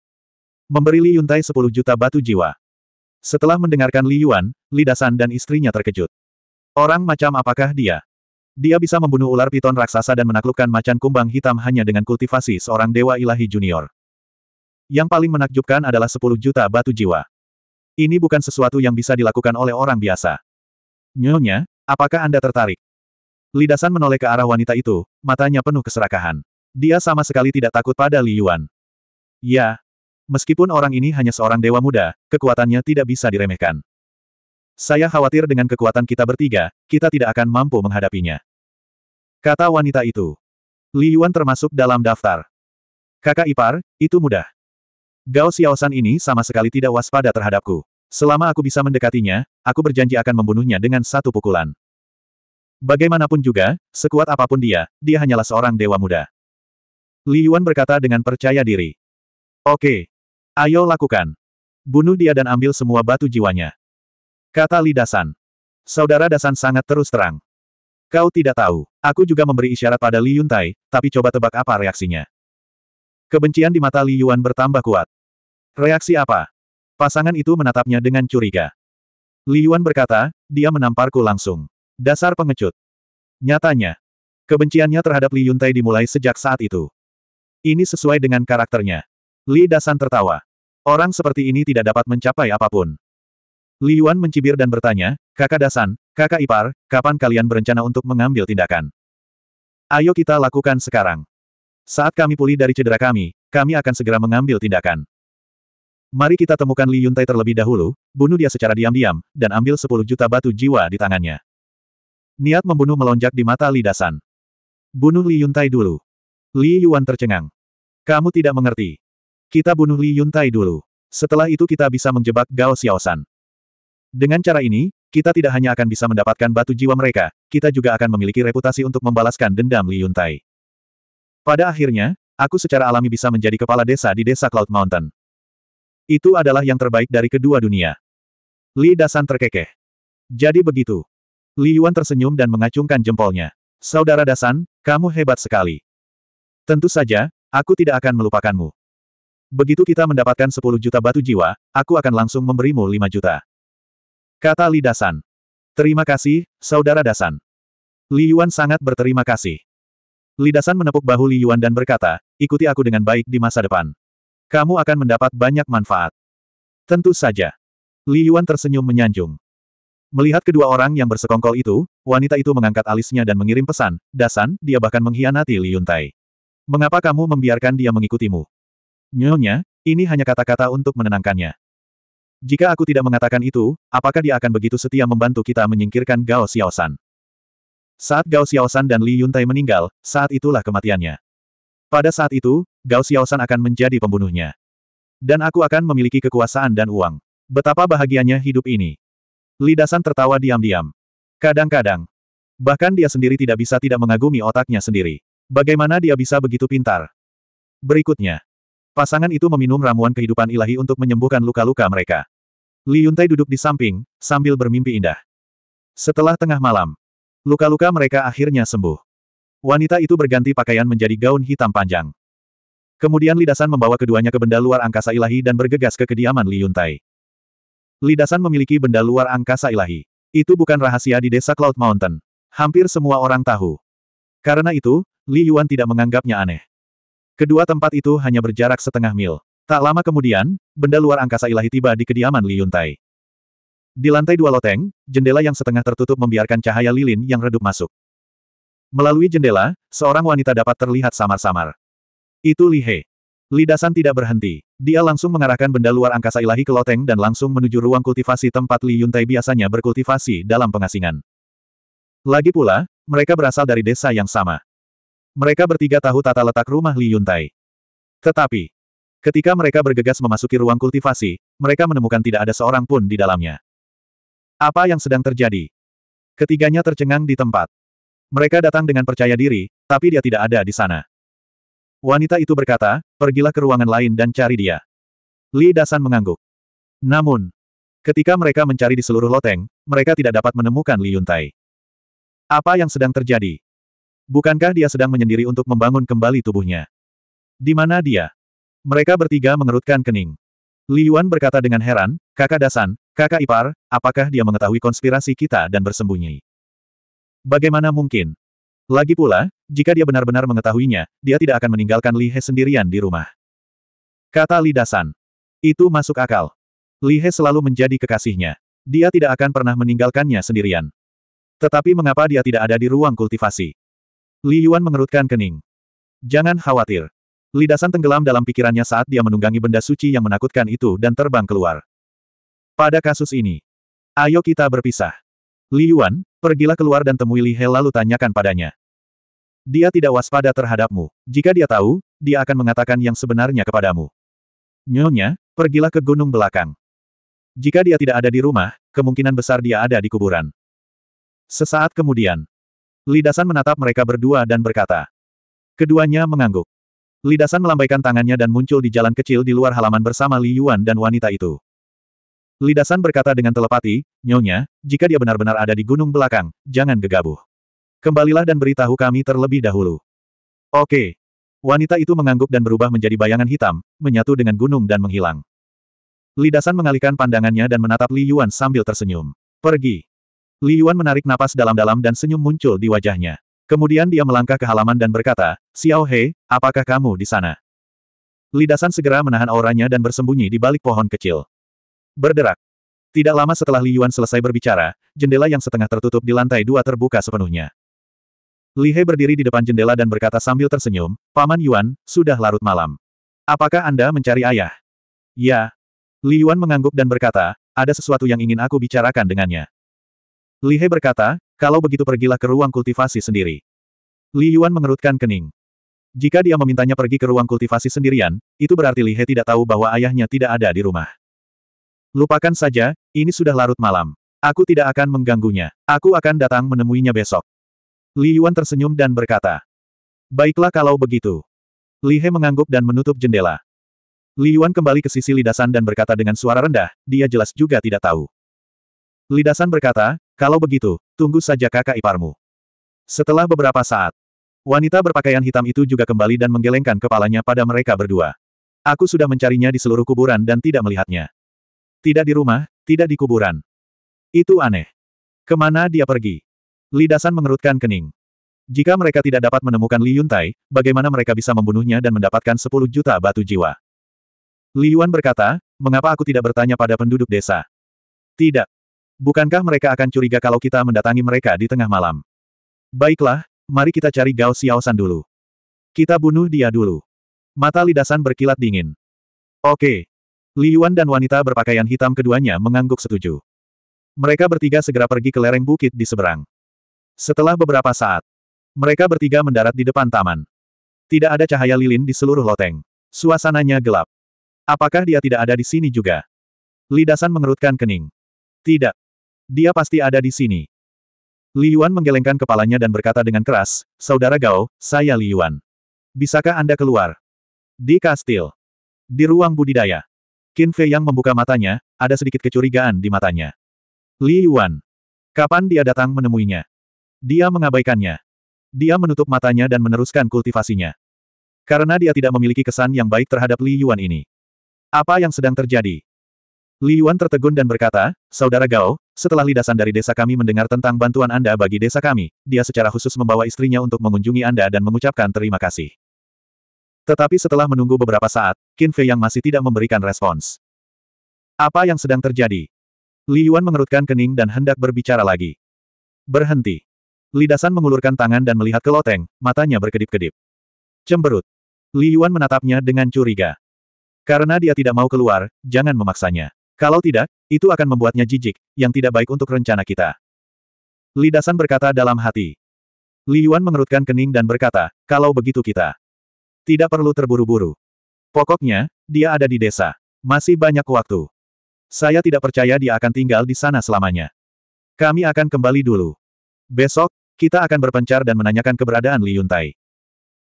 Memberi Li Yuntai 10 juta batu jiwa. Setelah mendengarkan Li Yuan, Li Dasan dan istrinya terkejut. Orang macam apakah dia? Dia bisa membunuh ular piton raksasa dan menaklukkan macan kumbang hitam hanya dengan kultivasi seorang dewa ilahi junior. Yang paling menakjubkan adalah 10 juta batu jiwa. Ini bukan sesuatu yang bisa dilakukan oleh orang biasa. Nyonya, apakah Anda tertarik? Li Dasan menoleh ke arah wanita itu, matanya penuh keserakahan. Dia sama sekali tidak takut pada Li Yuan. Ya, Meskipun orang ini hanya seorang dewa muda, kekuatannya tidak bisa diremehkan. Saya khawatir dengan kekuatan kita bertiga, kita tidak akan mampu menghadapinya. Kata wanita itu. Li Yuan termasuk dalam daftar. Kakak ipar, itu mudah. Gao Xiaosan ini sama sekali tidak waspada terhadapku. Selama aku bisa mendekatinya, aku berjanji akan membunuhnya dengan satu pukulan. Bagaimanapun juga, sekuat apa pun dia, dia hanyalah seorang dewa muda. Li Yuan berkata dengan percaya diri. Oke, Ayo lakukan. Bunuh dia dan ambil semua batu jiwanya. Kata Li Dasan. Saudara Dasan sangat terus terang. Kau tidak tahu. Aku juga memberi isyarat pada Li Yuntai, tapi coba tebak apa reaksinya. Kebencian di mata Li Yuan bertambah kuat. Reaksi apa? Pasangan itu menatapnya dengan curiga. Li Yuan berkata, dia menamparku langsung. Dasar pengecut. Nyatanya, kebenciannya terhadap Li Yuntai dimulai sejak saat itu. Ini sesuai dengan karakternya. Li Dasan tertawa. Orang seperti ini tidak dapat mencapai apa pun. Li Yuan mencibir dan bertanya, Kakak Dasan, kakak ipar, kapan kalian berencana untuk mengambil tindakan? Ayo kita lakukan sekarang. Saat kami pulih dari cedera kami, kami akan segera mengambil tindakan. Mari kita temukan Li Yuntai terlebih dahulu, bunuh dia secara diam-diam, dan ambil 10 juta batu jiwa di tangannya. Niat membunuh melonjak di mata Li Dasan. Bunuh Li Yuntai dulu. Li Yuan tercengang. Kamu tidak mengerti. Kita bunuh Li Yuntai dulu. Setelah itu kita bisa menjebak Gao Xiaoshan. Dengan cara ini, kita tidak hanya akan bisa mendapatkan batu jiwa mereka, kita juga akan memiliki reputasi untuk membalaskan dendam Li Yuntai. Pada akhirnya, aku secara alami bisa menjadi kepala desa di desa Cloud Mountain. Itu adalah yang terbaik dari kedua dunia. Li Dasan terkekeh. Jadi begitu. Li Yuan tersenyum dan mengacungkan jempolnya. Saudara Dasan, kamu hebat sekali. Tentu saja, aku tidak akan melupakanmu. Begitu kita mendapatkan 10 juta batu jiwa, aku akan langsung memberimu 5 juta. Kata Li Dasan. Terima kasih, Saudara Dasan. Li Yuan sangat berterima kasih. Li Dasan menepuk bahu Li Yuan dan berkata, ikuti aku dengan baik di masa depan. Kamu akan mendapat banyak manfaat. Tentu saja. Li Yuan tersenyum menyanjung. Melihat kedua orang yang bersekongkol itu, wanita itu mengangkat alisnya dan mengirim pesan, Dasan, dia bahkan mengkhianati Li Yuntai. Mengapa kamu membiarkan dia mengikutimu? Nyonya, ini hanya kata-kata untuk menenangkannya. Jika aku tidak mengatakan itu, apakah dia akan begitu setia membantu kita menyingkirkan Gao Xiaoshan? Saat Gao Xiaoshan dan Li Yuntai meninggal, saat itulah kematiannya. Pada saat itu, Gao Xiaoshan akan menjadi pembunuhnya. Dan aku akan memiliki kekuasaan dan uang. Betapa bahagianya hidup ini. Li Dasan tertawa diam-diam. Kadang-kadang. Bahkan dia sendiri tidak bisa tidak mengagumi otaknya sendiri. Bagaimana dia bisa begitu pintar? Berikutnya. Pasangan itu meminum ramuan kehidupan ilahi untuk menyembuhkan luka-luka mereka. Li Yuntai duduk di samping, sambil bermimpi indah. Setelah tengah malam, Luka-luka mereka akhirnya sembuh. Wanita itu berganti pakaian menjadi gaun hitam panjang. Kemudian Lidasan membawa keduanya ke benda luar angkasa ilahi dan bergegas ke kediaman Li Yuntai. Lidasan memiliki benda luar angkasa ilahi. Itu bukan rahasia di desa Cloud Mountain. Hampir semua orang tahu. Karena itu, Li Yuan tidak menganggapnya aneh. Kedua tempat itu hanya berjarak setengah mil. Tak lama kemudian, benda luar angkasa ilahi tiba di kediaman Li Yuntai. Di lantai dua loteng, jendela yang setengah tertutup membiarkan cahaya lilin yang redup masuk. Melalui jendela, seorang wanita dapat terlihat samar-samar. Itu Li He. Li Dasan tidak berhenti. Dia langsung mengarahkan benda luar angkasa ilahi ke loteng dan langsung menuju ruang kultivasi tempat Li Yuntai biasanya berkultivasi dalam pengasingan. Lagi pula, mereka berasal dari desa yang sama. Mereka bertiga tahu tata letak rumah Li Yuntai. Tetapi, ketika mereka bergegas memasuki ruang kultivasi, mereka menemukan tidak ada seorang pun di dalamnya. Apa yang sedang terjadi? Ketiganya tercengang di tempat. Mereka datang dengan percaya diri, tapi dia tidak ada di sana. Wanita itu berkata, pergilah ke ruangan lain dan cari dia. Li Dasan mengangguk. Namun, ketika mereka mencari di seluruh loteng, mereka tidak dapat menemukan Li Yuntai. Apa yang sedang terjadi? Bukankah dia sedang menyendiri untuk membangun kembali tubuhnya? Di mana dia? Mereka bertiga mengerutkan kening. Li Yuan berkata dengan heran, kakak Dasan, Kakak ipar, apakah dia mengetahui konspirasi kita dan bersembunyi? Bagaimana mungkin? Lagi pula, jika dia benar-benar mengetahuinya, dia tidak akan meninggalkan Li He sendirian di rumah. Kata Li Dasan. Itu masuk akal. Li He selalu menjadi kekasihnya. Dia tidak akan pernah meninggalkannya sendirian. Tetapi mengapa dia tidak ada di ruang kultivasi? Li Yuan mengerutkan kening. Jangan khawatir. Li Dasan tenggelam dalam pikirannya saat dia menunggangi benda suci yang menakutkan itu dan terbang keluar. Pada kasus ini, ayo kita berpisah. Li Yuan, pergilah keluar dan temui Li He lalu tanyakan padanya. Dia tidak waspada terhadapmu. Jika dia tahu, dia akan mengatakan yang sebenarnya kepadamu. Nyonya, pergilah ke gunung belakang. Jika dia tidak ada di rumah, kemungkinan besar dia ada di kuburan. Sesaat kemudian, Li Dasan menatap mereka berdua dan berkata. Keduanya mengangguk. Li Dasan melambaikan tangannya dan muncul di jalan kecil di luar halaman bersama Li Yuan dan wanita itu. Lidasan berkata dengan telepati, Nyonya, jika dia benar-benar ada di gunung belakang, jangan gegabah. Kembalilah dan beritahu kami terlebih dahulu. Oke. Wanita itu mengangguk dan berubah menjadi bayangan hitam, menyatu dengan gunung dan menghilang. Lidasan mengalihkan pandangannya dan menatap Li Yuan sambil tersenyum. Pergi. Li Yuan menarik napas dalam-dalam dan senyum muncul di wajahnya. Kemudian dia melangkah ke halaman dan berkata, Xiao He, apakah kamu di sana? Lidasan segera menahan auranya dan bersembunyi di balik pohon kecil. Berderak. Tidak lama setelah Li Yuan selesai berbicara, jendela yang setengah tertutup di lantai dua terbuka sepenuhnya. Li He berdiri di depan jendela dan berkata sambil tersenyum, Paman Yuan, sudah larut malam. Apakah Anda mencari ayah? Ya, Li Yuan mengangguk dan berkata, ada sesuatu yang ingin aku bicarakan dengannya. Li He berkata, kalau begitu pergilah ke ruang kultivasi sendiri. Li Yuan mengerutkan kening. Jika dia memintanya pergi ke ruang kultivasi sendirian, itu berarti Li He tidak tahu bahwa ayahnya tidak ada di rumah. Lupakan saja, ini sudah larut malam. Aku tidak akan mengganggunya. Aku akan datang menemuinya besok. Li Yuan tersenyum dan berkata. Baiklah kalau begitu. Li He mengangguk dan menutup jendela. Li Yuan kembali ke sisi Lidasan dan berkata dengan suara rendah, dia jelas juga tidak tahu. Lidasan berkata, kalau begitu, tunggu saja kakak iparmu. Setelah beberapa saat, wanita berpakaian hitam itu juga kembali dan menggelengkan kepalanya pada mereka berdua. Aku sudah mencarinya di seluruh kuburan dan tidak melihatnya. Tidak di rumah, tidak di kuburan. Itu aneh. Ke mana dia pergi? Lidasan mengerutkan kening. Jika mereka tidak dapat menemukan Li Yuntai, bagaimana mereka bisa membunuhnya dan mendapatkan 10 juta batu jiwa? Li Yuan berkata, mengapa aku tidak bertanya pada penduduk desa? Tidak. Bukankah mereka akan curiga kalau kita mendatangi mereka di tengah malam? Baiklah, mari kita cari Gao Xiaosan dulu. Kita bunuh dia dulu. Mata lidasan berkilat dingin. Oke. Li Yuan dan wanita berpakaian hitam keduanya mengangguk setuju. Mereka bertiga segera pergi ke lereng bukit di seberang. Setelah beberapa saat, mereka bertiga mendarat di depan taman. Tidak ada cahaya lilin di seluruh loteng. Suasananya gelap. Apakah dia tidak ada di sini juga? Lidasan mengerutkan kening. Tidak. Dia pasti ada di sini. Li Yuan menggelengkan kepalanya dan berkata dengan keras, Saudara Gao, saya Li Yuan. Bisakah Anda keluar? Di kastil. Di ruang budidaya. Qin Fei yang membuka matanya, ada sedikit kecurigaan di matanya. Li Yuan. Kapan dia datang menemuinya? Dia mengabaikannya. Dia menutup matanya dan meneruskan kultivasinya. Karena dia tidak memiliki kesan yang baik terhadap Li Yuan ini. Apa yang sedang terjadi? Li Yuan tertegun dan berkata, Saudara Gao, setelah lidasan dari desa kami mendengar tentang bantuan Anda bagi desa kami, dia secara khusus membawa istrinya untuk mengunjungi Anda dan mengucapkan terima kasih. Tetapi setelah menunggu beberapa saat, Qin Fei yang masih tidak memberikan respons. Apa yang sedang terjadi? Li Yuan mengerutkan kening dan hendak berbicara lagi. Berhenti. Lidasan mengulurkan tangan dan melihat ke loteng, matanya berkedip-kedip. Cemberut. Li Yuan menatapnya dengan curiga. Karena dia tidak mau keluar, jangan memaksanya. Kalau tidak, itu akan membuatnya jijik, yang tidak baik untuk rencana kita. Li Dasan berkata dalam hati. Li Yuan mengerutkan kening dan berkata, kalau begitu kita. Tidak perlu terburu-buru. Pokoknya, dia ada di desa. Masih banyak waktu. Saya tidak percaya dia akan tinggal di sana selamanya. Kami akan kembali dulu. Besok, kita akan berpencar dan menanyakan keberadaan Li Yuntai.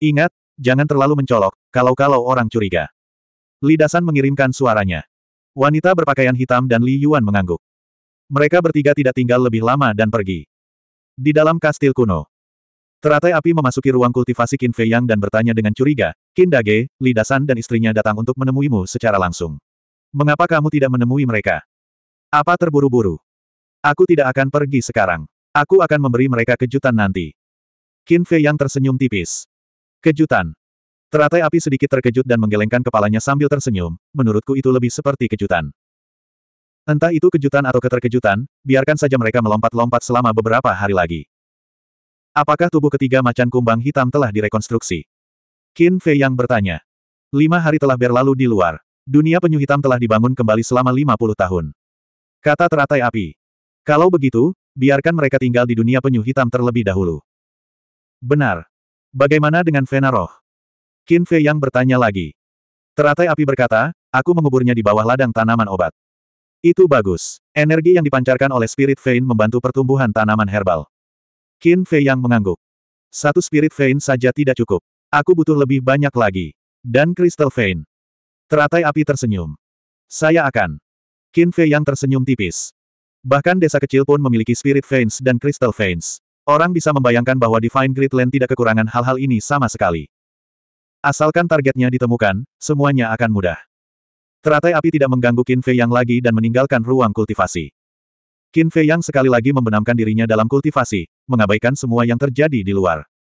Ingat, jangan terlalu mencolok, kalau-kalau orang curiga. Li Dasan mengirimkan suaranya. Wanita berpakaian hitam dan Li Yuan mengangguk. Mereka bertiga tidak tinggal lebih lama dan pergi. Di dalam kastil kuno. Teratai api memasuki ruang kultivasi Qin Fei Yang dan bertanya dengan curiga, Qin Dage, Li Dasan dan istrinya datang untuk menemuimu secara langsung. Mengapa kamu tidak menemui mereka? Apa terburu-buru? Aku tidak akan pergi sekarang. Aku akan memberi mereka kejutan nanti. Qin Fei Yang tersenyum tipis. Kejutan. Teratai api sedikit terkejut dan menggelengkan kepalanya sambil tersenyum, menurutku itu lebih seperti kejutan. Entah itu kejutan atau keterkejutan, biarkan saja mereka melompat-lompat selama beberapa hari lagi. Apakah tubuh ketiga macan kumbang hitam telah direkonstruksi? Qin Fei yang bertanya. Lima hari telah berlalu di luar. Dunia penyu hitam telah dibangun kembali selama 50 tahun. Kata teratai api. Kalau begitu, biarkan mereka tinggal di dunia penyu hitam terlebih dahulu. Benar. Bagaimana dengan Venaroh? Qin Fei yang bertanya lagi. Teratai api berkata, aku menguburnya di bawah ladang tanaman obat. Itu bagus. Energi yang dipancarkan oleh Spirit Vein membantu pertumbuhan tanaman herbal. Qin Fei yang mengangguk. Satu Spirit Vein saja tidak cukup. Aku butuh lebih banyak lagi. Dan Crystal Vein. Teratai api tersenyum. Saya akan. Qin Fei yang tersenyum tipis. Bahkan desa kecil pun memiliki Spirit Veins dan Crystal Veins. Orang bisa membayangkan bahwa Divine Great Land tidak kekurangan hal-hal ini sama sekali. Asalkan targetnya ditemukan, semuanya akan mudah. Teratai api tidak mengganggu Qin Fei Yang lagi dan meninggalkan ruang kultivasi. Qin Fei Yang sekali lagi membenamkan dirinya dalam kultivasi, mengabaikan semua yang terjadi di luar.